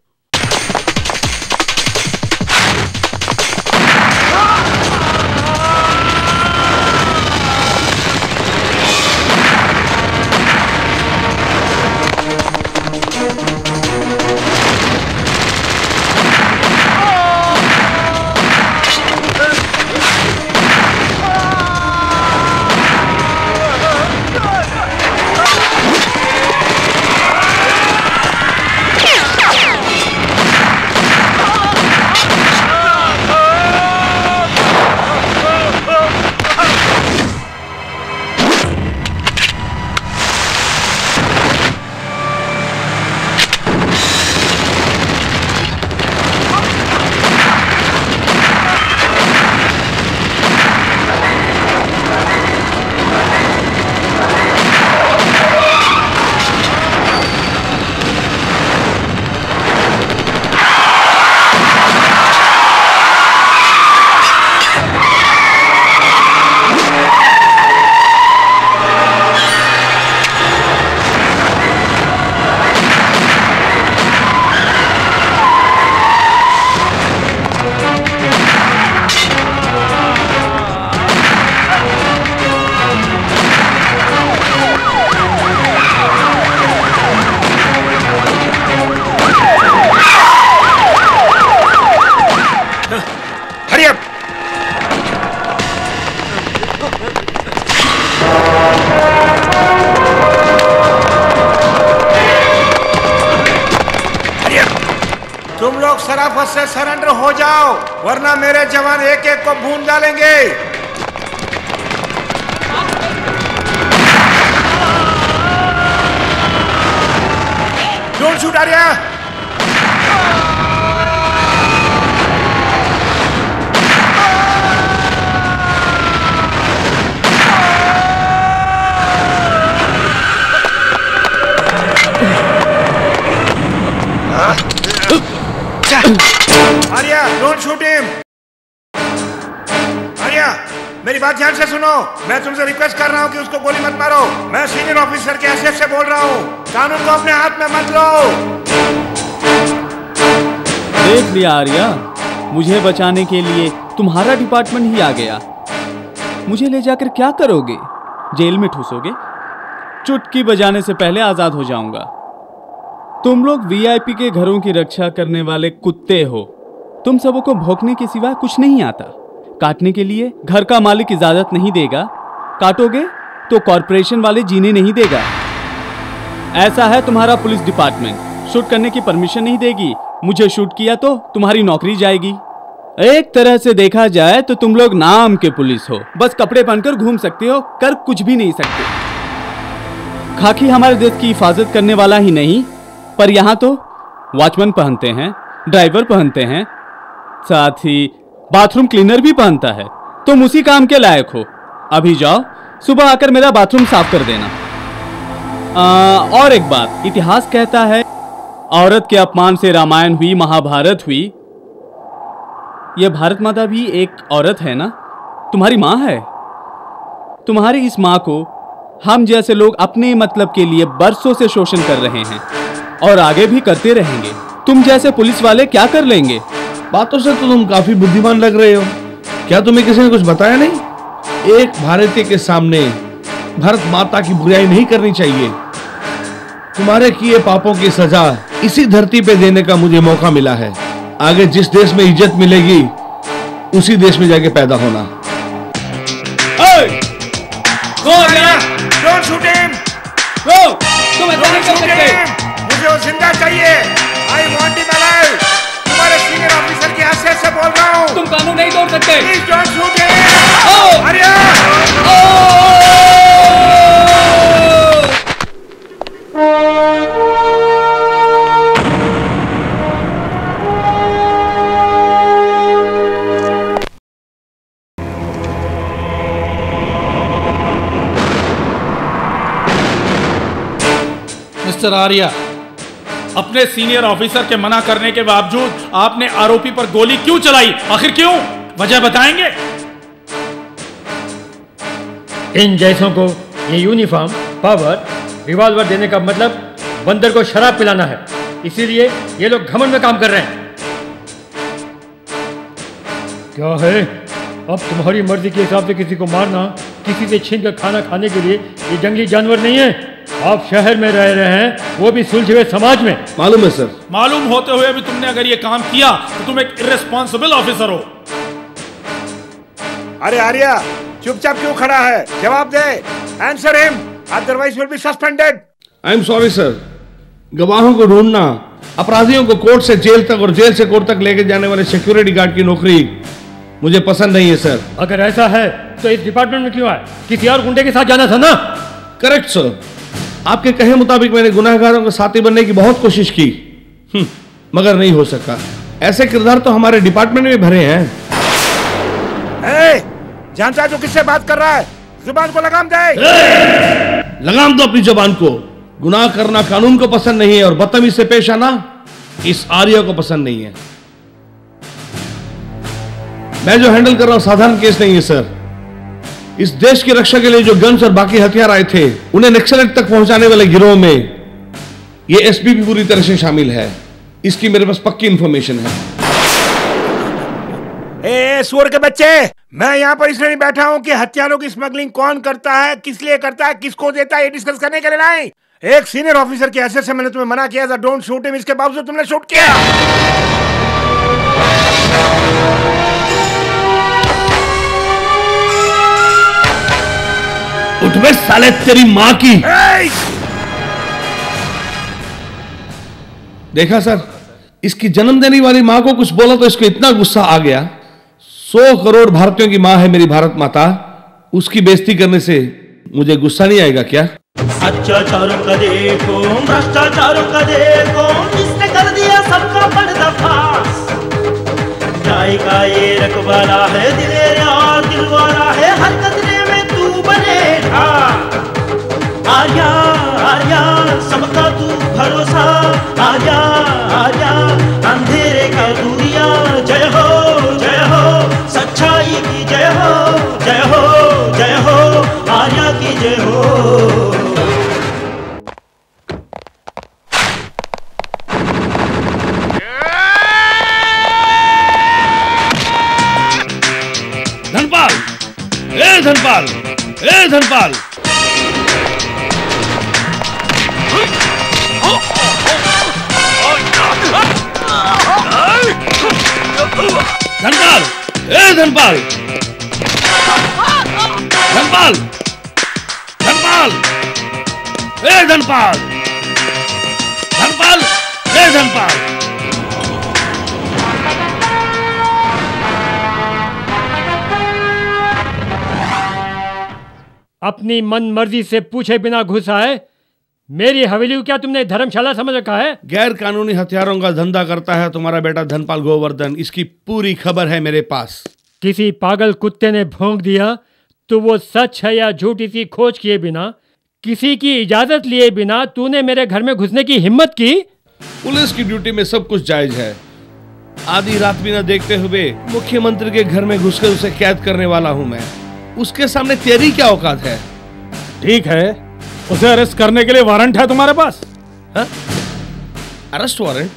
लिया आर्या मुझे बचाने के लिए तुम्हारा डिपार्टमेंट ही आ गया। मुझे ले जाकर क्या करोगे? जेल में ठूसोगे? चुटकी बजाने से पहले आज़ाद हो जाऊँगा। तुम लोग वीआईपी के घरों की रक्षा करने वाले कुत्ते हो। तुम सबों को भोंकने के सिवा कुछ नहीं आता। काटने के लिए घर का मालिक इजाज़त नहीं देगा। काटोगे तो कॉरपोरेशन वाले जीने नहीं देगा। ऐसा है तुम्हारा पुलिस डिपार्टमेंट शूट करने की परमिशन नहीं देगी। मुझे शूट किया तो तुम्हारी नौकरी जाएगी। एक तरह से देखा जाए तो तुम लोग नाम के पुलिस हो। बस कपड़े पहनकर घूम सकते हो कर कुछ भी नहीं सकते। खाकी हमारे देश की हिफाजत करने वाला ही नहीं पर यहाँ तो वॉचमैन पहनते हैं ड्राइवर पहनते हैं साथ ही बाथरूम क्लीनर भी पहनता है। तुम उसी काम के लायक हो। अभी जाओ सुबह आकर मेरा बाथरूम साफ़ कर देना। आ, और एक बात इतिहास कहता है औरत के अपमान से रामायण हुई, महाभारत हुई। यह भारत माता भी एक औरत है ना? तुम्हारी माँ है? तुम्हारी इस माँ को हम जैसे लोग अपने मतलब के लिए बरसों से शोषण कर रहे हैं और आगे भी करते रहेंगे। तुम जैसे पुलिस वाले क्या कर लेंगे? बातों से तो तुम काफ़ी बुद्धिमान लग रहे हो। क्या तुम्हें किसी ने कुछ बताया नहीं? एक भारतीय के सामने भारत माता की बुराई नहीं करनी चाहिए। तुम्हारे किए पापों की सजा इसी धरती पे देने का मुझे मौका मिला है। आगे जिस देश में इज़्ज़त मिलेगी उसी देश में जाके पैदा होना। ज़िंदा चाहिए। आई वांट हिम अलाइव तुम्हारे सीनियर ऑफिसर की हैसियत से बोल रहा हूँ। तुम कानून नहीं तोड़ सकते। Please don't shoot him Arya mister Arya अपने सीनियर ऑफिसर के मना करने के बावजूद आपने आरोपी पर गोली क्यों चलाई? आखिर क्यों? वजह बताएँगे। इन जैसों को ये यूनिफॉर्म पावर रिवॉल्वर देने का मतलब बंदर को शराब पिलाना है। इसीलिए ये लोग घमंड में काम कर रहे हैं। क्या है? अब तुम्हारी मर्ज़ी के हिसाब से किसी को मारना किसी से छीन कर खाना खाने के लिए ये जंगली जानवर नहीं है। आप शहर में रह रहे हैं वो भी सुलझे हुए समाज में। मालूम है सर। मालूम होते हुए भी तुमने अगर ये काम किया तो तुम एक इरेस्पॉन्सिबल ऑफिसर हो। अरे आर्या चुपचाप क्यों खड़ा है? जवाब दे। Answer him otherwise will be suspended I am sorry sir गवाहों को ढूंढना अपराधियों को कोर्ट से जेल तक और जेल से कोर्ट तक लेके जाने वाले सिक्योरिटी गार्ड की नौकरी मुझे पसंद नहीं है सर अगर ऐसा है तो इस डिपार्टमेंट में क्यों आए? किसी और गुंडे के साथ जाना था ना? करेक्ट सर आपके कहे मुताबिक मैंने गुनाहगारों के साथी बनने की बहुत कोशिश की। हम्म, मगर नहीं हो सका। ऐसे किरदार तो हमारे डिपार्टमेंट में भरे हैं। ए, जानता तू किससे बात कर रहा है? ज़ुबान को लगाम दे। लगाम दो अपनी ज़ुबान को। गुनाह करना कानून को पसंद नहीं है और बदतमीज से पेश आना इस आर्य को पसंद नहीं है। मैं जो हैंडल कर रहा हूँ साधारण केस नहीं है सर। इस देश की रक्षा के लिए जो गन्स और बाकी हथियार आए थे, उन्हें नक्सलेट तक पहुँचाने वाले गिरोह में ये एसपी भी पूरी तरह से शामिल है। इसकी मेरे पास पक्की इंफॉर्मेशन है। ए के बच्चे, मैं यहाँ पर इसलिए नहीं बैठा हूँ कि हथियारों की स्मगलिंग कौन करता है, किस लिए करता है, किसको देता है, ये डिस्कस करने के लिए नहीं। एक सीनियर ऑफिसर के हैसियत से मैंने तुम्हें मना किया था डोंट शूट हिम इसके बावजूद तुमने शूट किया। उठ बे साले तेरी माँ की। देखा सर इसकी जन्म देने वाली माँ को कुछ बोला तो इसको इतना गुस्सा आ गया। सौ करोड़ भारतीयों की माँ है मेरी भारत माता। उसकी बेइज्जती करने से मुझे गुस्सा नहीं आएगा क्या? अत्याचारों का देखो भ्रष्टाचारों का देखो इसने कर दिया सबका का ये रखवाला है दिलेर है हर आर्या आर्या सबका तू भरोसा। आर्या आर्या अंधेरे का दूरिया जय हो जय हो, सच्चाई की जय हो जय हो जय हो आर्या की जय हो। धनपाल। ए धनपाल धनपाल ए धनपाल धनपाल धनपाल ए धनपाल धनपाल ए धनपाल अपनी मन मर्ज़ी से पूछे बिना घुस आए मेरी हवेली को क्या तुमने धर्मशाला समझ रखा है? गैर कानूनी हथियारों का धंधा करता है तुम्हारा बेटा धनपाल गोवर्धन। इसकी पूरी खबर है मेरे पास। किसी पागल कुत्ते ने भोंक दिया तो वो सच है या झूठ इसकी खोज किए बिना? किसी की इजाज़त लिए बिना तूने मेरे घर में घुसने की हिम्मत की? पुलिस की ड्यूटी में सब कुछ जायज़ है। आधी रात भी न देखते हुए मुख्यमंत्री के घर में घुसकर उसे कैद करने वाला हूँ मैं। उसके सामने तेरी क्या औकात है? ठीक है। उसे अरेस्ट करने के लिए वारंट है तुम्हारे पास? Arrest warrant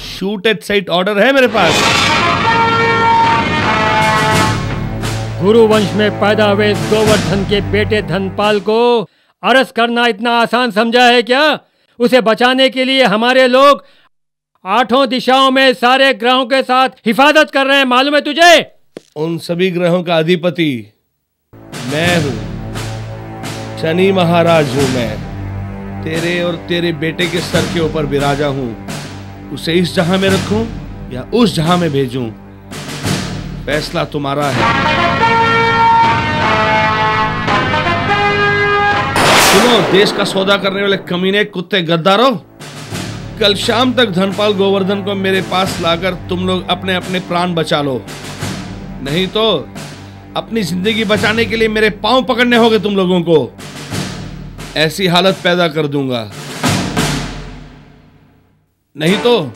shoot at sight order है मेरे पास। गुरु वंश में पैदा हुए गोवर्धन के बेटे धनपाल को अरेस्ट करना इतना आसान समझा है क्या? उसे बचाने के लिए हमारे लोग आठों दिशाओं में सारे ग्रहों के साथ हिफाजत कर रहे हैं। मालूम है तुझे? उन सभी ग्रहों का अधिपति मैं हूँ। शनि महाराज हूँ मैं। तेरे और तेरे बेटे के सर के ऊपर विराजा हूँ। उसे इस जहाँ में रखूँ या उस जहाँ में भेजूं? फैसला तुम्हारा है। सुनो, देश का सौदा करने वाले कमीने, कुत्ते, गद्दारों। कल शाम तक धनपाल गोवर्धन को मेरे पास लाकर तुम लोग अपने अपने प्राण बचा लो। नहीं तो अपनी ज़िंदगी बचाने के लिए मेरे पाँव पकड़ने होंगे तुम लोगों को। ऐसी हालत पैदा कर दूँगा। नहीं तो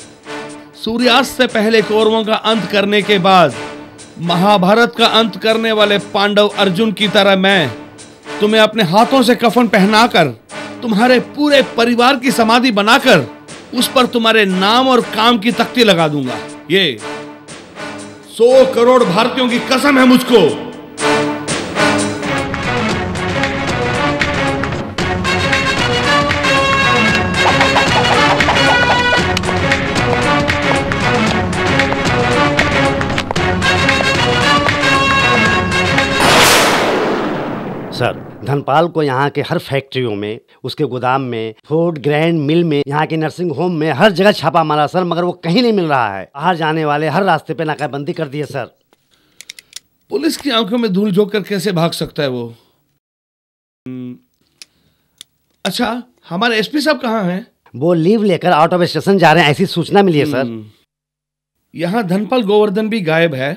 सूर्यास्त से पहले कौरवों का अंत करने के बाद महाभारत का अंत करने वाले पांडव अर्जुन की तरह मैं तुम्हें अपने हाथों से कफन पहनाकर, तुम्हारे पूरे परिवार की समाधि बनाकर, उस पर तुम्हारे नाम और काम की तख्ती लगा दूँगा। ये सौ करोड़ भारतीयों की कसम है मुझको। सर धनपाल को यहाँ के हर फैक्ट्रियों में उसके गोदाम में फ़ूड ग्रैंड मिल में यहाँ के नर्सिंग होम में हर जगह छापा मारा सर मगर वो कहीं नहीं मिल रहा है। बाहर जाने वाले हर रास्ते पे नाकाबंदी कर दी है सर। पुलिस की आँखों में धूल झोंक कर कैसे भाग सकता है वो? हम्म, अच्छा हमारे एसपी साहब कहाँ हैं? वो लीव लेकर आउट ऑफ़ स्टेशन जा रहे हैं ऐसी सूचना मिली है सर। हम्म, यहाँ धनपाल गोवर्धन भी गायब है।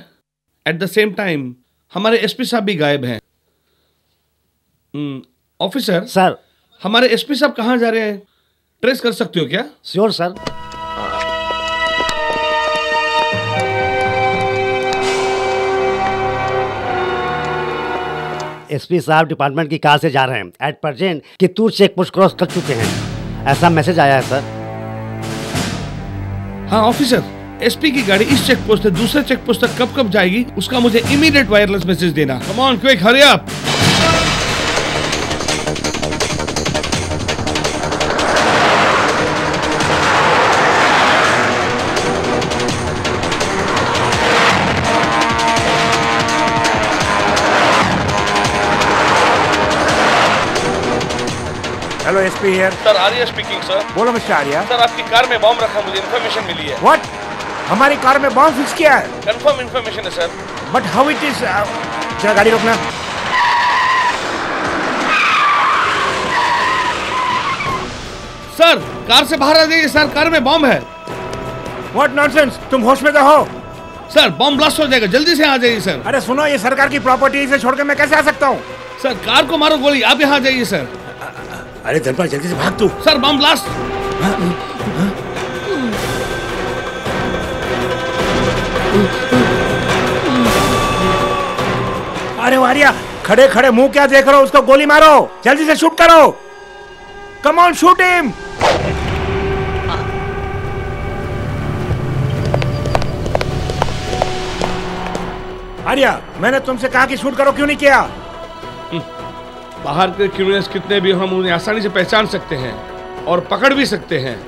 एट द सेम टाइम हमारे एसपी साहब भी गायब हैं। ऑफिसर सर हमारे एसपी साहब कहाँ जा रहे हैं? ट्रेस कर सकते हो क्या? श्योर सर एसपी साहब डिपार्टमेंट की कार से जा रहे हैं। At present Kittur check post cross कर चुके हैं। ऐसा मैसेज आया है सर हाँ ऑफिसर एसपी की गाड़ी इस चेक पोस्ट से दूसरे चेक पोस्ट तक कब कब जाएगी उसका मुझे इमीडिएट वायरलेस मैसेज देना। Come on quick hurry up hello SP here sir Arya speaking sir बोलो मिस्टर आर्या। सर आपकी कार में बॉम्ब रखा मुझे इन्फॉर्मेशन मिली है। व्हाट हमारी कार में बॉम्ब फिक्स किया है। कंफर्म इन्फॉर्मेशन है sir but how it is जरा गाड़ी रोकना। सर कार से बाहर आ जाइए सर कार में बॉम्ब है। व्हाट नॉनसेंस तुम होश में तो हो। सर बॉम्ब ब्लास्ट हो जाएगा जल्दी से आ जाइए सर अरे सुनो ये सरकार की प्रॉपर्टी इसे छोड़ के मैं कैसे आ सकता हूँ? सर कार को मारो गोली आप यहाँ आ जाइए सर अरे धनपाल जल्दी से भाग तू। Sir bomb blast. अरे वारिया खड़े खड़े मुँह क्या देख रहे हो? उसको गोली मारो। जल्दी से शूट करो। Come on shoot him Arya मैंने तुमसे कहा कि शूट करो क्यों नहीं किया? बाहर के क्रिमिनल्स कितने भी हम उन्हें आसानी से पहचान सकते हैं और पकड़ भी सकते हैं।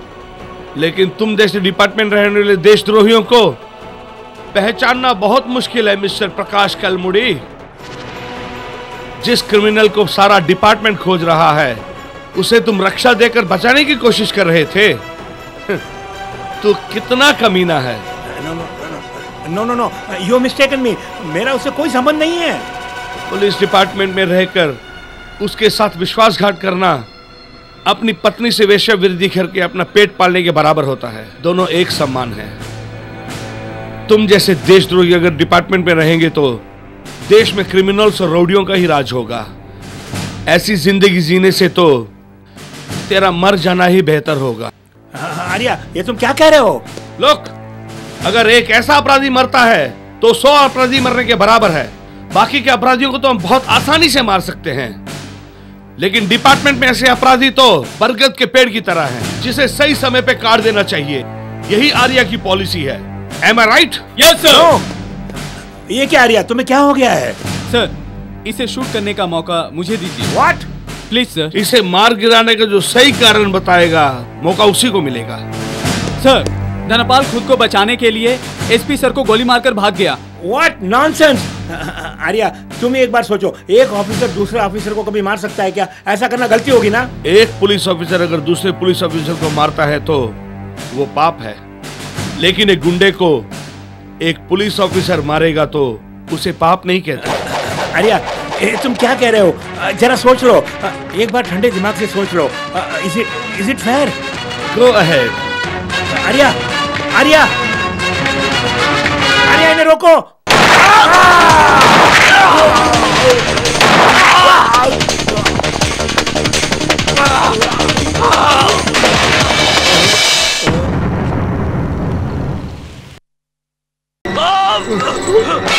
लेकिन तुम जैसे डिपार्टमेंट रहने वाले देशद्रोहियों को पहचानना बहुत मुश्किल है मिस्टर प्रकाश कलमुड़ी। जिस क्रिमिनल को सारा डिपार्टमेंट खोज रहा है उसे तुम रक्षा देकर बचाने की कोशिश कर रहे थे। तो कितना कमीना है। No no no you mistaken me मेरा उससे कोई संबंध नहीं है। पुलिस डिपार्टमेंट में रहकर उसके साथ विश्वासघात करना अपनी पत्नी से वेश्यावृद्धि करके अपना पेट पालने के बराबर होता है। दोनों एक समान है। तुम जैसे देशद्रोही अगर डिपार्टमेंट में रहेंगे तो देश में क्रिमिनल्स और रोडियों का ही राज होगा। ऐसी ज़िंदगी जीने से तो तेरा मर जाना ही बेहतर होगा। आर्या ये तुम क्या कह रहे हो? लोग अगर एक ऐसा अपराधी मरता है तो सौ अपराधी मरने के बराबर है। बाकी के अपराधियों को तो हम बहुत आसानी से मार सकते हैं। लेकिन डिपार्टमेंट में ऐसे अपराधी तो बरगद के पेड़ की तरह हैं, जिसे सही समय पे काट देना चाहिए। यही आर्या की पॉलिसी है। Am I right yes sir ये क्या आर्या तुम्हें क्या हो गया है? सर इसे शूट करने का मौका मुझे दीजिए। व्हाट प्लीज़ सर इसे मार गिराने का जो सही कारण बताएगा मौका उसी को मिलेगा। सर धनपाल खुद को बचाने के लिए एसपी सर को गोली मारकर भाग गया। व्हाट नॉनसेंस आर्या तुम एक बार सोचो एक ऑफिसर दूसरे ऑफिसर को कभी मार सकता है क्या? ऐसा करना गलती होगी ना? एक पुलिस ऑफिसर अगर दूसरे पुलिस ऑफिसर को मारता है तो वो पाप है। लेकिन एक गुंडे को एक पुलिस ऑफिसर मारेगा तो उसे पाप नहीं कहते। आर्या ए, तुम क्या कह रहे हो? जरा सोच लो। एक बार ठंडे दिमाग से सोच लो। Is it is it fair go ahead Arya Arya Arya इन्हें रोको। Oh!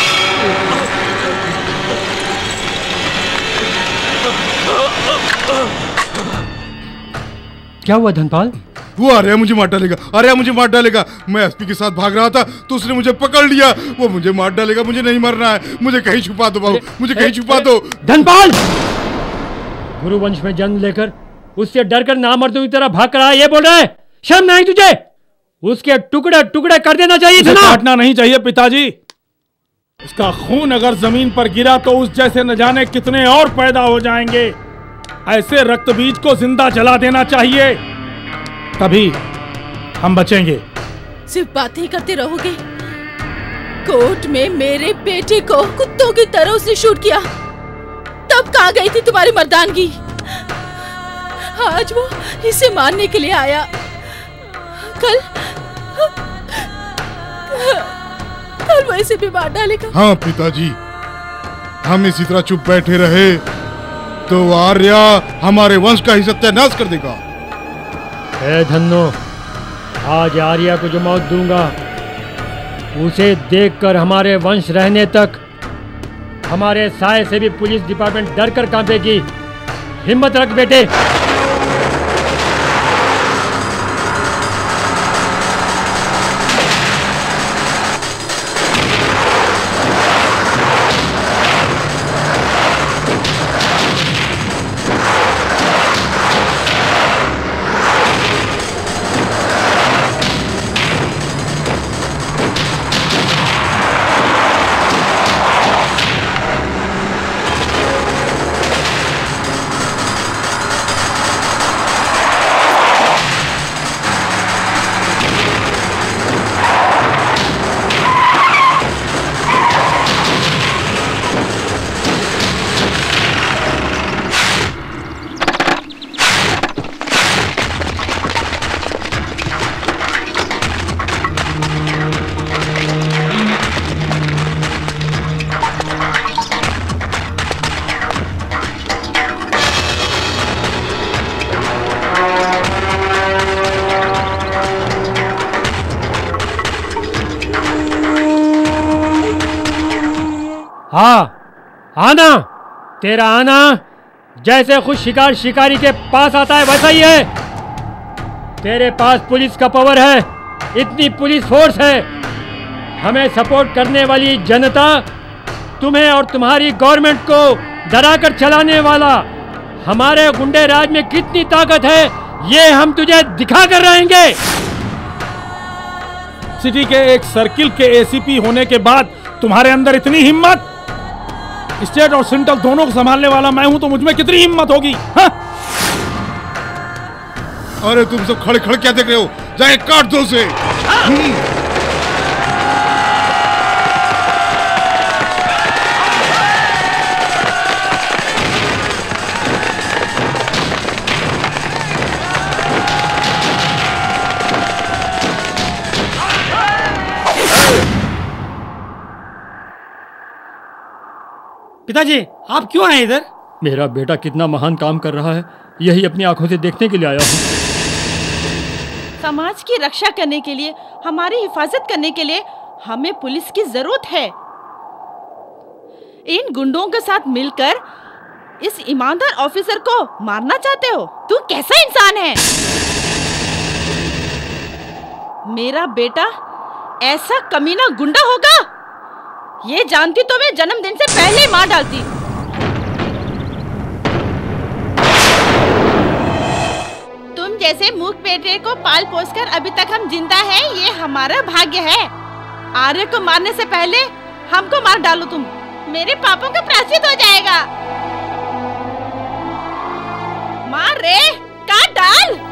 क्या हुआ धनपाल? वो आ रहा मुझे मार डालेगा। अरे मुझे मार डालेगा। मैं एसपी के साथ भाग रहा था तो उसने मुझे पकड़ लिया। वो मुझे मार डालेगा मुझे नहीं मरना है। मुझे कहीं छुपा दो बाबू। मुझे कहीं छुपा दो। धनपाल! गुरुवंश में जन्म लेकर उससे डरकर नामर्दों की तरह भाग कर आया ये बोल रहा है। शर्म नहीं तुझे? उसके टुकड़े टुकड़े कर देना चाहिए था काटना नहीं चाहिए पिताजी। उसका खून अगर ज़मीन पर गिरा तो उस जैसे न जाने कितने और पैदा हो जाएँगे। ऐसे रक्त बीज को ज़िंदा जला देना चाहिए तभी हम बचेंगे। सिर्फ़ बातें ही करते रहोगे? कोर्ट में मेरे बेटे को कुत्तों की तरह उसने शूट किया। तब कहा गई थी तुम्हारी मर्दानगी? आज वो इसे मारने के लिए आया। कल कल वो इसे भी मार डालेगा। हाँ पिताजी। हम इसी तरह चुप बैठे रहे। तो आर्या हमारे वंश का ही सत्यानाश कर देगा। ए धन्नो, आज आर्या को जो मौत दूँगा, उसे देखकर हमारे वंश रहने तक हमारे साय से भी पुलिस डिपार्टमेंट डर कर कांपेगी। हिम्मत रख बेटे। हाँ आना, तेरा आना, जैसे खुद शिकार शिकारी के पास आता है, वैसा ही है। तेरे पास पुलिस का पावर है, इतनी पुलिस फोर्स है। हमें सपोर्ट करने वाली जनता, तुम्हें और तुम्हारी गवर्नमेंट को डरा कर चलाने वाला, हमारे गुंडे राज में कितनी ताकत है, ये हम तुझे दिखा कर रहेंगे। सिटी के एक सर्किल के एसीपी होने के बाद तुम्हारे अंदर इतनी हिम्मत स्टेट और सेंट्रल दोनों को संभालने वाला मैं हूँ तो मुझमें कितनी हिम्मत होगी? हा? अरे तुम सब खड़े खड़े क्या देख रहे हो? जाए काट दो उसे। पिताजी आप क्यों आए इधर? मेरा बेटा कितना महान काम कर रहा है। यही अपनी आँखों से देखने के लिए आया हूँ। समाज की रक्षा करने के लिए हमारी हिफाजत करने के लिए हमें पुलिस की ज़रूरत है। इन गुंडों के साथ मिलकर इस ईमानदार ऑफिसर को मारना चाहते हो? तू कैसा इंसान है? मेरा बेटा ऐसा कमीना गुंडा होगा? ये जानती तो मैं जन्मदिन से पहले ही मार डालती। तुम जैसे मूक बेटे को पाल पोस कर अभी तक हम ज़िंदा हैं, ये हमारा भाग्य है। आर्य को मारने से पहले हमको मार डालो तुम। मेरे पापों का प्रायश्चित हो जाएगा। मार रे, काट डाल।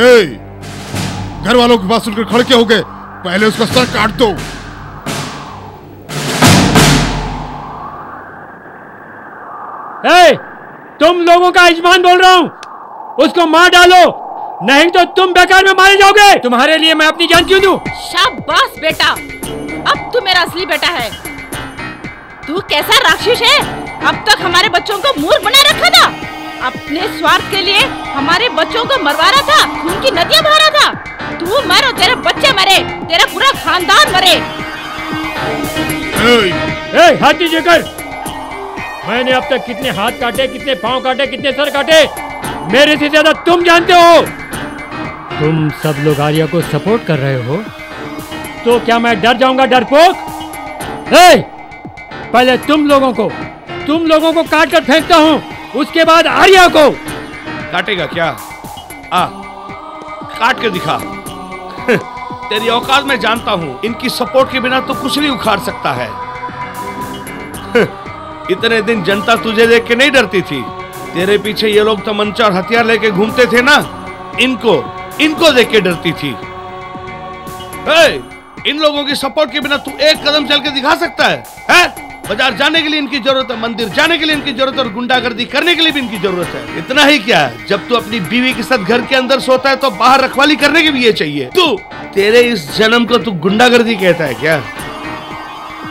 घर वालों की बात सुनकर खड़के हो गए। पहले उसका सर काट दो। ए, तुम लोगों का यजमान बोल रहा हूँ। उसको मार डालो। नहीं तो तुम बेकार में मारे जाओगे। तुम्हारे लिए मैं अपनी जान क्यों दूँ? शाबाश बेटा। अब तू मेरा असली बेटा है। तू कैसा राक्षस है? अब तक हमारे बच्चों को मूर्ख बना रखा था। अपने स्वार्थ के लिए हमारे बच्चों को मरवा रहा था खून की नदियाँ बहा रहा था। तू मर और तेरे बच्चे मरे तेरा पूरा खानदान मरे। ए, हाथ नीचे कर मैंने अब तक कितने हाथ काटे कितने पाँव काटे कितने सर काटे? मेरे से ज़्यादा तुम जानते हो? तुम सब लोग आर्या को सपोर्ट कर रहे हो? तो क्या मैं डर जाऊँगा डरपोक? ए, पहले तुम लोगों को तुम लोगों को काट कर फेंकता हूँ। उसके बाद आर्या को। काटेगा क्या? आ काट के दिखा। तेरी औकात मैं जानता हूँ। इनकी सपोर्ट के बिना तो कुछ नहीं उखाड़ सकता है। इतने दिन जनता तुझे देख के नहीं डरती थी। तेरे पीछे ये लोग तो तमंचा और हथियार लेके घूमते थे ना? इनको इनको देख के डरती थी। ए, इन लोगों की सपोर्ट के बिना तू एक कदम चल के दिखा सकता है, है? बाज़ार जाने के लिए इनकी ज़रूरत है, मंदिर जाने के लिए इनकी ज़रूरत है और गुंडागर्दी करने के लिए भी इनकी ज़रूरत है। इतना ही क्या जब तू अपनी बीवी के साथ घर के अंदर सोता है तो बाहर रखवाली करने के भी ये चाहिए। तू, तेरे इस जन्म को तू गुंडागर्दी कहता है क्या?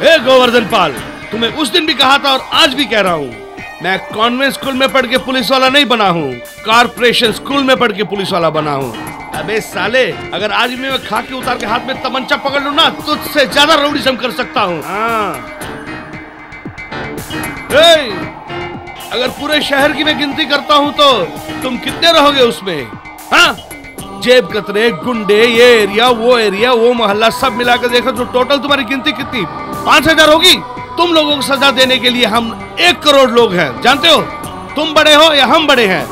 ए गोवर्धन पाल, तुम्हें उस दिन भी कहा था और आज भी कह रहा हूँ। मैं कॉन्वेंट स्कूल में पढ़ के पुलिस वाला नहीं बना हूँ, कारपोरेशन स्कूल में पढ़ के पुलिस वाला बना हूँ। अबे साले, अगर आज भी मैं खाकी उतार के हाथ में तमंचा पकड़ लू ना, तुझसे ज़्यादा रउडिज्म कर सकता हूँ। हाँ। ए, अगर पूरे शहर की मैं गिनती करता हूँ तो तुम कितने रहोगे उसमें? हाँ? जेब कतरे गुंडे ये एरिया वो एरिया वो मोहल्ला सब मिलाकर देखो जो टोटल तुम्हारी गिनती कितनी? पाँच हज़ार होगी। तुम लोगों को सजा देने के लिए हम एक करोड़ लोग हैं। जानते हो? तुम बड़े हो या हम बड़े हैं?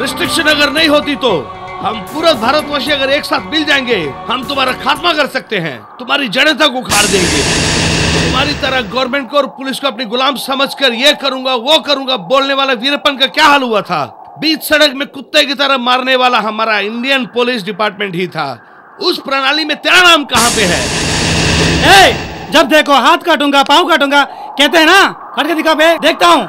रिस्ट्रिक्शन अगर नहीं होती तो हम पूरा भारतवर्षी अगर एक साथ मिल जाएँगे हम तुम्हारा खात्मा कर सकते हैं। तुम्हारी जड़ें तक उखाड़ देंगे। तुम्हारी तरह गवर्नमेंट को और पुलिस को अपनी गुलाम समझकर ये करूँगा वो करूँगा बोलने वाला वीरपन का क्या हाल हुआ था? बीच सड़क में कुत्ते की तरह मारने वाला हमारा इंडियन पुलिस डिपार्टमेंट ही था। उस प्रणाली में तेरा नाम कहाँ पे है? ए, जब देखो हाथ काटूँगा पाँव काटूँगा कहते हैं ना काट के दिखा बे देखता हूँ।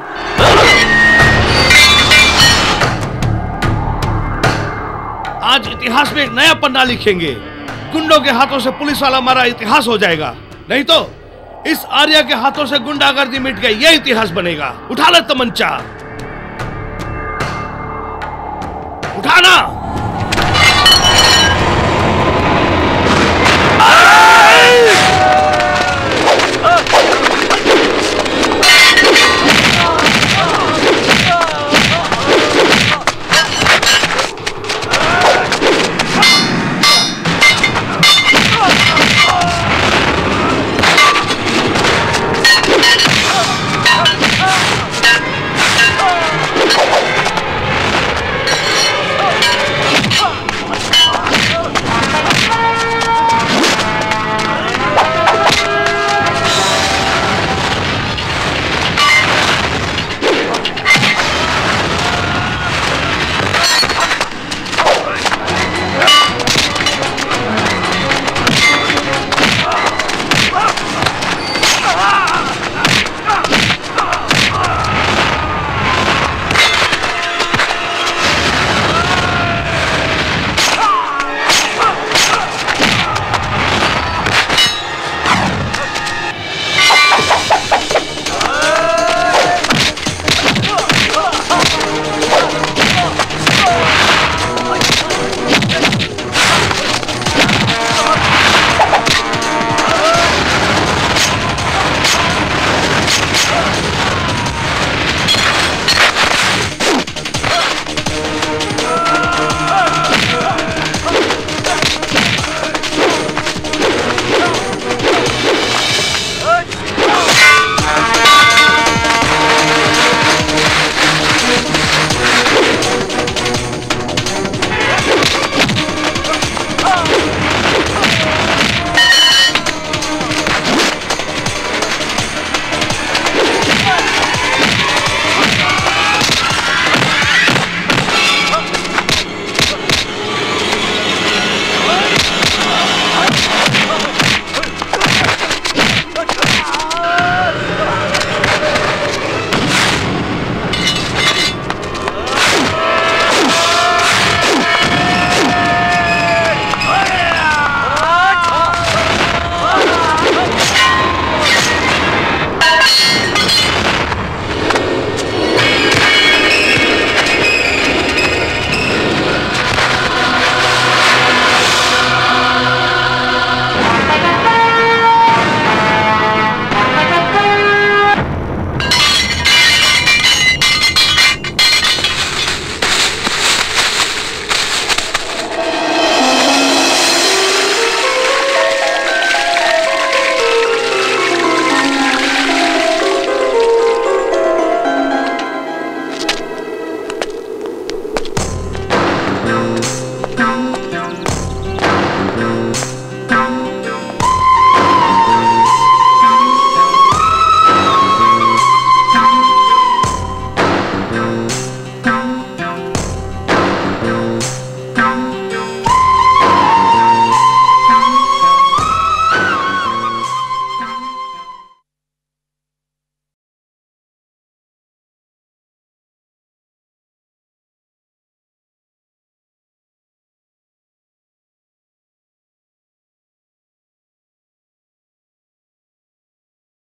आज इतिहास में एक नया पन्ना लिखेंगे। गुंडों के हाथों से पुलिस वाला मारा इतिहास हो जाएगा। नहीं तो इस आर्या के हाथों से गुंडागर्दी मिट गई यह इतिहास बनेगा। उठा ले तमंचा। उठाना।